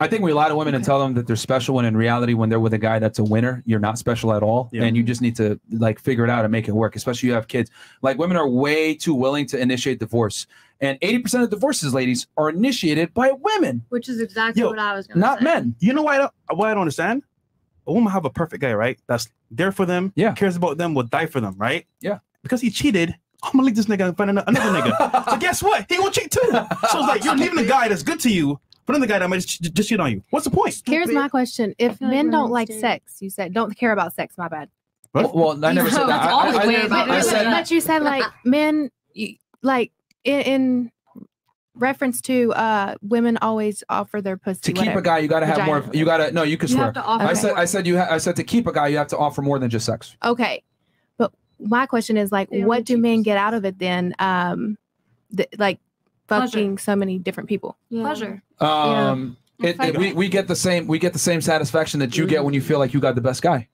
I think we lie to women and tell them that they're special when in reality when they're with a guy that's a winner, you're not special at all. And you just need to like figure it out and make it work, especially you have kids. Like women are way too willing to initiate divorce. And 80% of divorces, ladies, are initiated by women, Which is exactly Yo, what I was going to say. not say. men. You know why I don't, why I don't understand? A woman have a perfect guy, right? That's there for them, yeah, cares about them, will die for them, right? Yeah. Because he cheated, I'm gonna leave this nigga and find ano- another nigga. [laughs] but guess what? He gonna cheat too. So it's like you're [laughs] leaving a guy that's good to you for another guy that might just, just cheat on you. What's the point? Here's my question: If like men don't like state- sex, you said don't care about sex. My bad. Well, well, I never [laughs] said that. I, I, I, Wait, I- I but, said but you said like [laughs] men, you- like in, in reference to uh women always offer their pussy to keep a guy, you got to have more. You got to no, you can You swear. have to offer I said. I said you. Ha- I said to keep a guy, you have to offer more than just sex. Okay, but my question is like, what do men get out of it then? Um, th- like Pleasure. fucking so many different people. Pleasure. Um, it, it- we, we get the same we get the same satisfaction that you get when you feel like you got the best guy.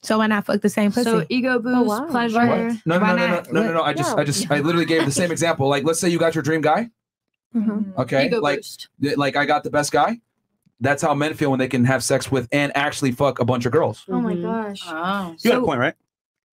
So why not fuck the same pussy? So ego boost, wow. pleasure. No, no, Why no, no, no, not? no, no, no. I just, I just, I literally gave the same example. Like, let's say you got your dream guy. Mm-hmm. Okay, Ego like, boost. th- like I got the best guy. That's how men feel when they can have sex with and actually fuck a bunch of girls. Oh my gosh. Oh. You got a point, right?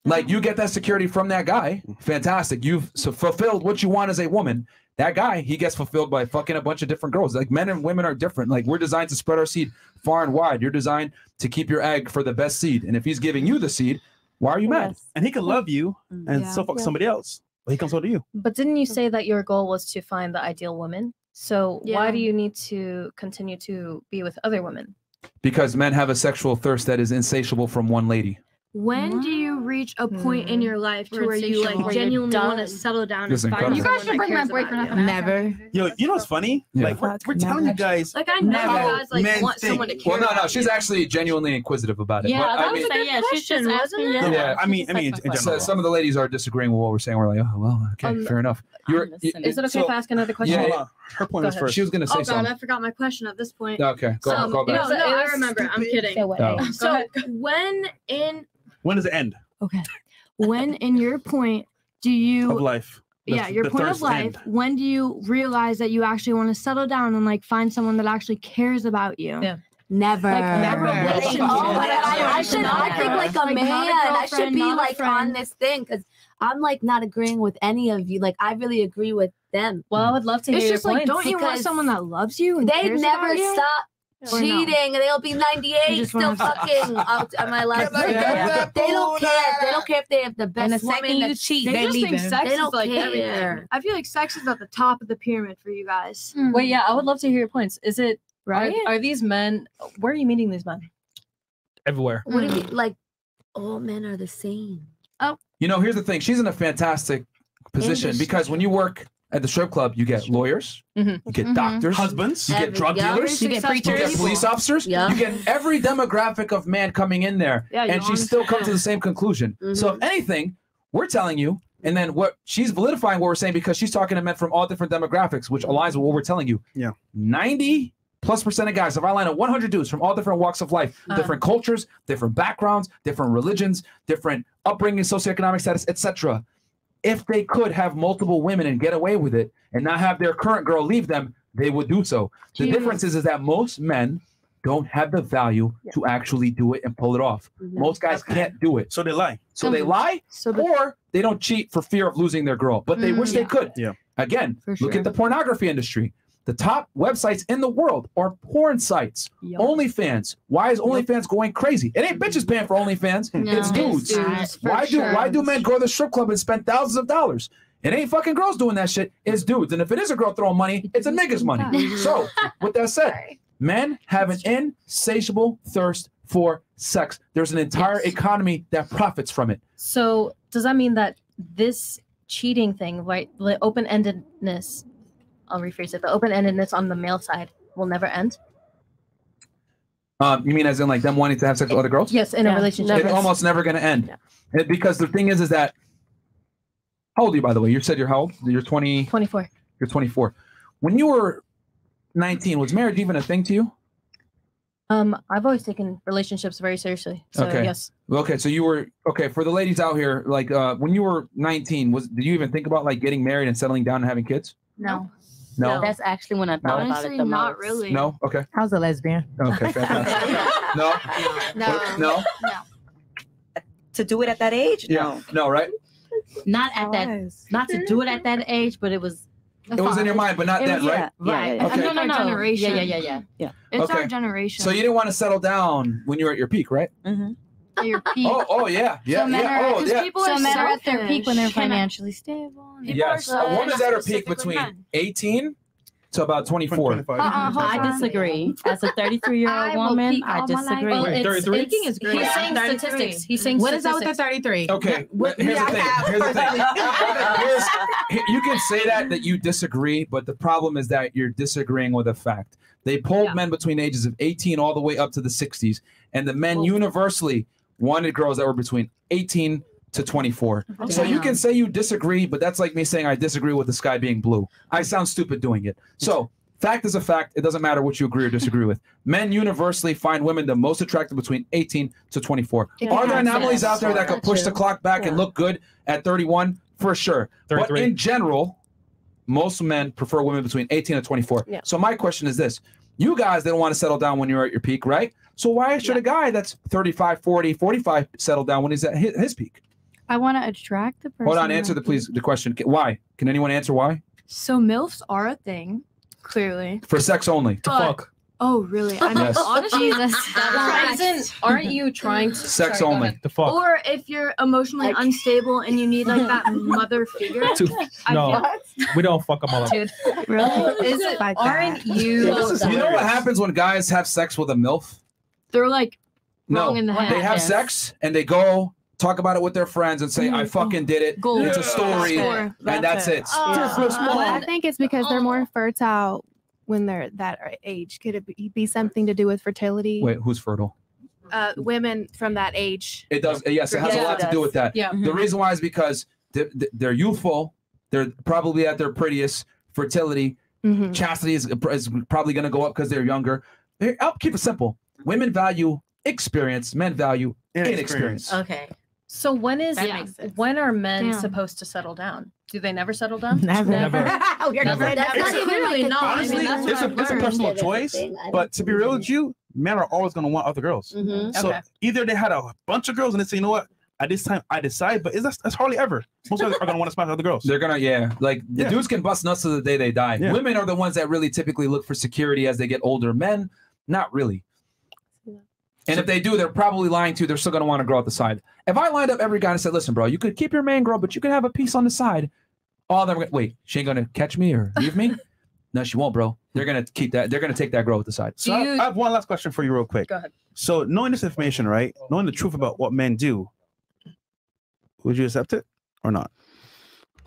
Like you get that security from that guy. Fantastic. You've so fulfilled what you want as a woman. That guy, he gets fulfilled by fucking a bunch of different girls. Like men and women are different. Like we're designed to spread our seed far and wide. You're designed to keep your egg for the best seed. And if he's giving you the seed, why are you mad? And he can love you mm, and Yeah. still fuck Yeah. somebody else, but he comes over to you. But didn't you say that your goal was to find the ideal woman? So why do you need to continue to be with other women? Because men have a sexual thirst that is insatiable from one lady. When do you reach a point in your life to Where where it's you like insatiable. genuinely want to settle down This and find incredible. You guys should bring my boyfriend up? Never. Yo, you know what's funny? Yeah. Like we're, we're telling you guys. Like I know how guys like men want think. someone to care. Well, no, no, she's you. actually genuinely inquisitive about it. Yeah, but, that I was mean, a good yeah, she's question, asking wasn't it? Yeah, I mean, I mean, in So general. some of the ladies are disagreeing with what we're saying. We're like, oh well, okay, Um, fair enough. You're, Is it okay so- if I ask another question? Yeah, yeah. Her point was ahead. first. She was gonna say Oh god. I forgot my question at this point. Okay, go, Um, go back. No, no, I remember. I'm kidding. Say what. So when in When does it end okay, when in your point do you of life? The- yeah your point of life end. when do you realize that you actually want to settle down and like find someone that actually cares about you Yeah. Never. Like, never. Like, oh my God, I, I should. I think like a Like, man. not a I should be like on this thing because I'm like not agreeing with any of you. Like I really agree with them. Well, I would love to hear it's your just like points. don't you want someone that loves you and They cares never about you? stop Or no? cheating, and they'll be 98 still [laughs] fucking out at my last. Can I get They don't care. They don't care if they have the best And the second woman. you that's- cheat, They they just think sex They is don't like care. everything. I feel like sex is at the top of the pyramid for you guys. Hmm. Wait, yeah, I would love to hear your points. Is it Right? Are, are these men? Where are you meeting these men? Everywhere. What do you hmm. mean? Like all men are the same. Oh, You know, here's the thing. She's in a fantastic position Industry. because when you work at the strip club, you get lawyers, Mhm. you get Mhm. doctors, Husbands. you get drug yeah. dealers, You get preachers, you get police officers, Yeah. you get every demographic of man coming in there, Yeah, and you she still comes to the same conclusion. So, if anything, we're telling you, and then what she's validifying what we're saying because she's talking to men from all different demographics, which aligns with what we're telling you. Yeah. 90 plus percent of guys, if I line up 100 dudes from all different walks of life, Uh. different cultures, different backgrounds, different religions, different upbringing, socioeconomic status, etc. If they could have multiple women and get away with it and not have their current girl leave them, they would do so. The Jesus. difference is, is that most men don't have the value to actually do it and pull it off. Most guys can't do it. So they lie. So they lie So the, or they don't cheat for fear of losing their girl, but they Mm, wish they could. Yeah. Again, For look at the pornography industry. The top websites in the world are porn sites. Yup. OnlyFans. Why is OnlyFans going crazy? It ain't bitches paying for OnlyFans. No, it's dudes. dudes, for why do sure. why do men go to the strip club and spend thousands of dollars? It ain't fucking girls doing that shit. It's dudes. And if it is a girl throwing money, it's a nigga's money. [laughs] so, with that said, men have an insatiable thirst for sex. There's an entire economy that profits from it. So does that mean that this cheating thing, right, the open endedness, I'll rephrase it, the open endedness on the male side will never end? Um, you mean as in like them wanting to have sex with other girls? Yes, in a relationship. It's almost never going to end. And because the thing is, is that how old are you, by the way? You said you're how old? You're 20. 24. You're 24. When you were 19, was marriage even a thing to you? Um, I've always taken relationships very seriously. So okay. yes. Okay, so you were okay for the ladies out here. Like, uh, when you were 19, was did you even think about like getting married and settling down and having kids? No. No. That's actually when I thought about it the not most. really. No. Okay. How's a lesbian? Okay. Fantastic. no. [laughs] No. No. No. To do it at that age? Yeah. No. Right. Not at that. Not to do it at that age, but it was. It was in your mind, but not It then, was- right? Yeah, Right. yeah, Okay. No, no, Our no. generation. Yeah, yeah, yeah, yeah. It's Okay. our generation. So you didn't want to settle down when you were at your peak, right? Mm-hmm. At your [laughs] oh, peak. Oh, oh yeah, yeah, So men yeah. are- Oh, 'cause yeah. people So are men are at their peak when they're financially stable. and- Yes, are a woman's at her peak between men. 18 to about 24. Uh-uh, I disagree. As a [laughs] 33 year old woman, I all my life. disagree. Well, Wait, it's, 33? it's, Speaking is great. He's saying 33. statistics. He's saying What is that with the 33? Okay, What- here's yeah, the thing. Here's the thing. Here's- [laughs] you can say that that you disagree, but the problem is that you're disagreeing with a fact. They polled men between ages of 18 all the way up to the 60s, and the men universally wanted girls that were between 18 to 24. So you can say you disagree, but that's like me saying I disagree with the sky being blue. I sound stupid doing it. So fact is a fact. It doesn't matter what you agree or disagree with. [laughs] Men universally find women the most attractive between 18 to 24. Yeah, Are there anomalies it. out there that could push the clock back and look good at 31? For sure. But in general, most men prefer women between 18 and 24. Yeah. So my question is this. You guys didn't want to settle down when you're at your peak, right? So why should a guy that's 35, 40, 45 settle down when he's at his, his peak? I want to attract the person. Hold on, answer the please the question. Why? Can anyone answer why? So MILFs are a thing, clearly. For sex only. To fuck. Oh, really? I mean, Yes. honestly, Jesus. [laughs] that Isn't, aren't you trying to Sex sorry, only. ahead. The fuck. Or if you're emotionally unstable and you need like that [laughs] mother figure. [laughs] To- no, feel- we don't fuck them all up. Dude, Really? is it? Like Aren't that. you? You know what happens when guys have sex with a MILF? They're like No, Wrong in the head. they have Yes. sex and they go talk about it with their friends and say, "I mm. fucking did it." Goal. It's a story, Score. and that's it. Well, oh. I think it's because they're oh. more fertile when they're that age. Could it be, be something to do with fertility? Wait, who's fertile? Uh, women from that age. It does. Yes, it has Yeah, a lot to do with that. Yeah. The reason why is because they're, they're youthful. They're probably at their prettiest. Fertility, Mhm. chastity is, is probably going to go up because they're younger. Here, I'll keep it simple. Women value experience. Men value inexperience. Okay. So when is That makes when are men Damn. supposed to settle down? Do they never settle down? [laughs] Never. Never. [laughs] We're Never. never- That's not even really like a not. Honestly, I mean, that's it's what a I've it's a personal choice. But to be real with you, men are always gonna want other girls. Mhm. So Okay. either they had a bunch of girls and they say, you know what, at this time I decide, but is that that's hardly ever. Most guys are gonna want to smash other girls. They're gonna, yeah. Like the Yeah. dudes can bust nuts to the day they die. Yeah. Women are the ones that really typically look for security as they get older. Men, not really. And if they do, they're probably lying to. you. They're still gonna want to grow out the side. If I lined up every guy and said, "Listen, bro, you could keep your main girl, but you can have a piece on the side," all they're gonna wait. She ain't gonna catch me or leave me. [laughs] no, she won't, bro. They're gonna keep that. They're gonna take that girl at the side. So I, I have one last question for you, real quick. Go ahead. So knowing this information, right? Knowing the truth about what men do, would you accept it or not?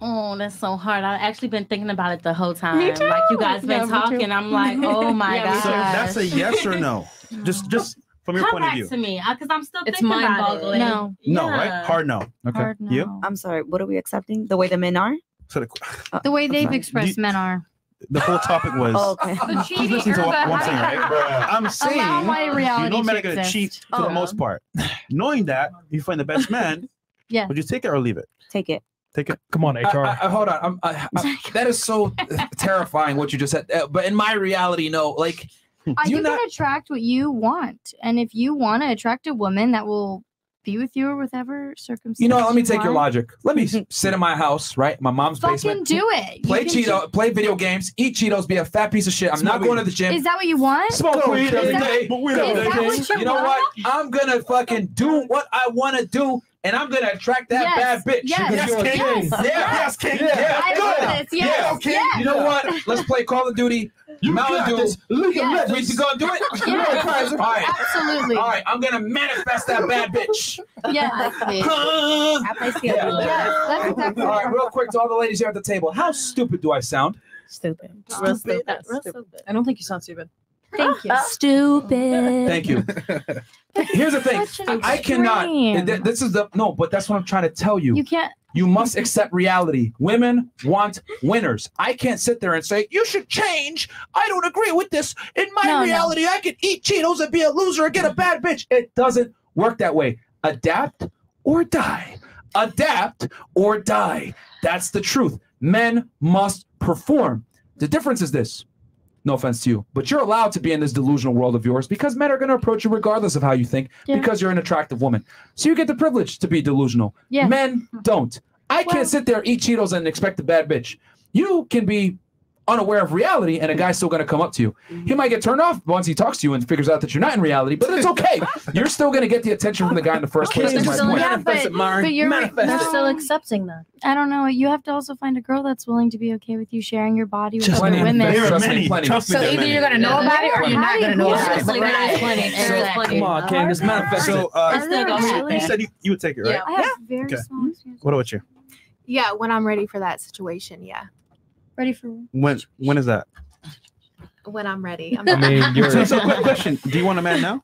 Oh, that's so hard. I've actually been thinking about it the whole time. Me Like you guys been Yeah, talking, I'm like, oh my [laughs] Yeah, god. So that's a yes or no. [laughs] Just just from your Come point of back view. to me, because I'm still It's thinking about it. mind-boggling. No. No, Yeah. right? Hard no. Okay. You? I'm sorry. What are we accepting? The way the men are? So the, [laughs] The way they've sorry. expressed Do- men are. the whole topic was. Oh, okay. [laughs] The Please listen to cheating what, or one the- thing, right? I'm saying [laughs] Allow my you reality know men to are gonna exist. cheat for the Oh. most part. Knowing that, you find the best man. Yeah. Would you take it or leave it? Take it. Take it. Come on, I- HR. I- I- hold on. I'm, I, I, that is so terrifying what you just said. Uh, but in my reality, no. Like, I you you not? can attract what you want, and if you want to attract a woman that will be with you or whatever circumstance, You know, let me take your logic. Let me [laughs] sit in my house, right? My mom's Fucking basement. do it. You Play can Cheeto, play video games, eat Cheetos, be a fat piece of shit. I'm not Smoke going to the gym. Is that what you want? Smoke weed Is every that- day. But weed is every that day. what you You know what? I'm gonna fucking do what I want to do, and I'm gonna attract that Yes, bad bitch. yes, Because you're a yes, king. yes, Yeah, yes, king. king. Yeah, I good. love this. Yes, Yeah, okay. yes. You know what? Let's play Call of Duty. You Mountain got Dew. this. League of Yes. We should go and do it. [laughs] Yes. [laughs] All right. Absolutely. All right. I'm gonna manifest that bad bitch. Yes. Huh? I Yeah. Skill. Yes, that's exactly All right, real quick to all the ladies here at the table. How stupid do I sound? Stupid. Real stupid. Real stupid. I don't think you sound stupid. Thank you. [laughs] Stupid. Thank you. Here's the thing. I cannot. th- This is the no, but that's what I'm trying to tell you. You can't. You must accept reality. Women want winners. I can't sit there and say, you should change. I don't agree with this. In my No, no. reality, I could eat Cheetos and be a loser and get a bad bitch. It doesn't work that way. Adapt or die. Adapt or die. That's the truth. Men must perform. The difference is this. No offense to you, but you're allowed to be in this delusional world of yours because men are going to approach you regardless of how you think Yeah. because you're an attractive woman. So you get the privilege to be delusional. Yeah. Men don't. I Well- can't sit there, eat Cheetos, and expect a bad bitch. You can be unaware of reality, and a guy's still going to come up to you. He might get turned off once he talks to you and figures out that you're not in reality, but it's okay. [laughs] you're still going to get the attention from the guy in the first place. They're my still- point. Yeah, but, but you're Manifest no, it. They're still accepting that. I don't know. You have to also find a girl that's willing to be okay with you sharing your body with Just other plenty. women. There are Trust me, plenty. Trust me, So there either many. you're gonna know Yeah, about it or you're not gonna know Yeah. about it. Like that. Plenty. Come on, Candace, manifest So, it. uh, Are there really? you said you, you would take it, right? Yeah. I have very Okay. small. What about you? Yeah, when I'm ready for that situation. Yeah, Ready for When when is that? when I'm ready. I'm I mean, you're. So, so quick question: Do you want a man now?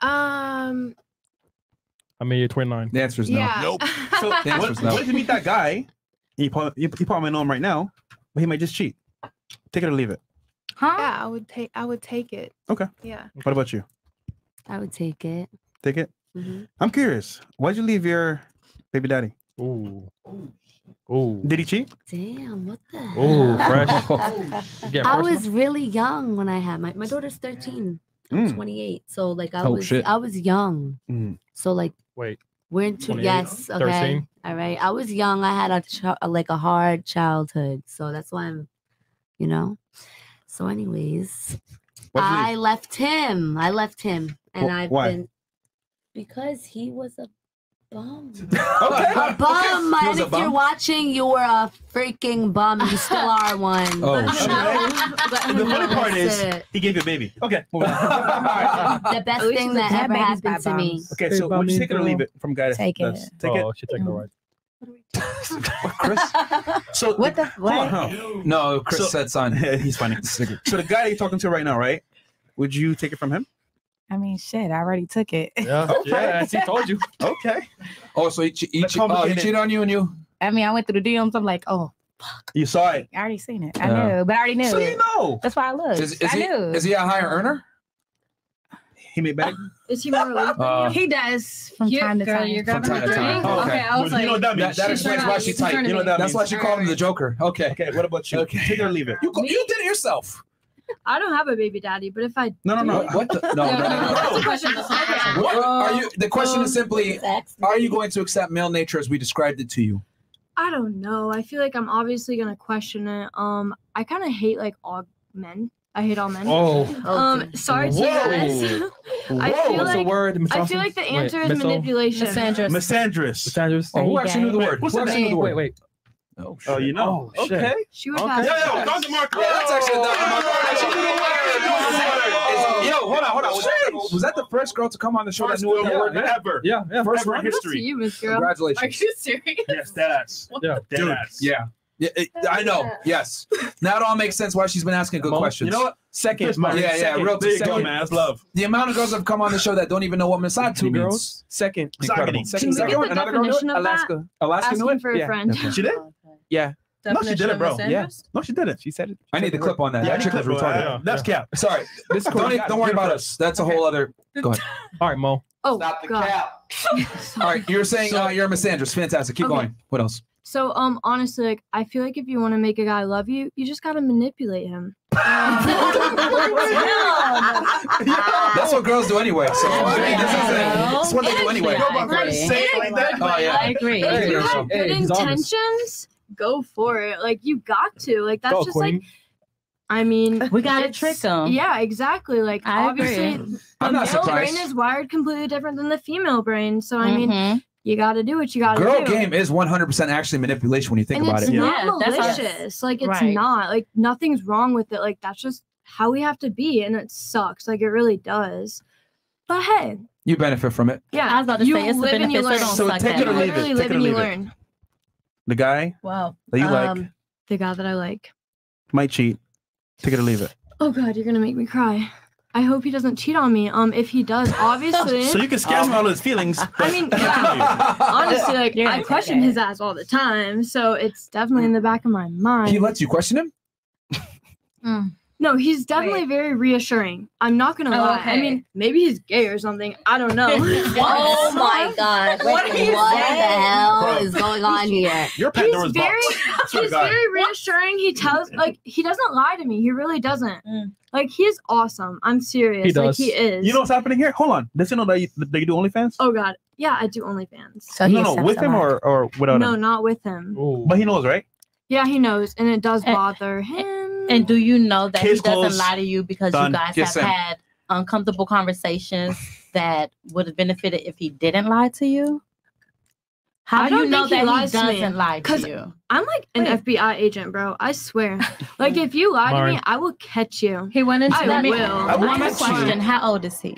um. I mean, you're 29. The answer is no. Yeah. Nope. [laughs] So The answer what, is no. what if you meet that guy? And you probably you, you probably know him right now, but he might just cheat. Take it or leave it. Huh? Yeah, I would take. I would take it. Okay. Yeah. What about you? I would take it. Take it. Mhm. I'm curious. Why'd you leave your baby daddy? Ooh. Ooh. Did he cheat? Damn, what the hell? Ooh, fresh. You [laughs] I personal? was really young when I had my my daughter's 13. I'm Mm. 28. So like I Oh, was shit. I was young. Mm. So like Wait. we're into yes, okay. 13? All right. I was young. I had a ch- like a hard childhood. So that's why I'm you know. So anyways, Why'd I left him. I left him and Wh- I've why? been because he was a bum. [laughs] Okay. A bum. He And a if bum? you're watching, you were a freaking bum. You still are [laughs] one. Oh, shit. [laughs] the funny part is it. he gave you a baby. Okay, moving the best At thing that ever baby's happened to me. Okay, so would you take it or leave it from guy? Take it. Take oh, it. she taking the right. So What the hold on, what? hold on. No, Chris So- said son. He's finding the funny. So the guy you're talking to right now, right? Would you take it from him? I mean, shit, I already took it. Yeah, yeah, [laughs] she told you. Okay. Oh, so he, che- he, che- oh, he cheated on you and you? I mean, I went through the DMs. I'm like, oh, You saw it. I already seen it. I Yeah. knew, but I already knew. So it. you know. That's why I looked. Is, is I he knew. is he a higher earner? He made back. Is he more? Uh, he does from You- time to girl, time. you're from time to time. drink? Oh, Okay, okay. I was You know what that means. That, that explains why to- she's she's tight. You know what that That's why she called him the Joker. Okay. Okay, what about you? Okay. Take it or leave it. You, you did it yourself. I don't have a baby daddy, but if I No, no, no. What the? No, no, no, no. That's a question. That's not a question. What, are you? The question is Um, simply: Are you going to accept male nature as we described it to you? I don't know. I feel like I'm obviously gonna question it. Um, I kind of hate like all men. I hate all men. Oh. Um, sorry to you guys. [laughs] I Whoa, feel what's the like word? I feel like the Wait, answer is miso? manipulation. Misandrous. Misandrous. Misandrous. Oh, who actually knew the word? What's Who that actually knew mean? the Wait, wait. Oh, Oh, you know. Oh, shit. okay. She was Okay. pass. Yo, yo, Dr. Marco. Yeah, that's actually Dr. Marco. Actually knew the word. Yo, hold on, hold on. Was that, was that the first girl to come on the show that First knew girl the word? ever. Yeah, yeah. First Ever one. in Kudos to history. you, Miss Girl. Congratulations. Are you serious? Yes, that ass. Yeah. Dead Dude, ass. yeah. Yeah, it- I know. Yes. Now it all makes sense why she's been asking good Mo, questions. You know what? Second. Yeah, yeah, Second. real There you second. go, man. Love. The amount of girls have come on the show that don't even know what misogyny Two means. girls. Second. Incredible. Misogyny. Can Second, we second get the another girl knew it? definition of that? Alaska. Alaska knew Asking it? for a Yeah. friend. She did? Yeah. No, she did it, bro. Yeah. No, she didn't. She said it. I need the clip on that. Yeah, that I chick need clip, retarded. Yeah, That's cap. [laughs] Sorry. This. Don't, You got don't worry Get about us. That's a whole other. Go ahead. [laughs] All right, Mo. Oh God. [laughs] All right. You're saying uh, you're a misandrous. Fantastic. Keep Okay. going. What else? So um honestly, like I feel like if you want to make a guy love you, you just gotta manipulate him. That's what girls do anyway. So I mean, this is, a, this is what they do anyway. I agree. Say it like that. Oh yeah. I agree. If you have good Hey, he's honest. intentions, go for it. Like you got to. Like that's Go, just Queen. like I mean, [laughs] We gotta trick them. Yeah, exactly. Like I obviously, [laughs] agree. the I'm male surprised. brain is wired completely different than the female brain. So I mean, Mhm. you got to do what you got to Girl do. Girl game is 100% actually manipulation when you think and about it's it. not Yeah, that's how- malicious. Like it's Right. not. Like nothing's wrong with it. Like that's just how we have to be, and it sucks. Like it really does. But hey, You benefit from it. yeah, I was about to you say, it's the live and you learn. don't So take it or leave it. literally Take live it or and you leave it. Learn. The guy Wow. that you like Um, the guy that I like. might cheat. Take it or leave it. Oh God, you're gonna make me cry. I hope he doesn't cheat on me. Um, if he does, [laughs] obviously. So you can scare him all his feelings. I mean, [laughs] yeah, [laughs] honestly, like Yeah, I question his ass all the time, so it's definitely in the back of my mind. He lets you question him? No, he's definitely very reassuring. I'm not gonna Oh, lie. I mean, maybe he's gay or something. I don't know. [laughs] [laughs] Oh my god. What What, what the hell Bro. is going on here? Your He's Pandora's very, box. Swear to he's very reassuring. He tells like he doesn't lie to me. He really doesn't. Mm. Like he's awesome. I'm serious. He Like does. he is. You know what's happening here? Hold on. Does he know that you, that you do OnlyFans? Oh God. Yeah, I do OnlyFans. So no, no, with him or, or without No, him? not with him. Ooh. But he knows, right? Yeah, he knows, and it does bother him. And do you know that Case he doesn't closed. lie to you because Done. you guys Yes, have Sam. had uncomfortable conversations that would have benefited if he didn't lie to you? How I do you don't know think he that he, lies to me, doesn't lie to 'cause you? I'm like an Wait. FBI agent, bro. I swear. [laughs] like if you lie to me, Mari. I will catch you. He went into I Let me- will. I I will have a catch you. question. How old is he?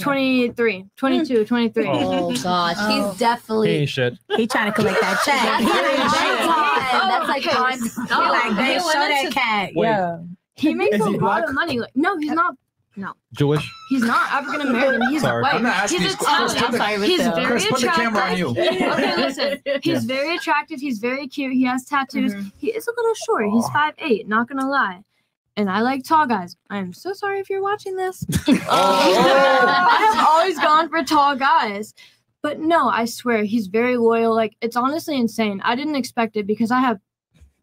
23, 22, 23. Oh, [laughs] oh gosh, Oh. he's He definitely. ain't shit. He trying to collect that [laughs] check. That's like prime time. That's like Okay, prime stop. He like, He babe, show that into- cat. Wait. Yeah. He makes a lot black? of money. Like, no, he's not. No. Jewish. He's not African American. [laughs] He's Sorry. white. I'm not asking he's these. Italian. Chris, put the- He's Chris, very put the attractive. camera on you. [laughs] okay, listen. He's very attractive. He's very cute. He has tattoos. Mm-hmm. He is a little short. He's five eight. Not gonna lie. And I like tall guys. I am so sorry if you're watching this. [laughs] Um, I have oh. always gone for tall guys. But no, I swear he's very loyal. Like it's honestly insane. I didn't expect it because I have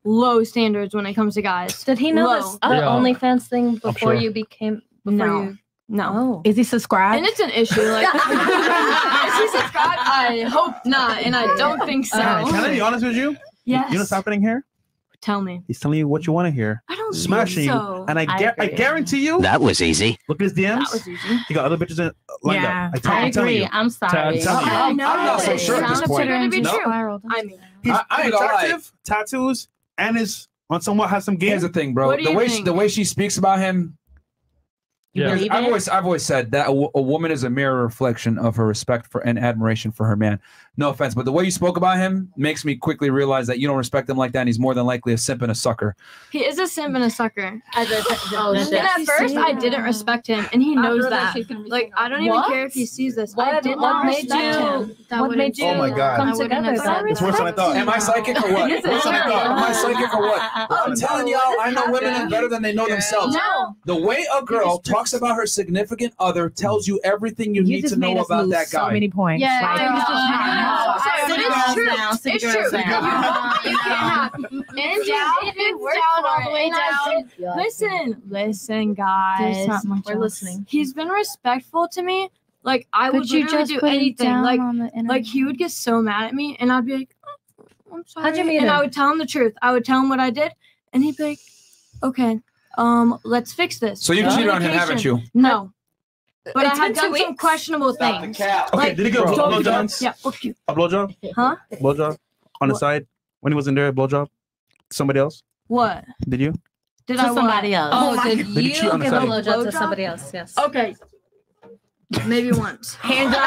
low standards when it comes to guys. Did he know Low. this the Yeah. OnlyFans thing before sure. you became before No. you? No. Oh. Is he subscribed? And it's an issue. Like, [laughs] [laughs] is he subscribed? I hope not, and I don't think so. Can I be honest with you? Yes. You know what's happening here? Tell me. He's telling you what you want to hear. I don't think smashing you, and I, I get, I guarantee you. That was easy. Look at his DMs. That was easy. He got other bitches in, lined Yeah, up. I, tell, I I'm telling agree. you. I'm sorry. I'm oh, you. I know. I'm not so sure at this point. too good to be No. true. I mean, He's I- I ain't gonna attractive, tattoos, and is on somewhat has some game. Here's the thing, bro. The way she, the way she speaks about him. Yeah. Because I've always I've always said that a, a woman is a mirror reflection of her respect for and admiration for her man. No offense, but the way you spoke about him makes me quickly realize that you don't respect him like that, and he's more than likely a simp and a sucker. he is a simp and a sucker. Oh, and at first, I didn't respect him, and he knows that that. she's gonna be Like, I don't What? even care if he sees this. I What- did what not made you- him. What made you Oh my God. come together have said then? It's worse than I thought. Am I psychic or what? Yes, Worse than I thought. Am I psychic or what? I'm telling y'all, I know women better than they know themselves. No. The way a girl talks about her significant other tells you everything you, You need to know made us about lose that so guy. many points. Yeah, Like, I know. It's girls true. down, sit It's your true. girls down. You can't have. And down, it's down all the way down. Listen, listen, guys. not much We're else. listening. He's been respectful to me. Like I But would you literally just do anything. Like on the internet. like he would get so mad at me, and I'd be like, oh, "I'm sorry," How'd you meet and him? I would tell him the truth. I would tell him what I did, and he'd be like, "Okay, um, let's fix this." So you've cheated on him, haven't you? No. But I It's had been two done some weeks. questionable things. Okay, Like, did he go don't- Yeah, fuck you. A blowjob? Huh? Blowjob on the What? side when he was in there. A blowjob. Somebody else? What? Did you? Did To I what? somebody else. Oh, Oh, did did Did you on the give a side? blowjob to somebody else? Yes. Okay. Maybe once. Hand job.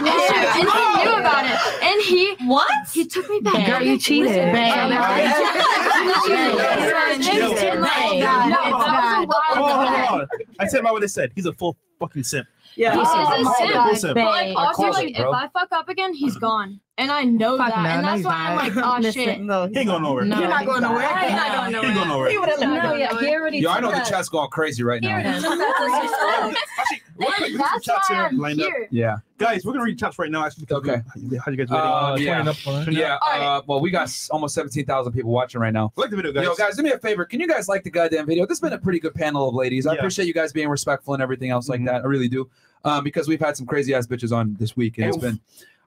and he knew about it. And he What? He took me back. Girl, you cheated. Listen, Babe. listen, Babe. listen, listen, Babe. God, No, that was a God. while Hold on, ago. hold on. I said my what they said. He's a full fucking simp. Yeah, he's said, a simp. all Full simp. But like, also, like, if I fuck up again, he's gone, and I know Fuck that, no, and that's he's why I'm like, [laughs] oh Listen, shit. no, He ain't going nowhere. No, You're not he's going nowhere. not. You're not going He nowhere. ain't going nowhere. He would have No, not. yeah, he already Yo, I took know the chat's going crazy right now. already took that to himself. Actually, real [laughs] quick, we got That's chats why I'm lined up. here. Yeah. Guys, we're gonna read chats right now. Actually, because Okay. we- how you guys ready? Uh, 20 yeah. up on it. Yeah. Uh, well, we got s- almost 17,000 people watching right now. like the video, guys. Yo, guys, do me a favor. Can you guys like the goddamn video? This has been a pretty good panel of ladies. I Yeah. appreciate you guys being respectful and everything else like Mhm. that. I really do. Um, because we've had some crazy ass bitches on this week, and it's Oof. been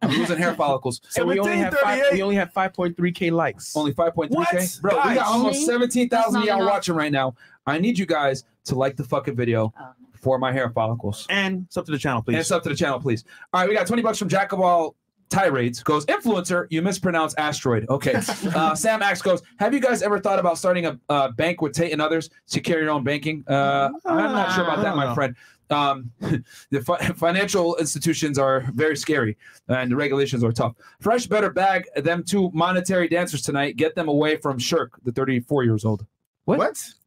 I'm losing hair follicles. [laughs] So we only have five. We only have five point three k likes. Only 5.3k. What? Bro, we got almost 17,000 That's y'all enough. watching right now. I need you guys to like the fucking video for my hair follicles. And sub to the channel, please. And sub to the channel, please. All right, we got 20 bucks from Jack of all tirades. Goes, influencer, you mispronounce asteroid. Okay. [laughs] Uh, Sam Axe goes, have you guys ever thought about starting a, a bank with Tate and others? Secure your own banking? Uh, I'm not sure about that, my friend. Um, [laughs] the fi- financial institutions are very scary and the regulations are tough. Fresh better bag them two monetary dancers tonight. Get them away from Shirk, the 34 years old. What?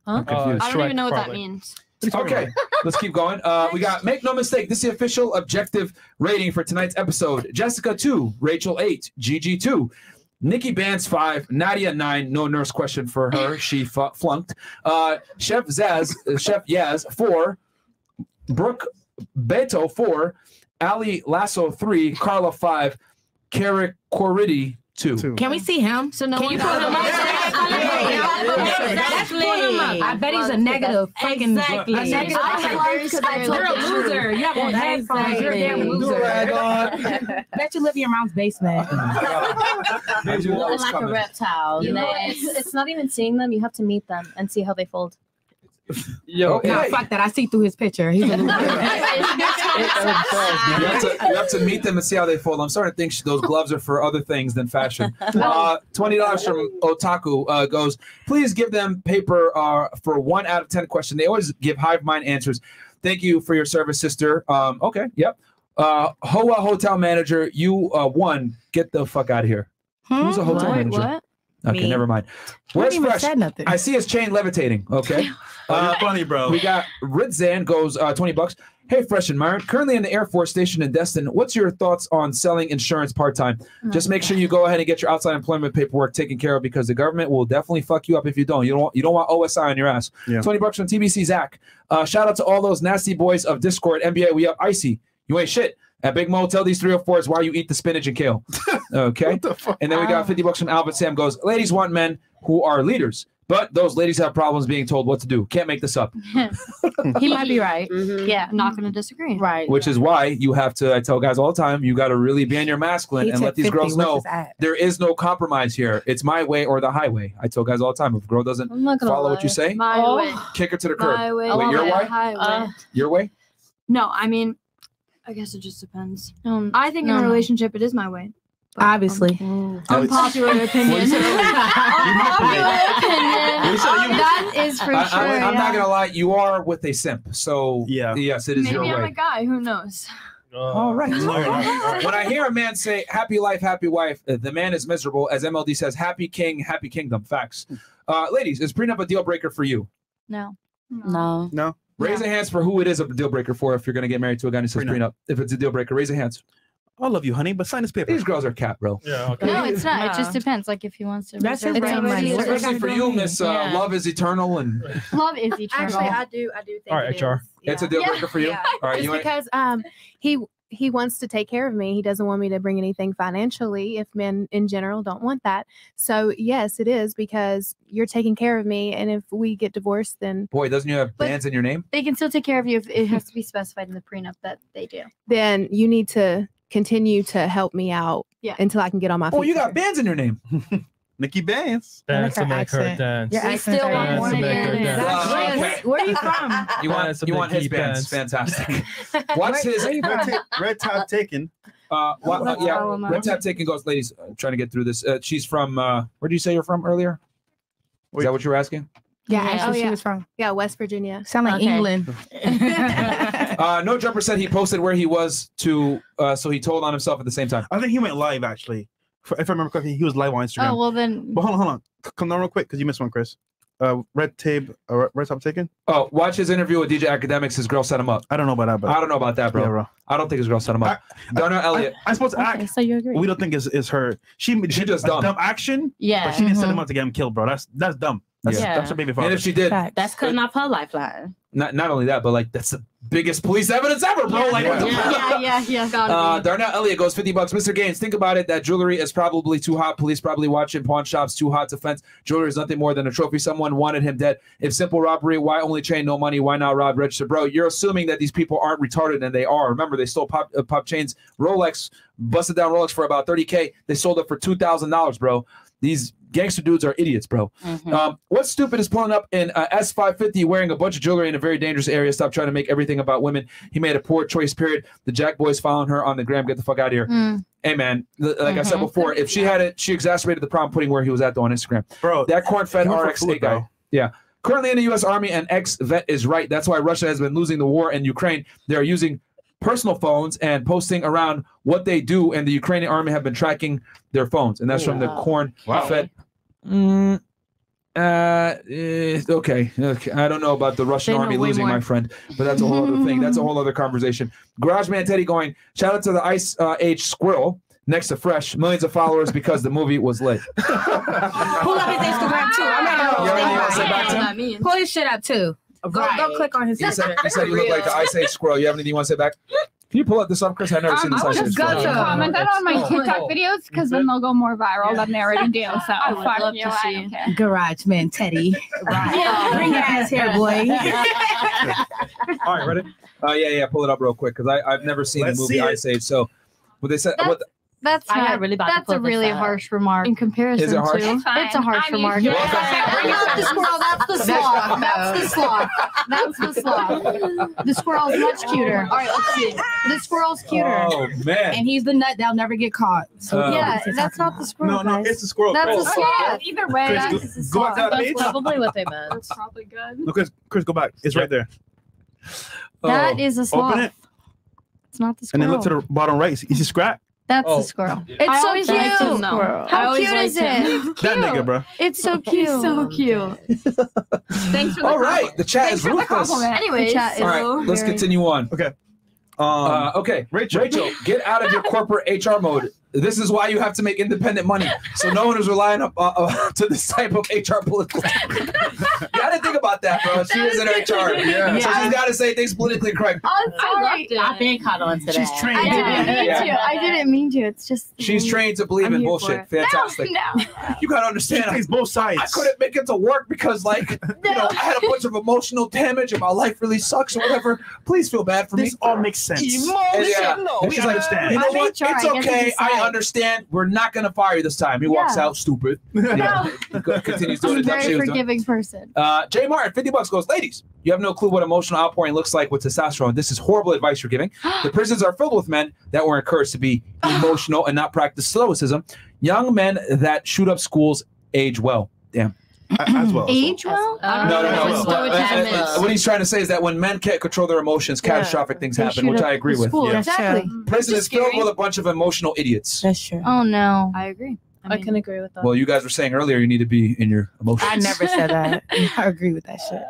Huh? I'm confused. I don't even know what that means. Okay, [laughs] let's keep going. Uh, we got make no mistake. This is the official objective rating for tonight's episode. Jessica two, Rachel eight, Gigi two, Nikki Bands five, Nadia nine. No nurse question for her. She fu- flunked. Uh, Chef Zaz, uh, Chef Yaz four, Brooke Beto four, Ali Lasso three, Carla five, Carrick Corridi two. Can we see him? So no Can one you got put him it. up? Exactly. Put him up. I bet he's a negative fucking Exactly. a negative. I fucking- have because I told You're a loser. You have on headphones. You're a damn loser. [laughs] Bet you live in your mom's basement. [laughs] Maybe Looking like a reptile. You know, it's, it's not even seeing them. You have to meet them and see how they fold. Yo, no, fuck that. I see through his picture. He's a loser. you, have to, you have to meet them and see how they fold. I'm starting to think sh- those gloves are for other things than fashion. [laughs] Uh, Twenty dollars from Otaku uh, goes. Please give them paper uh, for one out of ten question. They always give hive mind answers. Thank you for your service, sister. Um, okay, yep. Uh, Hoa hotel manager, you uh, won. Get the fuck out of here. Who's a hotel What? manager? What? Okay, Me. never mind. Where's fresh? said nothing. I see his chain levitating. Okay. [laughs] Oh, you're funny, bro. We got Ritzan goes uh, 20 bucks. Hey, Fresh and Myron, currently in the Air Force Station in Destin. What's your thoughts on selling insurance part time? Just make sure you go ahead and get your outside employment paperwork taken care of because the government will definitely fuck you up if you don't. You don't want, you don't want OSI on your ass. Yeah. 20 bucks from TBC Zach. Uh, shout out to all those nasty boys of Discord, NBA. We up icy. You ain't shit. At Big Mo, tell these three or fours why you eat the spinach and kale. [laughs] Okay. and then we got 50 bucks from Albert Sam goes, ladies want men who are leaders. But those ladies have problems being told what to do. Can't make this up. [laughs] he might be right. Yeah, I'm not going to disagree. Right. Which is why you have to. I tell guys all the time, you got to really be on your masculine He and let these 50. girls know there is no compromise here. It's my way or the highway. I tell guys all the time, if a girl doesn't I'm follow what you say, My Oh. way. kick her to the curb. My way. Wait, your way? highway. Your way? No, I mean, I guess it just depends. Um, I think in no, a no. relationship, it is my way. Obviously. Unpopular opinion. Unpopular [laughs] opinion. We said you- That is for I, sure. I, am yeah. not gonna lie. You are with a simp. So yeah, yes, it is Maybe your I'm way. a guy. Who knows? All right. when I hear a man say "happy life, happy wife," uh, the man is miserable. As MLD says, "Happy king, happy kingdom." Facts. Uh, ladies, is prenup a deal breaker for you? No. No. No. Raise your hands for who it is a deal breaker for. If you're gonna get married to a guy who says prenup, if it's a deal breaker, raise your hands. I love you, honey, but sign this paper. These girls are cat, bro. Yeah. Okay. No, it's not. It just depends. Like if he wants to. That's reserve his money. Especially for you, Miss uh, Yeah. Love is Eternal, and [laughs] Love is eternal. Actually, I do. I do think. All right, it HR. is. it's a deal Yeah. breaker for you. Yeah. All right, Just you ain't- because um he he wants to take care of me. He doesn't want me to bring anything financially if men in general don't want that. So yes, it is because you're taking care of me and if we get divorced then boy, doesn't you have bands in your name? They can still take care of you if it has to be specified in the prenup that they do. then you need to continue to help me out Yeah. until I can get on my feet. Oh, you got bands in your name. [laughs] Nikki Bands. That's to her make her accent. dance. Your We accents still want Dance more to than make her that. dance. Where- Where are you [laughs] from? You want Dance to you want his he bands? bands. Fantastic. [laughs] What's his? Red, from? ta- red tab taken. Uh, what, uh, yeah, Red up. Tap Taking goes, ladies. Uh, trying to get through this. Uh, she's from. Uh, where do you say you're from earlier? Is that what you were asking? Yeah, Yeah. actually, Oh, she yeah. was from. Yeah, West Virginia. Sound like Okay. England. [laughs] Uh, no jumper said he posted where he was to, uh, so he told on himself at the same time. I think he went live actually. If if I remember correctly, he was live on Instagram. Oh well, then But hold on, hold on. Come down real quick because you missed one, Chris. Uh, red tape, uh, red- red top taken. Oh, watch his interview with DJ Akademiks. His girl set him up. I don't know about that, but I don't know about that, bro. Yeah, bro. I don't think his girl set him up. Darnell Elliott. I, I supposed to Okay, act. so you agree? We don't think is is her. She She did just a dumb. dumb action. Yeah. But she didn't set him up to get him killed, bro. That's that's dumb. That's Yeah. that's her baby father. and if she did, Facts. That's cutting off her lifeline. not not only that, but like that's the biggest police evidence ever, bro. Like, what the Yeah. yeah, yeah, yeah. Uh, Darnell Elliott goes 50 bucks. Mr. Gaines, think about it. That jewelry is probably too hot. Police probably watching pawn shops too hot to fence. Jewelry is nothing more than a trophy. Someone wanted him dead. If simple robbery, why only chain, no money? Why not rob register? Bro, you're assuming that these people aren't retarded and they are. Remember, they stole pop, uh, pop chains. Rolex, busted down Rolex for about 30K. They sold it for $2,000, bro. These gangster dudes are idiots, bro. Um, what stupid is pulling up in uh, S550 wearing a bunch of jewelry in a very dangerous area? Stop trying to make everything about women. He made a poor choice, period. The Jack boys following her on the gram. Get the fuck out of here. Mm. Hey, man, l- like I said Mhm. before, if she had it, she exacerbated the problem putting where he was at, though, on Instagram. bro. That corn fed He went for RX8 food, guy. bro. Yeah. Currently in the U.S. Army, an ex vet is right. That's why Russia has been losing the war in Ukraine. They're using personal phones and posting around what they do, and the Ukrainian army have been tracking their phones. And that's from the Wow. corn Wow. fed. Mm, uh, eh, okay, okay. I don't know about the Russian They army losing, more. my friend, but that's a whole other thing. That's a whole other conversation. [laughs] Garage Man Teddy going, shout out to the Ice uh, Age Squirrel next to Fresh, millions of followers because the movie was lit. Pull up his Instagram too. I'm not You already want to say gonna back to him? that means. Pull his shit up too. Go, go click on his He said, picture. he said you look like the Ice Age Squirrel. You have anything you want to say back? Can you pull up this up, Chris? I've never seen Um, this I Ice was Age just Squirrel. gonna comment that on my TikTok oh. videos because then they'll go more viral than they already do. So I would fuck love you. to see. don't. Garage man Teddy. [laughs] Right. Bring your ass here, boy. [laughs] [laughs] All right, ready? Uh, yeah, yeah. Pull it up real quick because I I've never seen Let's the movie see. Ice Age. So, what they said, what That's I not, really about to that's a really up. harsh remark in comparison Is it harsh? to. It's fine. It's a harsh I mean, remark. yeah. Bring out the [laughs] squirrel. That's the sloth. That's the sloth. That's the sloth. The squirrel's much cuter. All right, let's see. The squirrel's cuter. Oh man. And he's the nut that'll never get caught. So Oh. yeah, that's not the squirrel. no, guys. it's the squirrel. That's Chris. a sloth. Oh, either way, Chris, that's go, go back to that That's page. probably what they meant. That's probably good. No, Chris, Chris, go back. It's right there. That Oh. is a sloth. Open it It's not the squirrel. and then look to the bottom right. You see scrap? That's Oh. the squirrel. I It's so cute. liked him, though. I How cute is him. it? That nigga, bro. It's so cute. so cute. Thanks for the All right, compliment. the chat Thanks is ruthless. compliment. Anyways, chat is All right, let's very- continue on. Okay. Um, Uh, okay, Rachel. Rachel, get out of your [laughs] corporate HR mode. This is why you have to make independent money, so no one is relying up, uh, uh, [laughs] to this type of HR political. [laughs] you got to think about that, bro. She is in HR, Yeah. so she's got to say things politically correct. I'm sorry. I've been caught on to She's trained. I didn't mean Yeah. to. I didn't mean to. It's just She's trained to believe I'm in bullshit. Fantastic. No, You gotta understand. She plays both sides. I couldn't make it to work because, like, [laughs] you know, I had a bunch of emotional damage and my life really sucks or whatever. Please feel bad for me. This all makes sense. And yeah, and she's like, you know what? HR, It's okay. I decide. Understand. We're not gonna fire you this time. He walks out stupid. [laughs] Yeah. Continues doing I'm a the dumb shit he very forgiving person. Uh, Jay Martin, 50 bucks goes, ladies, you have no clue what emotional outpouring looks like with testosterone. This is horrible advice you're giving. [gasps] The prisons are filled with men that were encouraged to be [sighs] emotional and not practice stoicism. Young men that shoot up schools age well. Damn. As well. Age well? No, no, no. Well, Uh, stoicism uh, what he's trying to say is that when men can't control their emotions, Yeah. catastrophic things They happen, which I agree with. school, Exactly. Prison is filled with a bunch of emotional idiots. That's true. Oh no. I agree. I, can agree with that. Well, you guys were saying earlier you need to be in your emotions. I never said that. [laughs] I agree with that shit.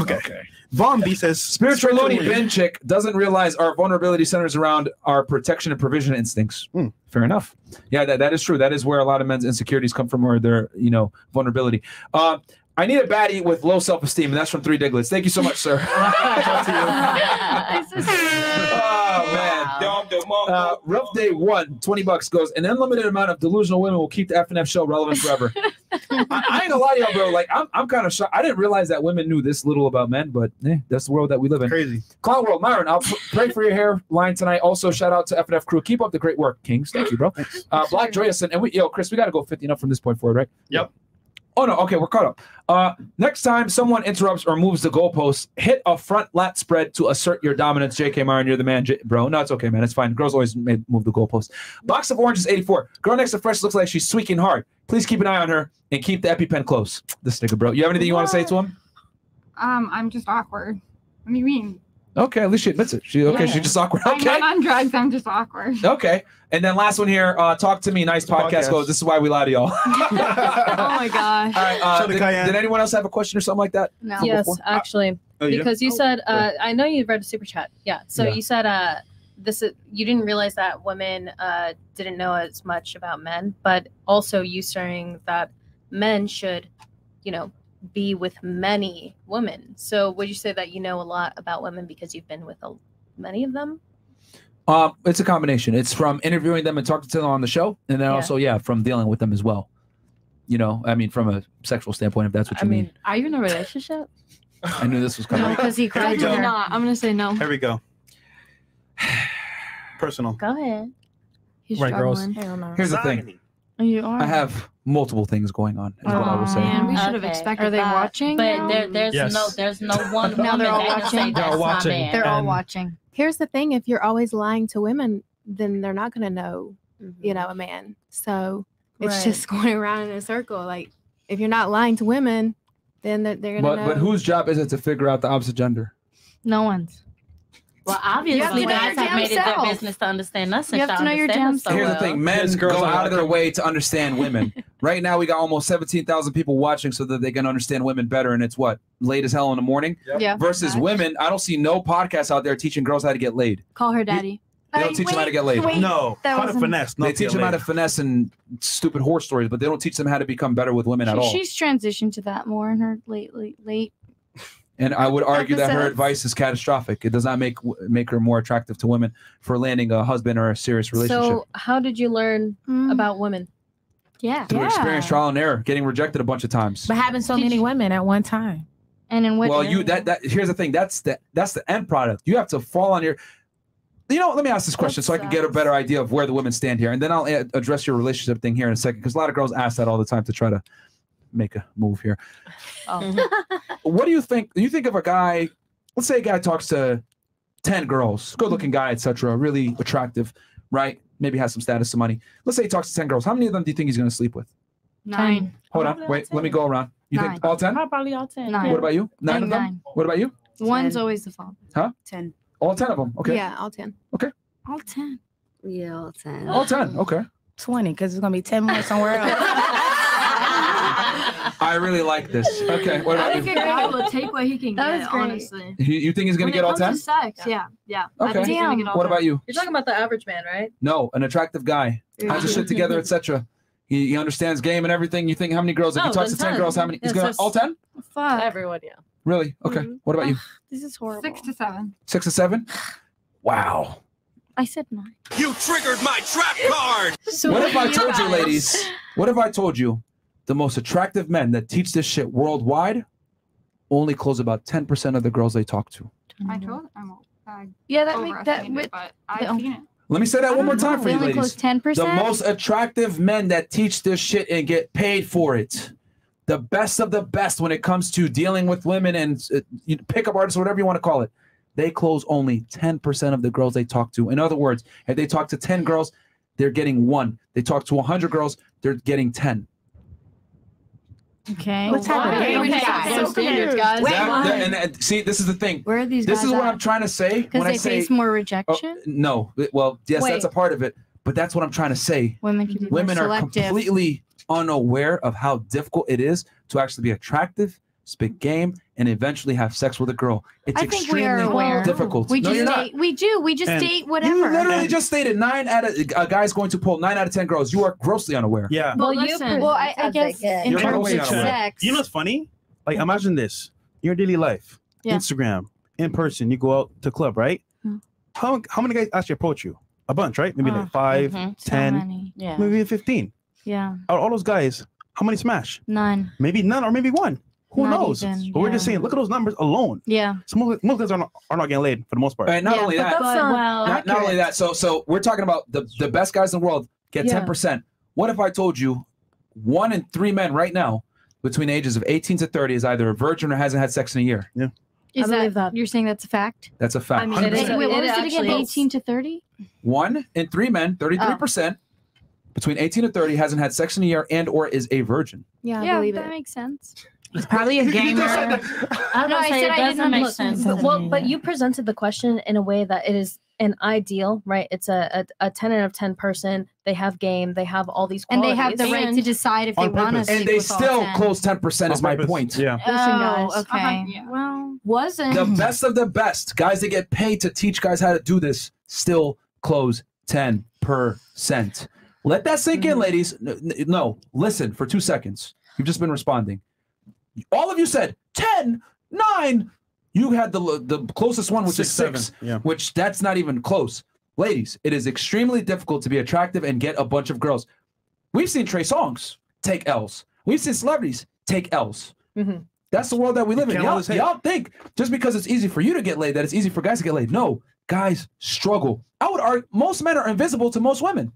Okay. Vaughn B says Spiritual Looney Bin chick doesn't realize our vulnerability centers around our protection and provision instincts. Hmm. Fair enough. Yeah, that, that is true. That is where a lot of men's insecurities come from, or their you know vulnerability. Uh, I need a baddie with low self esteem, and that's from Three Diglets. Thank you so much, sir. [laughs] [laughs] man. Uh, rough day one, 20 bucks goes. An unlimited amount of delusional women will keep the FNF show relevant forever. [laughs] I, I ain't gonna lie to y'all, bro. Like I'm, I'm kind of shocked. I didn't realize that women knew this little about men, but eh, that's the world that we live in. Crazy. Cloud World, Myron, I'll p- pray for your hairline tonight. Also, shout out to FNF crew. Keep up the great work, Kings. Thank you, bro. Uh, Black Joyousson, and we, yo, Chris, we got to go 50 up from this point forward, right? Yep. Oh no, okay, we're caught up. Uh, next time someone interrupts or moves the goalpost, hit a front lat spread to assert your dominance. JK Myron, you're the man, J- bro. No, it's okay, man. It's fine. Girls always may move the goalpost. Box of oranges, 84. Girl next to fresh looks like she's squeaking hard. Please keep an eye on her and keep the EpiPen close. This nigga, bro. You have anything you want to say to him? Um, I'm just awkward. What do you mean? Okay, at least she admits it. She okay. Yeah. She's just awkward. Okay. I'm Okay. not on drugs. I'm just awkward. Okay. And then last one here. Uh, talk to me. Nice podcast, podcast. goes. This is why we lie to y'all. [laughs] oh my [laughs] gosh. All right. Uh, did, did anyone else have a question or something like that? No. Yes, before? actually, Oh, you because you Oh, said uh, I know you read a super chat. Yeah, so Yeah. you said uh, this is you didn't realize that women uh, didn't know as much about men, but also you saying that men should, you know, be with many women. So would you say that you know a lot about women because you've been with a, many of them? Um, it's a combination. It's from interviewing them and talking to them on the show, and then Yeah. also, yeah, from dealing with them as well. You know, I mean, from a sexual standpoint, if that's what I you mean, mean. are you in a relationship? I knew this was coming. No, because he Here cried go. not. I'm gonna say no. Here we go. [sighs] Personal. Go ahead. He's Right, struggling. Hell no. Here's the thing. You are. I have multiple things going on. Is what I will Aw, say. man, we should have Okay. expected Are they that. watching? But now? there, there's Yes. no, there's no [laughs] one Now they're all that can say watching? They're all watching. They're all watching. Here's the thing: if you're always lying to women, then they're not gonna know, Mm-hmm. you know, a man. So it's Right. just [laughs] going around in a circle. Like if you're not lying to women, then they're, they're gonna But know. but whose job is it to figure out the opposite gender? No one's. Well, obviously, to know guys have damn made it their business to understand us. You have to y'all know your understand damn us so Here's the thing: men girls go are out of their way to understand women. [laughs] right now, we got almost seventeen thousand people watching, so that they can understand women better. And it's what late as hell in the morning. Yeah. Versus women, I don't see no podcasts out there teaching girls how to get laid. Call her daddy. They don't teach them how to get laid. No. that How to wasn't- finesse. They teach get them how to laid. finesse and stupid horror stories, but they don't teach them how to become better with women at all. She's transitioned to that more in her late, late, late. And I would argue that her advice is catastrophic. It does not make make her more attractive to women for landing a husband or a serious relationship. So how did you learn Mm. about women? Yeah. Through experience, trial and error, getting rejected a bunch of times. But having so many women at one time. And in what? well, you that that here's the thing. That's the that's the end product. You have to fall on your. You know, let me ask this question so I can get a better idea of where the women stand here, and then I'll a- address your relationship thing here in a second because a lot of girls ask that all the time to try to make a move here. Oh. [laughs] What do you think? You think of a guy? Let's say a guy talks to ten girls, good-looking guy, etc., really attractive, right? Maybe has some status, some money. Let's say he talks to ten girls. How many of them do you think he's going to sleep with? nine. Hold on, wait. Let me go around. You Nine. think all ten? Probably all ten. Nine. What about you? Nine Think of them. nine. What about you? One's Ten. always the fault. Huh? Ten. All ten of them. Okay. Yeah, all ten. Okay. All ten. Yeah, all ten. All ten. Okay. 20, because it's going to be 10 more somewhere [laughs] else. I really like this. Okay, what I about think a you? guy will take what he can That get. was great. Honestly, You, you think he's gonna When get all comes ten? to sex, yeah, yeah. I Okay. think he's get all What 10. about you? You're talking about the average man, right? No, an attractive guy has his shit together, etc. He, he understands game and everything. You think how many girls? If he Oh, talks to ten 10. girls, how many? He's gonna that's- all ten? Fuck. Everyone, yeah. Really? Okay. Mm-hmm. What about you? This is horrible. Six to seven. Six to seven? [sighs] Wow. I said nine. You triggered my trap card. what if I told you, ladies? What if I told you the most attractive men that teach this shit worldwide only close about ten percent of the girls they talk to? I told I'm I Yeah, that make that. overestimated it, but I've seen it. Let me say that one more time for We you, only ladies. close 10%? The most attractive men that teach this shit and get paid for it. The best of the best when it comes to dealing with women and uh, you pickup artists, or whatever you want to call it. They close only 10% of the girls they talk to. In other words, if they talk to 10 girls, they're getting one. They talk to 100 girls, they're getting 10. Okay. What's happening? of Okay, is that? so So standards, guys. That- why? that- and, and see, this is the thing. Where are these This is guys what at? I'm trying to say Because when I they say face more Oh, rejection. no. Well, yes, that's a part of it, but that's what I'm trying to say. Women can be more women are selective. completely unaware of how difficult it is to actually be attractive, spit game, and eventually have sex with a girl. It's I think we extremely are aware. difficult. We no, just you're not. date. We do. We just And date whatever. You literally just stated nine out of a guy's going to pull nine out of ten girls. You are grossly unaware. Yeah. Well, you. Well, I, I guess in You're terms of unaware. sex. You know what's funny? Like imagine this: your daily life, Yeah. Instagram, in person. You go out to club, right? Mm. How how many guys actually approach you? A bunch, right? Maybe Oh, like 5 mhm. So 10, many. Yeah. maybe fifteen. Yeah. Out of all those guys, how many smash? None. Maybe none, or maybe one. Who Not knows? even, but we're just yeah. saying, look at those numbers alone. Yeah. So most, most guys are not, are not getting laid for the most part. And not only that, um, not, not only that. So so we're talking about the the best guys in the world get Yeah. ten percent. What if I told you one in three men right now between the ages of 18 to 30 is either a virgin or hasn't had sex in a year? Yeah. Is that, you're saying that's a fact? That's a fact. I mean, it is. Wait, what It was it again? 18 to 30? One in three men, 33%, between 18 and 30 hasn't had sex in a year and or is a virgin. Yeah, Yeah, I believe that it. makes sense. It's probably a [laughs] gamer. I No, was I said it I doesn't didn't make look- sense. But, well, but you presented the question in a way that it is an ideal, right? It's a, a, a 10 out of 10 person. They have game, they have all these And they have the right to decide if they On want to purpose. sleep And they still close 10% is my point. Yeah. Listen, guys. Uh-huh, okay. Well, wasn't. The best of the best guys that get paid to teach guys how to do this still close 10%. Let that sink in, ladies. N- n- No, listen for two seconds. You've just been responding. All of you said 10, 9. You had the the closest one, which Six, is six, seven, yeah. which that's not even close. Ladies, it is extremely difficult to be attractive and get a bunch of girls. We've seen Trey Songz take L's. We've seen celebrities take L's. Mhm. That's the world that we live in. Y'all, y'all think just because it's easy for you to get laid that it's easy for guys to get laid. No, guys struggle. I would argue most men are invisible to most women.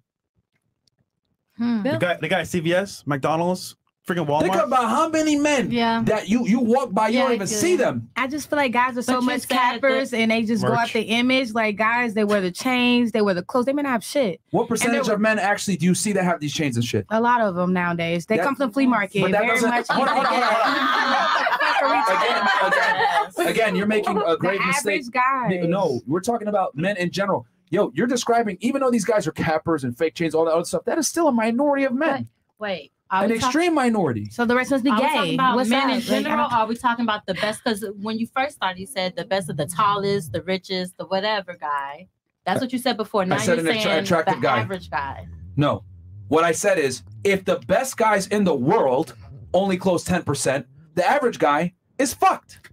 The guy, the guy at CVS, McDonald's, freaking Walmart. Think about how many men that you you walk by, you Yeah, don't even do. see them. I just feel like guys are so But much said that- cappers and they just go Merch. after image. Like guys, they wear the chains, they wear the clothes. They may not have shit. What percentage of men actually do you see that have these chains and shit? A lot of them nowadays. They That- come from the flea market. But that very doesn't- much. [laughs] hold on, hold on, hold [laughs] Again, [laughs] again, you're making a great The mistake. guys. No, we're talking about men in general. Yo, you're describing, even though these guys are cappers and fake chains, all that other stuff, that is still a minority of men. Wait, An extreme minority. So the rest must be Are gay. about What's men that? in general? don't- are we talking about the best? Because when you first started, you said the best of the tallest, the richest, the whatever guy. That's what you said before. Now said you're an saying attractive the guy. average guy. No. What I said is if the best guys in the world only close 10%, the average guy is fucked.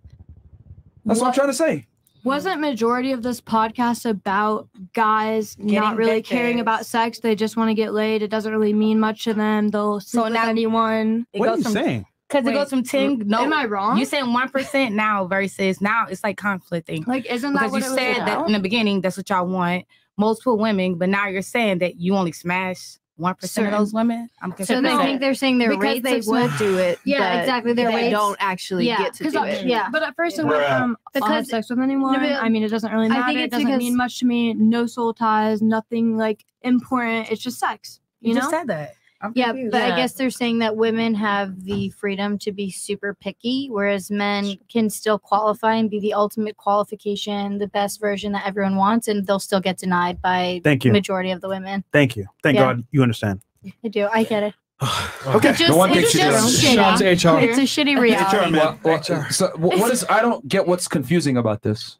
That's what, I'm trying to say. Wasn't majority of this podcast about guys not really caring about sex? They just want to get laid. It doesn't really mean much to them. They'll sleep with now- anyone. It goes from- saying? Because it goes from 10. No, am I wrong? You saying 1% now versus now it's like conflicting. Like, isn't that because what you it was said that in the beginning, that's what y'all want. Multiple women, but now you're saying that you only smash 1% of Certain- those women. I'm So confused. they think they're saying their Because rates they of would do it, Yeah, but exactly. Their they rates don't actually yeah, get to 'cause do it. Yeah, but at first it went Bruh. from I'll have Because- sex with anyone. No, but- I mean, it doesn't really matter. I think matter. It doesn't mean much to me. No soul ties. Nothing like important. It's just sex. You, You know. just said that. I'm Yeah, confused. but I guess they're saying that women have the freedom to be super picky, whereas men can still qualify and be the ultimate qualification, the best version that everyone wants, and they'll still get denied by Thank you. majority of the women. Thank you. Thank Yeah. God you understand. I do. I get it. [sighs] Okay. It's just, no one it's thinks you do. just shitty. It's a shitty reality. Well, well, so wh- what is? I don't get what's confusing about this.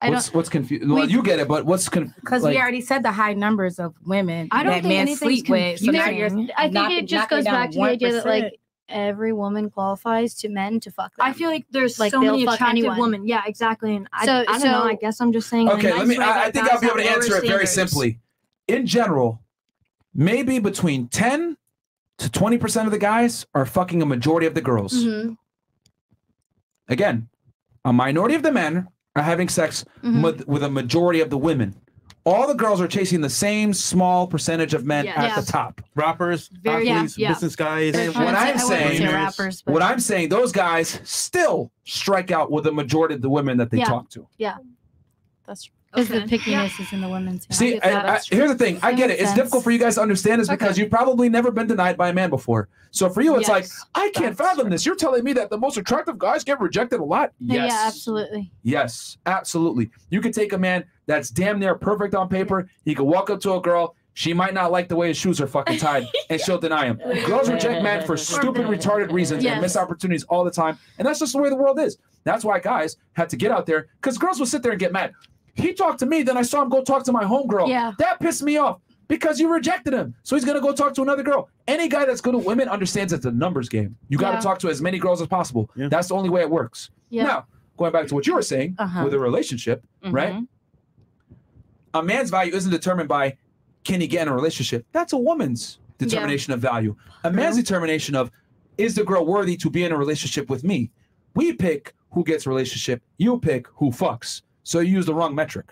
I What's don't- what's confusing? Well, you get it, but what's confusing? Because we already said the high numbers of women I don't that think men anything's sleep with. So now you're confusing. I think knocking- it just goes back to the idea that like every woman qualifies to men to fuck them. I feel like there's Like, so they'll many attractive anyone. women. Yeah, exactly. And I, So- I don't know. I guess I'm just saying. in a Okay, let me. I, I think I'll be able to have lower answer it very simply. In general, maybe between ten to twenty percent of the guys are fucking a majority of the girls. Mhm. Again, a minority of the men are having sex Mhm. with, with a majority of the women. All the girls are chasing the same small percentage of men Yeah. at Yeah. the top. Rappers, Very- athletes, yeah. business guys. And what I'm saying, what I'm saying, those guys still strike out with the majority of the women that they Yeah. talk to. Yeah. That's true. Because the pickiness is in the women's. See, I, I, here's the thing. I get it. It's difficult for you guys to understand this because you've probably never been denied by a man before. So for you, it's like, I can't fathom this. You're telling me that the most attractive guys get rejected a lot? Yes. Yeah, absolutely. Yes, absolutely. You could take a man that's damn near perfect on paper. He could walk up to a girl. She might not like the way his shoes are fucking tied, [laughs] and she'll deny him. Girls reject men for stupid, retarded reasons Yes. and miss opportunities all the time, and that's just the way the world is. That's why guys had to get out there because girls will sit there and get mad. He talked to me, then I saw him go talk to my homegirl. Yeah. That pissed me off because you rejected him. So he's gonna go talk to another girl. Any guy that's good with women understands it's a numbers game. You got to Yeah. talk to as many girls as possible. That's the only way it works. Yeah. Now, going back to what you were saying Uh-huh. with a relationship, right? A man's value isn't determined by can he get in a relationship. That's a woman's determination of value. A man's determination of is the girl worthy to be in a relationship with me. We pick who gets a relationship. You pick who fucks. So you use the wrong metric.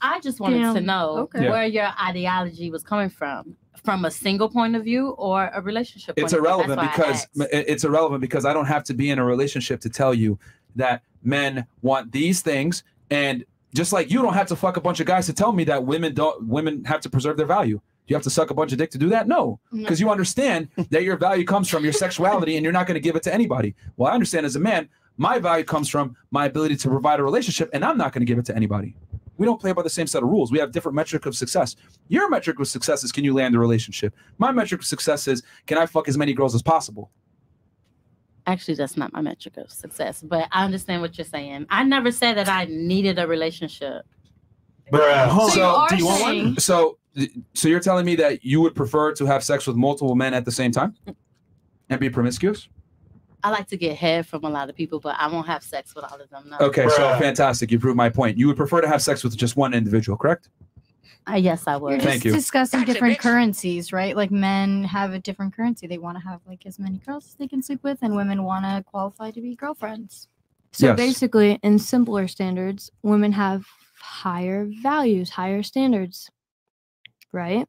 I just wanted to know Okay. Yeah. where your ideology was coming from. From a single point of view or a relationship point it's of view? Irrelevant because it's irrelevant because I don't have to be in a relationship to tell you that men want these things and just like you don't have to fuck a bunch of guys to tell me that women don't women have to preserve their value. You have to suck a bunch of dick to do that? No, No. because you understand that your value comes from your sexuality and you're not going to give it to anybody. Well, I understand as a man, my value comes from my ability to provide a relationship and I'm not going to give it to anybody. We don't play by the same set of rules. We have different metric of success. Your metric of success is can you land a relationship? My metric of success is can I fuck as many girls as possible? Actually, that's not my metric of success, but I understand what you're saying. I never said that I needed a relationship. So, So you do you want one? So, so you're telling me that you would prefer to have sex with multiple men at the same time and be promiscuous? I like to get head from a lot of people, but I won't have sex with all of them. No. Okay, so fantastic. You proved my point. You would prefer to have sex with just one individual, correct? Uh, yes, I would. You're Thank just you. discussing different currencies, right? Like men have a different currency. They want to have like as many girls as they can sleep with, and women want to qualify to be girlfriends. So Yes. basically, in simpler standards, women have higher values, higher standards, right?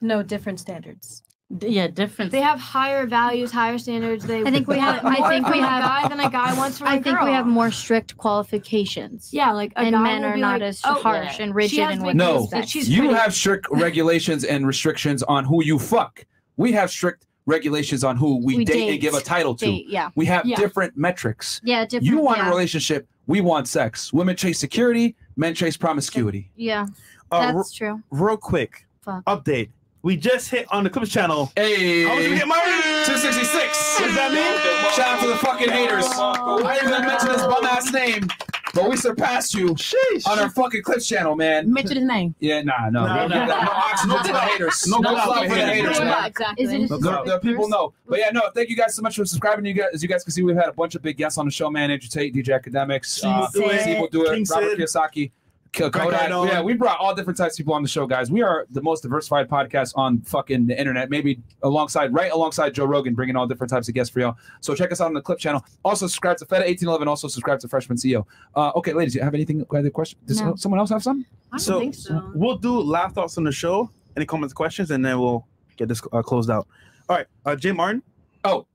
No, different standards. Yeah, different. They have higher values, higher standards. They I think we have. want I [laughs] more think from we a have guy than a guy wants from a I think we have more strict qualifications. Yeah, like a and guy men are not like, as "Oh, harsh yeah, and rigid and in what No, they expect. you have strict [laughs] regulations and restrictions on who you fuck. We have strict regulations on who we, We date, and give a title to. Date, yeah. We have Yeah. different metrics. Yeah, different. You want yeah. a relationship, we want sex. Women chase security, men chase promiscuity. Yeah, Uh, that's true. Real quick, Fuck. update. We just hit on the Clips channel. Hey, I was gonna get married. 266. What does that mean? Shout out to the fucking haters. I didn't even mention his bum ass name, but we surpassed you on our fucking Clips channel, man. Mention his name. Yeah, nah, no, no, no, no, oxygen to the haters. No, No no love love for for the haters. haters, man. Exactly. Is it a The, the people know. But yeah, no, thank you guys so much for subscribing. You guys, as you guys can see, we've had a bunch of big guests on the show, man. Andrew Tate, DJ Akademiks, uh, Steve Do It, Steve will do it, King Robert Kiyosaki. K- Kodak. Yeah, we brought all different types of people on the show, guys. We are the most diversified podcast on fucking the internet, maybe alongside, right alongside Joe Rogan, bringing all different types of guests for y'all. So check us out on the Clip channel. Also subscribe to Feddit1811. Also subscribe to Fresh Prince CEO. Uh, okay, ladies, you have anything? Other question? Does No. someone else have some? So, we'll do last thoughts on the show, any comments, questions, and then we'll get this uh, closed out. All right, uh, Jay Martin. Oh,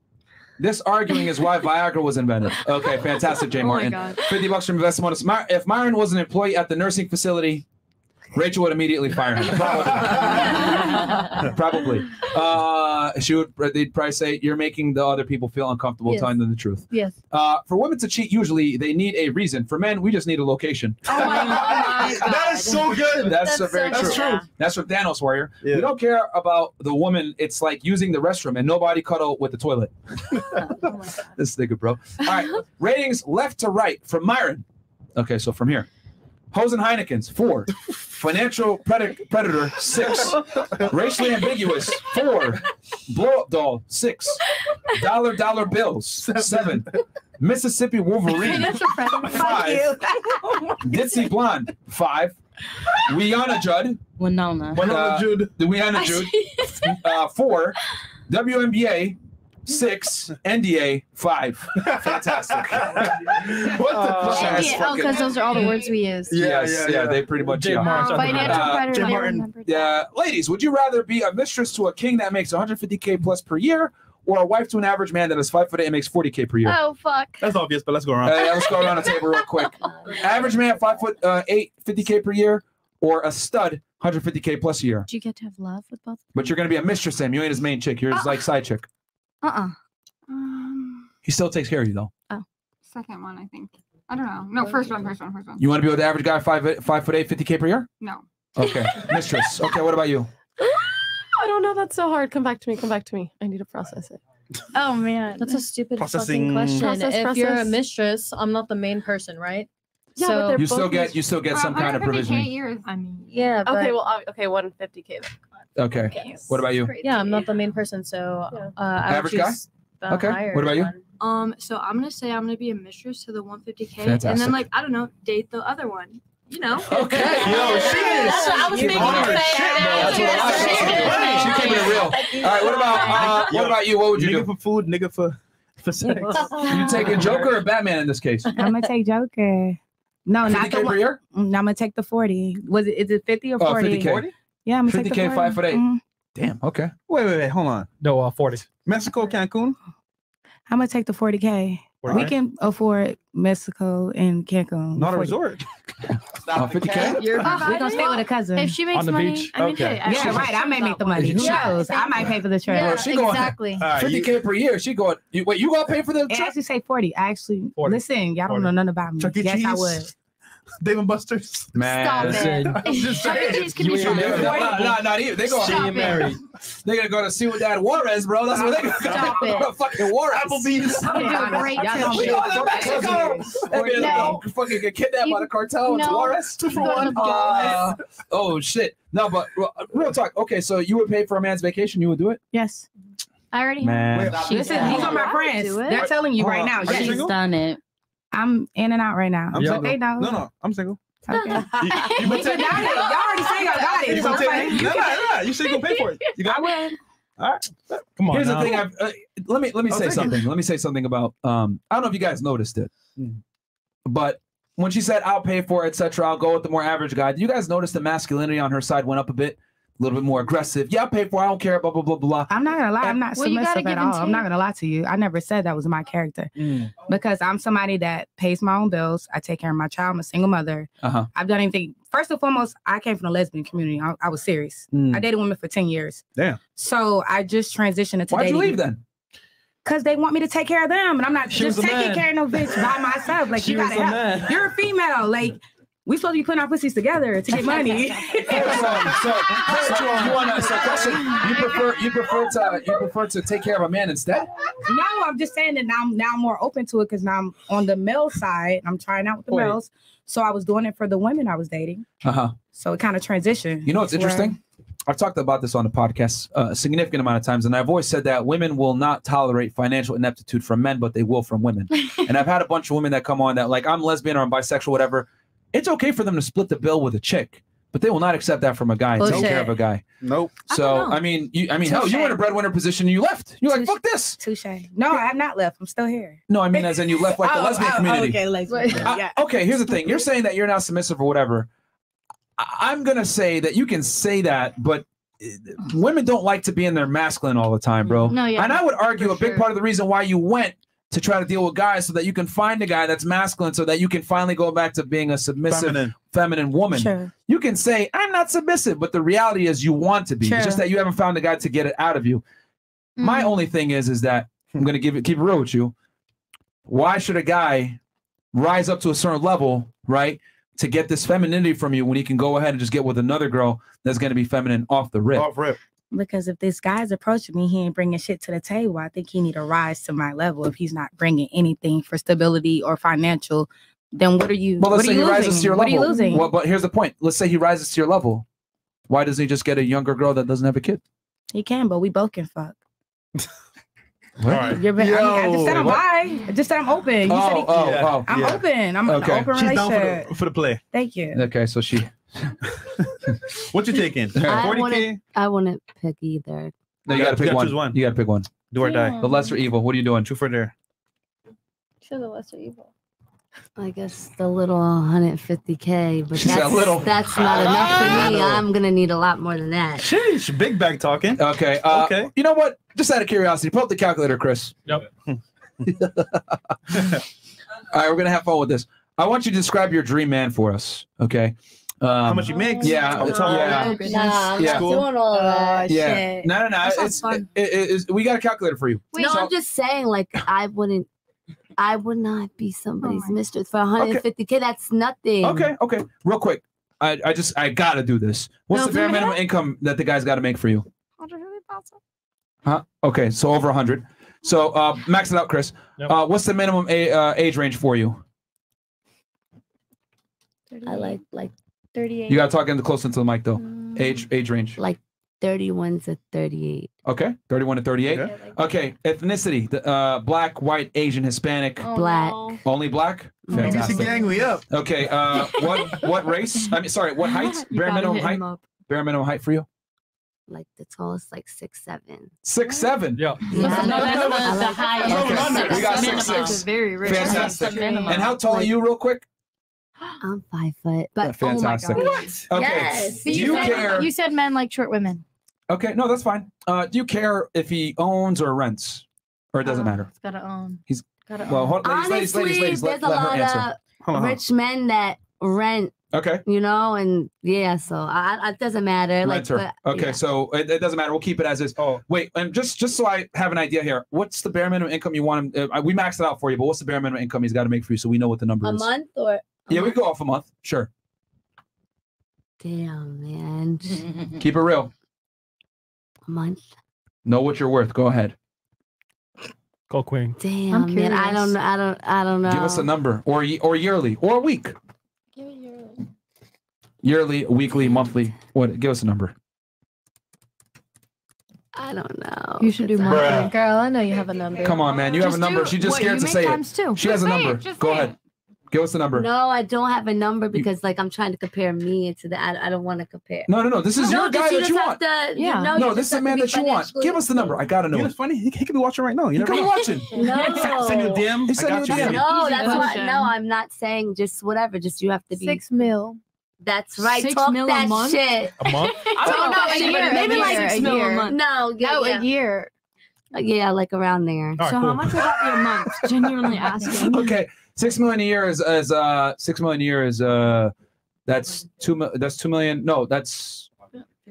this arguing is why Viagra was invented. Okay, fantastic, Jay [laughs] Oh my Martin. God. 50 bucks from investment. bonus. My- If Myron was an employee at the nursing facility, Rachel would immediately fire him. [laughs] [laughs] Probably. Uh, she would. They'd probably say you're making the other people feel uncomfortable Yes. telling them the truth. Yes. Uh, for women to cheat, usually they need a reason. For men, we just need a location. Oh my [laughs] God. That is so good. That's, uh, very That's true. true. That's from Thanos Warrior. We don't care about the woman. It's like using the restroom and nobody cuddle with the toilet. [laughs] this nigga, bro. All right. Ratings left to right from Myron. Okay, so from here. Hosen Heineken's four. Financial pred- predator six. Racially ambiguous four. Blow up doll six. Dollar dollar bills seven. Mississippi Wolverine five. Ditzy Blonde five. Wiana Judd Winona. uh, The Wiana Judd uh, four. WNBA six. NDA five. Fantastic. [laughs] what the India- oh, because those are all the words we use. yes, yeah, they pretty much Jay are. Martin. Oh, financial Uh, predator. Jim Martin. Yeah, ladies, would you rather be a mistress to a king that makes 150k plus per year, or a wife to an average man that is five foot eight and makes 40k per year? Oh fuck. That's obvious, but let's go around. Uh, yeah, let's go around the table real quick. [laughs] Average man, five foot uh, eight, 50k per year, or a stud, 150k plus a year. Do you get to have love with both? But you're gonna be a mistress, Sam. You ain't his main chick. You're his like side chick. Uh uh Um, He still takes care of you though. second one, I think. I don't know. No, first one, first one, first one. You want to be with the average guy, five five foot eight, 50k per year? No. Okay, mistress. Okay, what about you? [laughs] I don't know. That's so hard. Come back to me. Come back to me. I need to process it. Oh man, That's a stupid Processing. fucking question. Process, if you're a process. mistress, I'm not the main person, right? Yeah, but so they're You still both get you still get some kind of 150K provisioning. years. I mean, yeah. But, Okay, well, uh, okay, 150k then. Okay. What about you? yeah, I'm not the main person, so uh, I average guy. Okay. What about you? One. Um, so I'm gonna say I'm gonna be a mistress to the 150k, and then like I don't know, date the other one. You know. [laughs] Okay. [laughs] Yo, she is. That's what I was You thinking are shit, thing. bro. That's what I was thinking. She keeping it real. All right. What about uh, [laughs] what about you? What would you nigga do? for food, nigga for for sex. You taking Joker or Batman in this case? I'm gonna take Joker. No, not the per one. year? Mm, I'm gonna take the 40. Was it is it 50 or 40? Oh, 40? 50k. Yeah, I'm gonna take the 50k, 40. five foot eight. Mhm. Damn. Okay. Wait, wait, wait. Hold on. No, uh, 40. Mexico, Cancun. I'm gonna take the 40k. We 40K? can afford Mexico and Cancun. Not a 40. resort. [laughs] Uh, 50k. We're gonna stay with a cousin. if she makes On the money, beach? I mean, Okay. hey, yeah, should- right. I may make the money. [laughs] Who knows? I might pay for the trip. Yeah, Well, she going- exactly. All right, 50k per year. She going. You, wait, you gonna pay for the It trip? actually say 40. I actually 40. listen, y'all don't know nothing about me. Chuck yes, I would. [laughs] Dave and Buster's. Man, Stop Listen, it. [laughs] I'm just saying. Cheese can You be fun. No, no, no, not even. They going. she Stop ain't it. married. They're gonna go to see with that Juarez, bro. That's what they gonna Stop go to it. [laughs] fucking Juarez. Applebee's. You do a great Y'all trip. don't We be- going to Mexico. They be No. fucking get kidnapped by the cartel. It's No. Juarez. You go to the Uh, oh shit. No, but real talk. Okay, so you would pay for a man's vacation. You would do it, Yes. I already man. Wait, She Listen, does. these are my friends. They're telling you right now. Yes. She's done it. I'm in and out right now. I'm But single. they know. No, no, I'm single. Okay. [laughs] You, you We been can taking- got it. Y'all already say y'all got it. You So been it's like, taking- you No, can- no, no. You said you gonna pay for it. You got I would. All right. Come on. Here's now. the thing. I've, uh, let me let me Oh, say thank you. something. Let me say something about. Um, I don't know if you guys noticed it, Mm. but when she said I'll pay for it, etc., I'll go with the more average guy. Do you guys notice the masculinity on her side went up a bit, a little bit more aggressive? Yeah, I'll pay for. it. I don't care. Blah blah blah blah. I'm not gonna lie. I'm not Well, you gotta submissive at all. I'm not gonna lie to you. I never said that was my character Mm. because I'm somebody that pays my own bills. I take care of my child. I'm a single mother. Uh huh. I've done anything. First and foremost, I came from the lesbian community. I, I was serious. Mm. I dated women for 10 years. Damn. So I just transitioned into Why'd you leave then? Because they want me to take care of them. And I'm not She just taking man. care of no bitch by myself. Like, [laughs] She you gotta a help. man. You're a female. Like, we supposed to be putting our pussies together to get money. so, [laughs] so, so you want to? So, question: You prefer you prefer to you prefer to take care of a man instead? No, I'm just saying that now I'm now I'm more open to it because now I'm on the male side. I'm trying out with the Wait. males. So I was doing it for the women I was dating. Uh huh. So it kind of transitioned. You know what's interesting? I've talked about this on the podcast uh, a significant amount of times, and I've always said that women will not tolerate financial ineptitude from men, but they will from women. [laughs] and I've had a bunch of women that come on that like I'm lesbian or I'm bisexual, whatever. It's okay for them to split the bill with a chick, but they will not accept that from a guy and take Bullshit. care of a guy. Nope. So know. I mean, you, I mean, hell, you were in a breadwinner position and you left. You're like, fuck this. Touche. No, I have not left. I'm still here. No, I mean, as in you left like the [laughs] Oh, lesbian oh, community. okay, lesbian. Uh, yeah. okay, here's the thing. You're saying that you're not submissive or whatever. I- I'm gonna say that you can say that, but uh, women don't like to be in their masculine all the time, bro. No, yeah, And I would argue for a big sure. part of the reason why you went to try to deal with guys so that you can find a guy that's masculine so that you can finally go back to being a submissive feminine, Feminine. woman. Sure. You can say, I'm not submissive, but the reality is you want to be. It's just that you haven't found a guy to get it out of you. My mm-hmm. only thing is, is that I'm gonna give it keep it real with you. Why should a guy rise up to a certain level, right? To get this femininity from you when he can go ahead and just get with another girl that's gonna be feminine off the rip. Off rip. Because if this guy's approaching me, he ain't bringing shit to the table. I think he need to rise to my level. If he's not bringing anything for stability or financial, then what are you? Well, let's what are say he you rises to your what level. are you losing? Well, but here's the point. Let's say he rises to your level. Why doesn't he just get a younger girl that doesn't have a kid? He can, but we both can fuck. What? You're, I, mean, I just said I'm what? bi. I just said I'm open. You said he, Oh, oh, oh, I'm yeah. open. I'm Okay. an open She's down for the, for the play. Thank you. Okay, so she. [laughs] What you taking? I 40K? wouldn't, I wouldn't pick either. No, you, You gotta gotta pick choose one. one. You gotta pick one. Do or die. The lesser evil. What are you doing? Two for there. She's a lesser evil. I guess the little 150k, but [laughs] She said that's, little. that's not enough for me. [laughs] Little. I'm gonna need a lot more than that. Sheesh, big bag talking. Okay. Uh, Okay. You know what? Just out of curiosity, pull up the calculator, Chris. Yep. All right, we're gonna have fun with this. I want you to describe your dream man for us. Okay. Um, How much you make? Yeah. All the. Yeah. Nah, I'm Yeah. not doing all that. yeah. No, no, no. That It's, fun. it- it- it's- we got a calculator for you. no, So- I'm just saying, like, I wouldn't, I would not be somebody's mistress for 150k. That's nothing. Okay, okay. Real quick. I, I just I gotta do this. What's No, the bare minimum income that the guy's gotta make for you? Huh? Okay, so over hundred. So uh max it out, Chris. Uh what's the minimum a, uh, age range for you? I like like 38. You gotta talk into close into the mic though. Age age range. like 31 to 38. Okay, 31 to 38. Okay, ethnicity, the, uh, black, white, Asian, Hispanic. Black. Only black? Mhm. Fantastic. Gang, we up. Okay, uh, what what race? I mean, sorry, what [laughs] height? You Bare minimum height? Bare minimum height for you? Like the tallest, like six seven. Six seven. Yeah. Yeah. No, that's the, the highest. We got six Minimum. six. Very rich. Fantastic. That's the minimum. And how tall are you, real quick? I'm five foot, but Fantastic. oh my god. Okay. Yes. Do you care? You said men like short women. Okay, no, that's fine. Uh, do you care if he owns or rents, or it doesn't matter? He's gotta own. He's Gotta well. own. Hold, ladies, ladies, ladies, ladies, there's let, a let her lot answer. of Hold on, on. rich men that rent. Okay. You know, and yeah, so I, I, it doesn't matter. Like, Renter. but, okay, yeah. so it, it doesn't matter. We'll keep it as is. Oh, wait, and just just so I have an idea here, what's the bare minimum income you want him? Uh, we maxed it out for you, but what's the bare minimum income he's got to make for you, so we know what the number a is? month or Yeah, we go off a month. Sure. damn man, [laughs] Keep it real. a month. Know what you're worth. Go ahead. Go Queen. Damn man, I don't, I don't, I don't know. Give us a number, or or yearly, or a week. Yearly, weekly, monthly. What? Give us a number. I don't know. You should do Bruh. monthly. Girl, I know you have a number. Come on, man. You have a number. do She's just what scared to say it. two. She has a Just say it, number. Go say ahead. Give us the number. No, I don't have a number because like I'm trying to compare me to the. I, I don't want to compare. No, no, no. This is No, your guy you that you want. to- you Yeah. know, no, this is just the man that you want. Give us the number. I gotta know. You know, it's funny. He, he could be watching right now. You He never could be watching. No. [laughs] Send you a DM. He I sent got you a. DM. No, that's what. No, I'm not saying just whatever. Just you have to be. Six mil. That's right. Six Talk mil a month? shit. A month? [laughs] I don't know. A year. Maybe like six mil a year. month. No, yeah, No, yeah. a year. Uh, Yeah, like around there. All right, so cool. how much would that be a month? Genuinely [laughs] asking. Okay, six million a year is is uh six million a year is uh that's two mil- that's two million. No, that's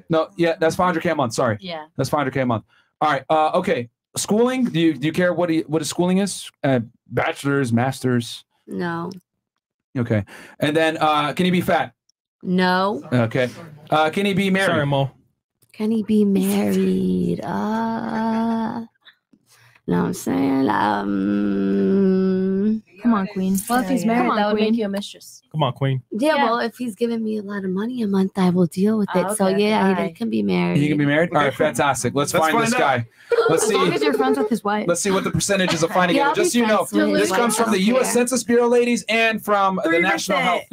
no yeah that's five hundred k a month. Sorry, Yeah. that's five hundred k a month. All right. Uh, okay. Schooling. Do you do you care what he, what his schooling is? Uh, bachelor's, masters. No, Okay. And then uh, can he be fat? no. Okay. Uh, can he be married? Sorry, Mo. Can he be married? Uh, no, I'm saying. Um, Come on, Queen. Well, if he's married, on, that would Queen. make you a mistress. Come on, Queen. yeah, Yeah. well, if he's giving me a lot of money a month, I will deal with it. Ah, So okay. yeah, he Alright. can be married. He can be married. All right. Fantastic. Let's, Let's find, this find guy. Let's As long see. as you're friends with his wife. Let's see what the percentages is of finding Yeah, it. I'll Just be so you know, friends with this his comes wife. from the U.S. care. Census Bureau, ladies, and from the National Health.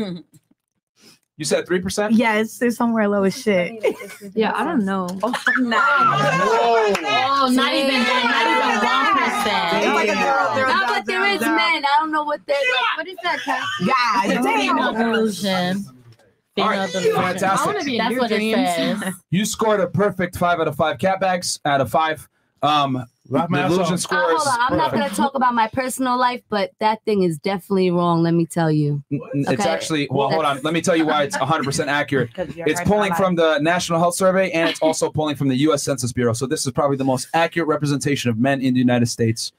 You said three percent. Yes, it's somewhere low as shit. Yeah, I don't know. [laughs] Whoa! Oh, not even that. Not even one percent. No, but there is men. I don't know what they're like. What is that? Kat? God Female damn. delusion. All right, fantastic. I wanna be in That's your what it says. [laughs] You scored a perfect five out of five cat bags out of five. Um, Laugh my ass illusion off. score Oh, hold on. I'm not going to talk about my personal life, but that thing is definitely wrong. Let me tell you. It's Okay? actually well, hold on. Let me tell you why it's 100% [laughs] accurate. you're It's pulling from the National Health Survey and it's also [laughs] pulling from the U.S. Census Bureau. So this is probably the most accurate representation of men in the United States.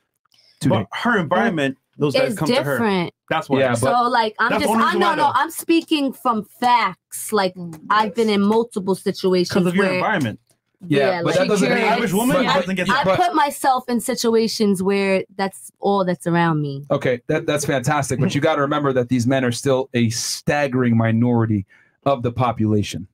But her environment, those guys It's come to her. different. That's why. Yeah, so like I'm just I no no I'm speaking from facts. Like I've been in multiple situations because of your where environment. Yeah, but that doesn't mean average woman but- doesn't get I that. put myself in situations where that's all that's around me. Okay, that, that's fantastic. But you got to remember that these men are still a staggering minority of the population.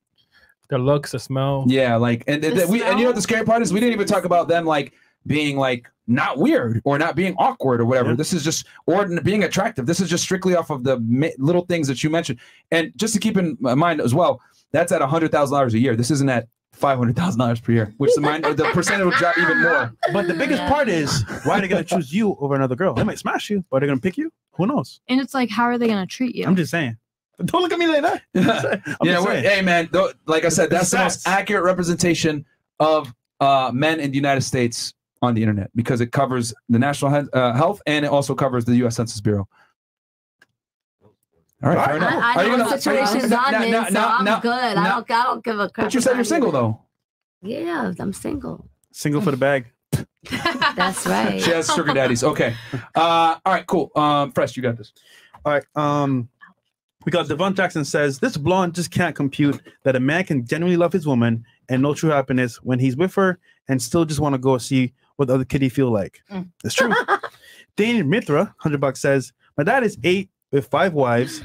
Their looks, the smell. Yeah, like and, and The we and you know what the scary part is we didn't even talk about them like being like not weird or not being awkward or whatever. This is just or being attractive. This is just strictly off of the little things that you mentioned. And just to keep in mind as well, that's at a hundred thousand dollars a year. This isn't at five hundred thousand dollars per year, which the mind the percentage will drop even more. But the biggest part is why are they gonna choose you over another girl? They might smash you, but they're gonna pick you. Who knows? And it's like, how are they gonna treat you? I'm just saying. Don't look at me like that. [laughs] I'm yeah, just hey man, though, like I said, It's that's the most accurate representation of uh, men in the United States on the internet because it covers the national he- uh, health and it also covers the U.S. Census Bureau. All right, fair enough. I, I Are you know gonna- what situations now- I'm now- in, now- so now- I'm now- good. I don't I don't give a crap. But you said you're single though. Yeah, I'm single. Single for the bag. [laughs] [laughs] That's right. She has sugar daddies. Okay. [laughs] Uh, all right, cool. Um, Fresh, you got this. All right. Um, we got Devon Jackson says this blonde just can't compute that a man can genuinely love his woman and know true happiness when he's with her and still just want to go see what the other kitty feel like. Mm. It's true. Dane Mitra, hundred bucks says my dad is eight with five wives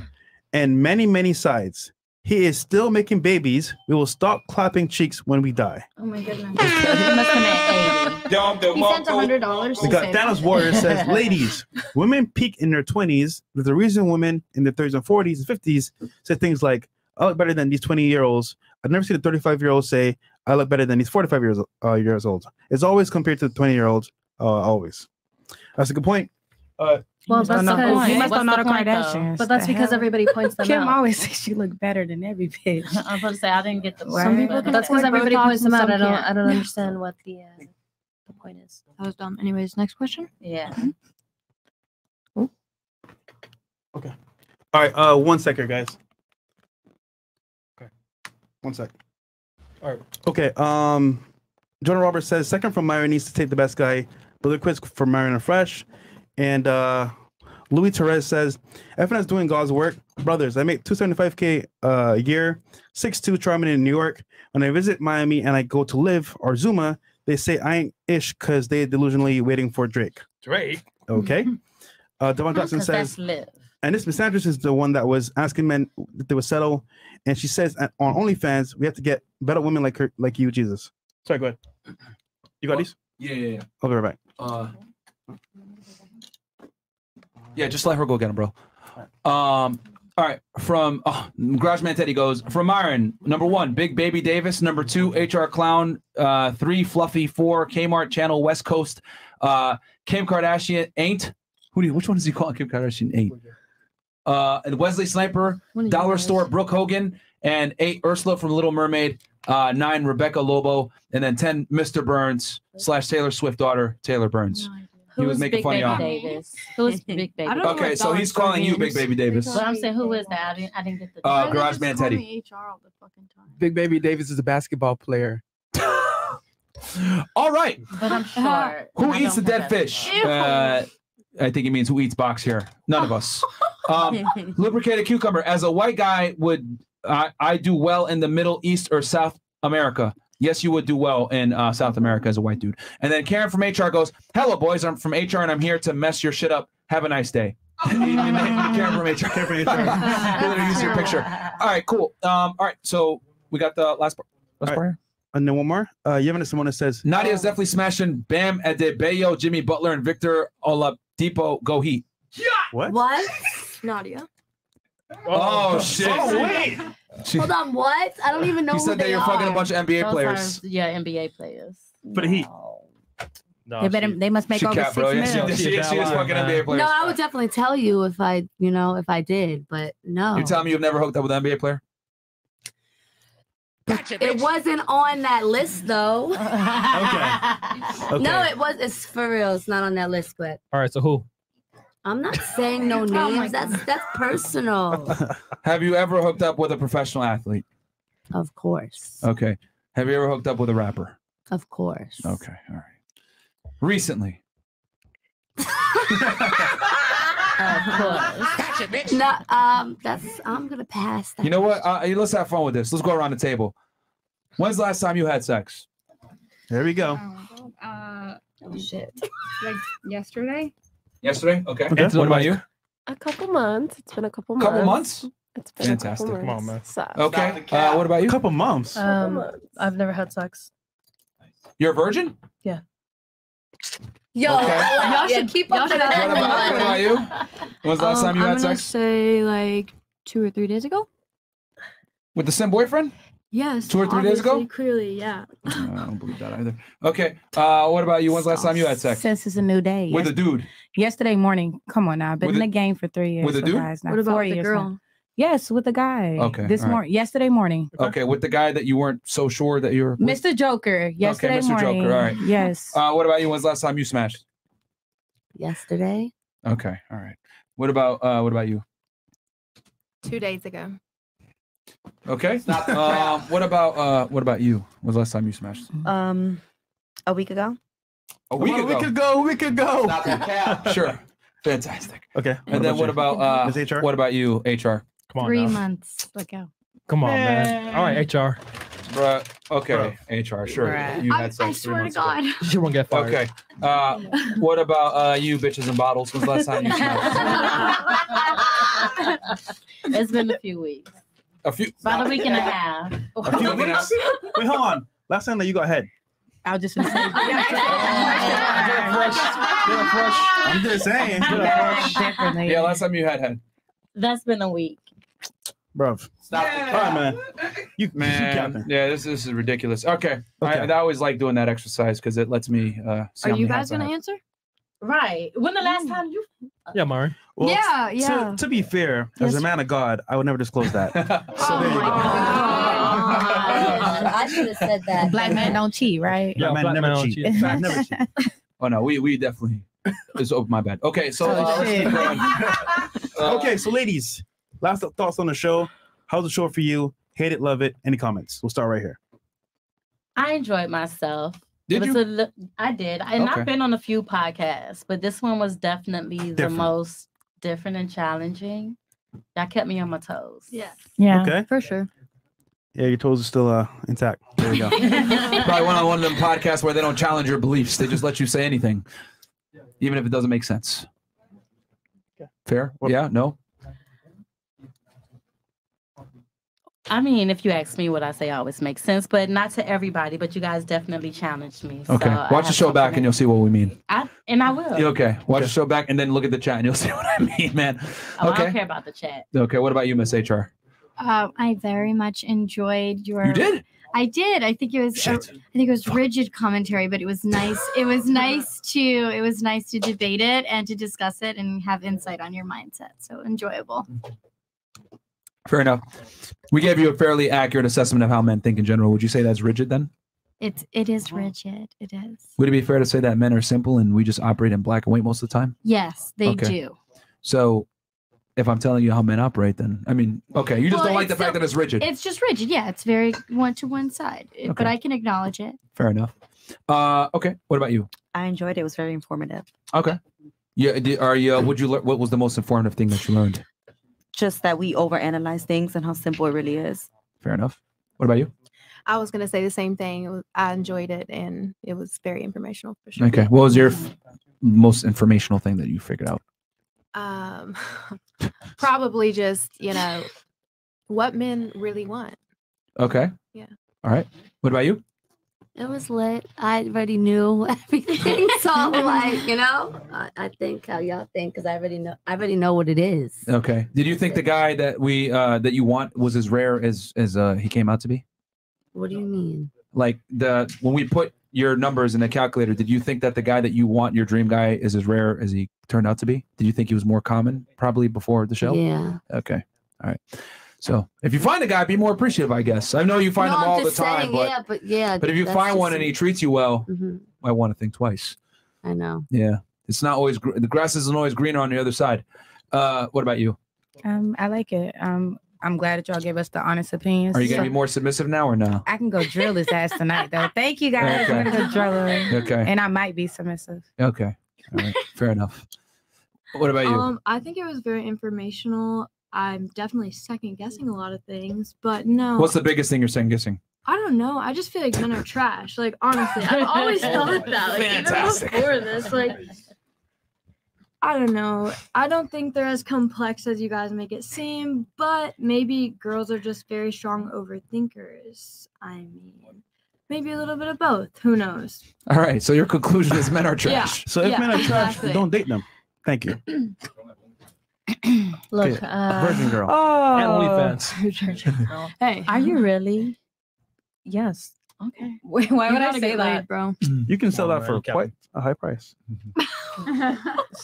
and many many sides. He is still making babies. We will stop clapping cheeks when we die. Oh my goodness. he must have been 80. He sent a hundred dollars. We got Thanos Warrior says, [laughs] ladies, women peak in their 20s. There's a reason women in their 30s and 40s and 50s say things like, I look better than these 20 year olds. I've never seen a 35 year old say, I look better than these 45 years, uh, years old. It's always compared to the 20 year olds, uh, always. That's a good point. Uh, Well, that's not know- because you must what's not the know the point, though? Kardashians. But that's because hell? everybody points them [laughs] Kim out. always says she look better than every bitch. [laughs] I was about to say I didn't get the Some people can That's because everybody points them out. I don't. I don't [laughs] understand what the uh, the point is. That was dumb. Anyways, next question. Yeah. Okay. All right, uh, one second, guys. Okay, one sec. All right. Okay, um, Jonah Roberts says second from Myron needs to take the best guy. Brother quiz for Myron and Fresh, and uh, Louis Torres says FNS doing God's work. Brothers, I make two seventy five k uh, a year, six two charming in New York. When I visit Miami and I go to LIV or Zuma, they say I ain't ish because they delusionally waiting for Drake. Drake. Okay. [laughs] Uh, Devon Jackson Because says and this Miss Andrews is the one that was asking men that they would settle. And she says on OnlyFans, we have to get better women like her, like you, Jesus. Sorry, go ahead. You got these? Yeah, yeah, yeah. I'll be right back. Uh, yeah, just let her go get him, bro. Um, all right. From oh, Garage Man Teddy goes from Myron. Number one, Big Baby Davis. Number two, HR Clown. Uh, three, Fluffy. Four, Kmart Chanel West Coast. Uh, Kim Kardashian ain't. Who do you, which one is he calling Kim Kardashian ain't? Uh, and Wesley Sniper, One of you Dollar guys. Store, Brooke Hogan, and eight, Ursula from Little Mermaid. Uh, nine, Rebecca Lobo, and then ten, Mr. Burns slash Taylor Swift daughter, Taylor Burns. He was making Big fun Baby of y'all. Davis? Who's [laughs] Big Baby? I don't know Okay, so he's calling you. Big Baby Davis. But I'm saying, who is that? I didn't, I didn't get the. Uh, Garage just Man Teddy. HR all the fucking time? Big Baby Davis is a basketball player. [laughs] All right. But I'm [laughs] sure. Who I eats the dead fish? Uh, I think he means who eats box here. None of us. Um, lubricated cucumber. As a white guy, would I, I do well in the Middle East or South America? Yes, you would do well in uh, South America as a white dude. And then Karen from HR goes, "Hello, boys. I'm from HR and I'm here to mess your shit up. Have a nice day." [laughs] Karen from HR. Karen from HR. They literally use your picture. All right, cool. Um, all right, so we got the last part. Last All part here. And then one more. Uh, Yevon Simona says, Nadia's definitely smashing Bam Adebayo, Jimmy Butler, and Victor Oladipo. Go Heat. What? What? Nadia. Oh, shit. Oh, wait. She- Hold on, what? I don't even know He who said that you're fucking a bunch of NBA Those players. are- yeah, NBA players. For the Heat. No, They better. she- They must make She over cap, six bro. Yeah, she, she, She she, is fucking line, NBA players. No, I would definitely tell you if I, you know, if I did, but no. You're telling me you've never hooked up with an NBA player? It wasn't on that list though. [laughs] Okay. [laughs] No, it was. It's for real. It's not on that list, but All right, so who? I'm not saying no [laughs] my names. that's that's personal. [laughs] Have you ever hooked up with a professional athlete? Of course. Okay. Have you ever hooked up with a rapper? Of course. Okay. All right. Recently. [laughs] Of course. No, um, that's I'm gonna pass that. You know what? Uh, let's have fun with this. Let's go around the table. When's the last time you had sex? There we go. Uh, oh shit. Like yesterday. Yesterday. Okay. Okay. What about you? A couple months. It's been a couple months. A couple months? It's been Fantastic. A couple Come on, man. So- Okay. Uh, what about you? A couple months. Um, I've never had sex. You're a virgin? Yeah. Yo, Okay. [laughs] y'all should keep up to that. What about, what about you? When's the last Um, time you I'm had gonna sex? say like two or three days ago. With the same boyfriend? Yes. Two or three days ago? Clearly, yeah. [laughs] I don't believe that either. [laughs] Okay. Uh, what about you? When's the last time you had sex? Since it's a new day. With a dude? Yesterday morning. Come on now. I've been With in a- the game for three years. with a dude? Guys, What about four the girl? now. Yes, with the guy. Okay, This all right. morning, yesterday morning. Okay. With the guy that you weren't so sure that you were. with? Mr. Joker. Yesterday okay, Mr. morning. Joker. All right. Yes. [laughs] Uh, what about you? When's the last time you smashed? Yesterday. Okay. All right. What about uh, what about you? Two days ago. Okay. [laughs] um, what about uh, what about you? Was the last time you smashed? Um, a week ago. A week About ago. A week ago. A week ago. Sure. Fantastic. Okay. And then what about uh, Ms. HR? what about you, HR? Come on Three now. months ago. Come on, man. All right, HR. Bruh. Okay. HR. Sure. Bruh. You I- had sex I three swear to months ago. God. [laughs] She won't get fired. Okay. Uh, what about uh, you, bitches and bottles? When's the last time you [laughs] smashed? it's been a few weeks. A few. About a week and a [laughs] half. A few [laughs] weeks. Wait, hold on. Last time that you got head. I'll just say. [laughs] I'm just saying. Definitely. Yeah. Last time you had head. That's been a week. Bruv. Stop. All right, man. You, you Man, capping. yeah, this, this is ridiculous. Okay, I, Okay. I always like doing that exercise because it lets me. Uh, see Are how you guys gonna answer? Right. When the last time you Yeah, Mari. Well, Yeah, to- yeah. To, be fair, as a man of God, I would never disclose that. [laughs] so Oh there you go. I should have said that. Black man don't cheat, right? Black man black never cheat. cheat. Black never cheat. [laughs] Oh no, we we definitely. It's oh my bad. Okay, so Oh, uh, let's keep going. [laughs] Uh, okay, so ladies, last thoughts on the show. How's the show for you? Hate it, love it. Any comments? We'll start right here. I enjoyed myself. Did It was you? a li- I did. And Okay. I've been on a few podcasts, but this one was definitely the most different and challenging. That kept me on my toes. Yeah. Yeah. Okay. For sure. Yeah, your toes are still uh intact. There you go. [laughs] Probably one on one of them podcasts where they don't challenge your beliefs; they just let you say anything, even if it doesn't make sense. Fair? Yeah? No? I mean, if you ask me what I say always makes sense, but not to everybody. But you guys definitely challenged me. Okay. so Watch the show back and you'll see what we mean. I, and I will. Okay. Watch the show back and then look at the chat and you'll [laughs] see what I mean, man. Oh, I don't care about the chat. Okay. What about you, Miss HR? Uh, I very much enjoyed your. You did? I did. I think it was. a- Shit. I think it was rigid commentary, but it was nice. It was nice to. It was nice to debate it and to discuss it and have insight on your mindset. So enjoyable. Fair enough. We gave you a fairly accurate assessment of how men think in general. Would you say that's rigid then? It's. It is rigid. It is. Would it be fair to say that men are simple and we just operate in black and white most of the time? Yes, they Okay. do. So if I'm telling you how men operate, then I mean, okay, you just Well, don't like the it's fact so- that it's rigid. It's just rigid. Yeah, it's very one to one side. It- But I can acknowledge it. Fair enough. Uh, okay. What about you? I enjoyed it. It was very informative. Okay. Yeah. Are you? Uh, would you? lear- What was the most informative thing that you learned? Just that we overanalyze things and how simple it really is. Fair enough. What about you? I was gonna say the same thing. Was- I enjoyed it, and it was very informational for sure. Okay. What was your f- most informational thing that you figured out? Um, [laughs] probably just you know what men really want. Okay. Yeah. All right. What about you? It was lit. I already knew [laughs] everything, so [laughs] like, you know, I, I think how y'all think because I already know. I already know what it is. Okay. Did you think the guy that we uh that you want was as rare as as uh he came out to be? What do you mean? Like the when we put your numbers in the calculator, did you think that the guy that you want, your dream guy, is as rare as he turned out to be? Did you think he was more common probably before the show? Yeah. Okay. All right. So if you find a guy, be more appreciative, I guess. I know you find No, them I'm all the time, saying, but yeah, but yeah. but if you find one and he treats you well, Mhm. I want to think twice. I know. Yeah, it's not always gr- the grass isn't always greener on the other side. Uh, what about you? Um, I like it. Um, I'm glad that y'all gave us the honest opinions. Are you gonna So- be more submissive now or no? I can go drill his ass tonight, though. Thank you guys. Okay. I'm gonna go drill him. Okay. And I might be submissive. Okay, all right, fair enough. What about you? Um, I think it was very informational. I'm definitely second guessing a lot of things, but no. What's the biggest thing you're second guessing? I don't know. I just feel like men are trash. Like honestly, I've [laughs] always thought that. Like Fantastic. even before this, like I don't know. I don't think they're as complex as you guys make it seem, but maybe girls are just very strong overthinkers. I mean, maybe a little bit of both. Who knows? All right, so your conclusion is men are trash. Yeah, trash. So if yeah, men are trash, exactly. don't date them. Thank you. [clears throat] [clears throat] Look, Okay, uh, Virgin girl. And [laughs] Oh. OnlyFans. [laughs] [laughs] Hey, Are you really? Yes. Okay. Wait, why You would I say that, laid, bro? [clears throat] You can sell that for man, quite a high price.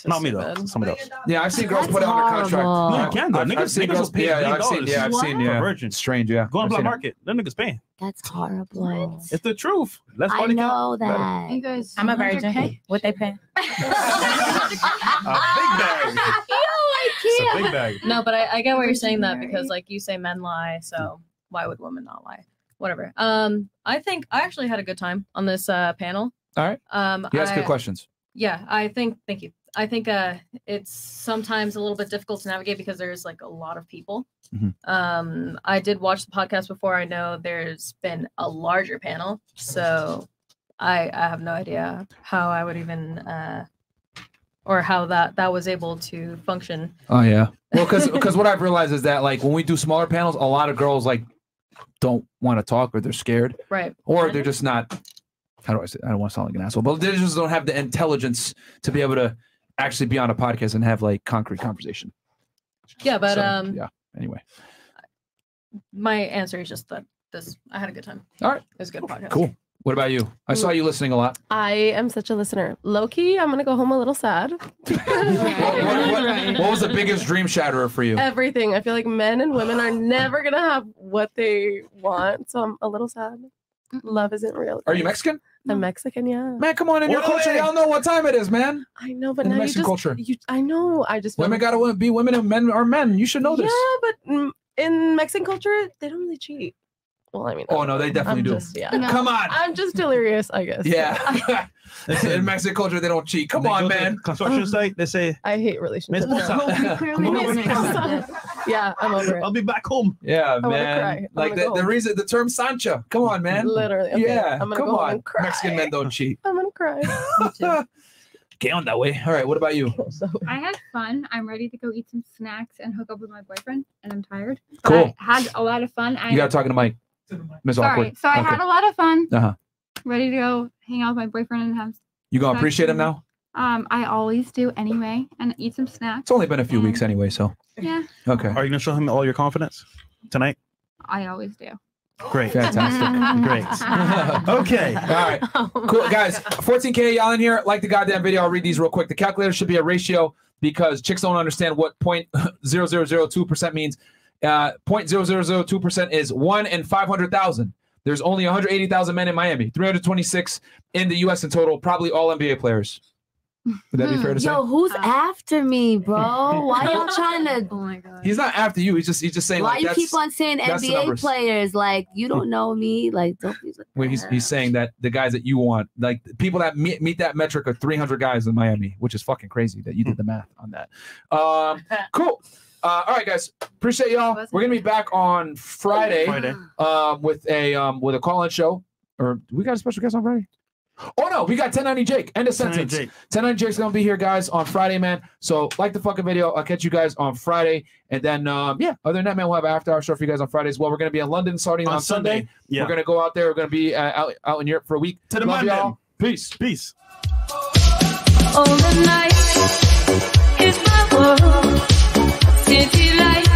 Not me though. Somebody else. Yeah, I've seen girls That's put it under contract. No, you can though. I've, I've Niggas, seen niggas girls. will pay Yeah, I've seen. Yeah, I've seen. Yeah, virgin. strange. Yeah, Go on I've black market. Them niggas paying. That's horrible. It's the truth. Let's I party know count. Better. that. You guys, I'm a 100K? virgin. What they pay? A big bag. It's a big bag. No, but I, I get why you're saying that because like you say men lie, so why would women not lie? Whatever. Um, I think I actually had a good time on this uh panel. All right. Um, You ask I- good questions. Yeah, I think. Thank you. I think uh, it's sometimes a little bit difficult to navigate because there's like a lot of people. Mhm. Um, I did watch the podcast before. I know there's been a larger panel, so I I have no idea how I would even uh, or how that that was able to function. Oh yeah. Well, because because what I've realized is that like when we do smaller panels, a lot of girls like don't want to talk or they're scared, Right. or they're just not. How do I say? I don't want to sound like an asshole, but they just don't have the intelligence to be able to actually be on a podcast and have like concrete conversation. Yeah, but So, um, yeah. Anyway, my answer is just that this I had a good time. All right. It was a good podcast. cool. What about you? I saw you listening a lot. I am such a listener. lowkey, I'm gonna go home a little sad. What, what- what was the biggest dream shatterer for you? Everything. I feel like men and women are never gonna have what they want, so I'm a little sad. Love isn't real. Are you. Mexican? I'm Mexican, yeah. Man, come on! In your culture, y'all know what time it is, man. I know, but In now you Mexican just, culture. You, I know. I just Women gotta be women and men are men. You should know this. Yeah, but in Mexican culture, they don't really cheat. Well, I mean, Oh no, they definitely I'm do. Just, yeah. Come on. I'm just delirious, I guess. Yeah. [laughs] [laughs] In Mexican culture, they don't cheat. Come on, go to the man. Construction mm. site. They say, I hate relationships. Miss Musa, oh, [laughs] Clearly come not over mixed here. up. yeah, I'm over it. I'll be back home. Yeah, man. I Like wanna the, go the home. reason, the term Sancha. Come on, man. Literally. Okay, yeah. I'm gonna come go home on. and cry. Mexican men don't cheat. I'm gonna cry. Get on that way. All right. What about you? I had fun. I'm ready to go eat some snacks and hook up with my boyfriend, and I'm tired. Cool. I had a lot of fun. I You gotta talk to Mike. Miss Sorry. Awkward. So I Okay. had a lot of fun. Uh huh. Ready to go hang out with my boyfriend and have. You gonna appreciate him now? Um, I always do anyway, and eat some snacks. It's only been a few weeks anyway, so Yeah, okay. Are you gonna show him all your confidence tonight? I always do. Great. Fantastic. Great. [laughs] Okay. All right. Cool. Guys, 14K y'all in here. Like the goddamn video. I'll read these real quick. The calculator should be a ratio because chicks don't understand what 0.0002% [laughs] means. Uh, 0.0002% is 1 in 500,000. There's only 180,000 men in Miami, 326 in the U.S. in total, probably all NBA players. Would that be fair to say? Yo, who's after me, bro? Why [laughs] y'all trying to? Oh my god. He's not after you. He's just he's just saying Why like you that's, keep on saying NBA players? Like you don't know me. Like don't be. When he's, he's saying that the guys that you want, like people that meet, meet that metric are 300 guys in Miami, which is fucking crazy that you did the math on that. Um, cool. Uh, all right, guys. Appreciate y'all. We're gonna be back on Friday, Friday. Um, with a um, with a call-in show. Or we got a special guest on Friday? Oh no, we got 1090 Jake. End of 1090 sentence. Jake. 1090 Jake's gonna be here, guys, on Friday, man. So like the fucking video. I'll catch you guys on Friday, and then um, yeah. Other than that, man, we'll have an after hour show for you guys on Friday as well. We're gonna be in London starting on, On Sunday. Sunday, yeah. We're gonna go out there. We're gonna be uh, out out in Europe for a week. To the Love London. y'all. Peace. Peace. All the night is my world. Can't you like.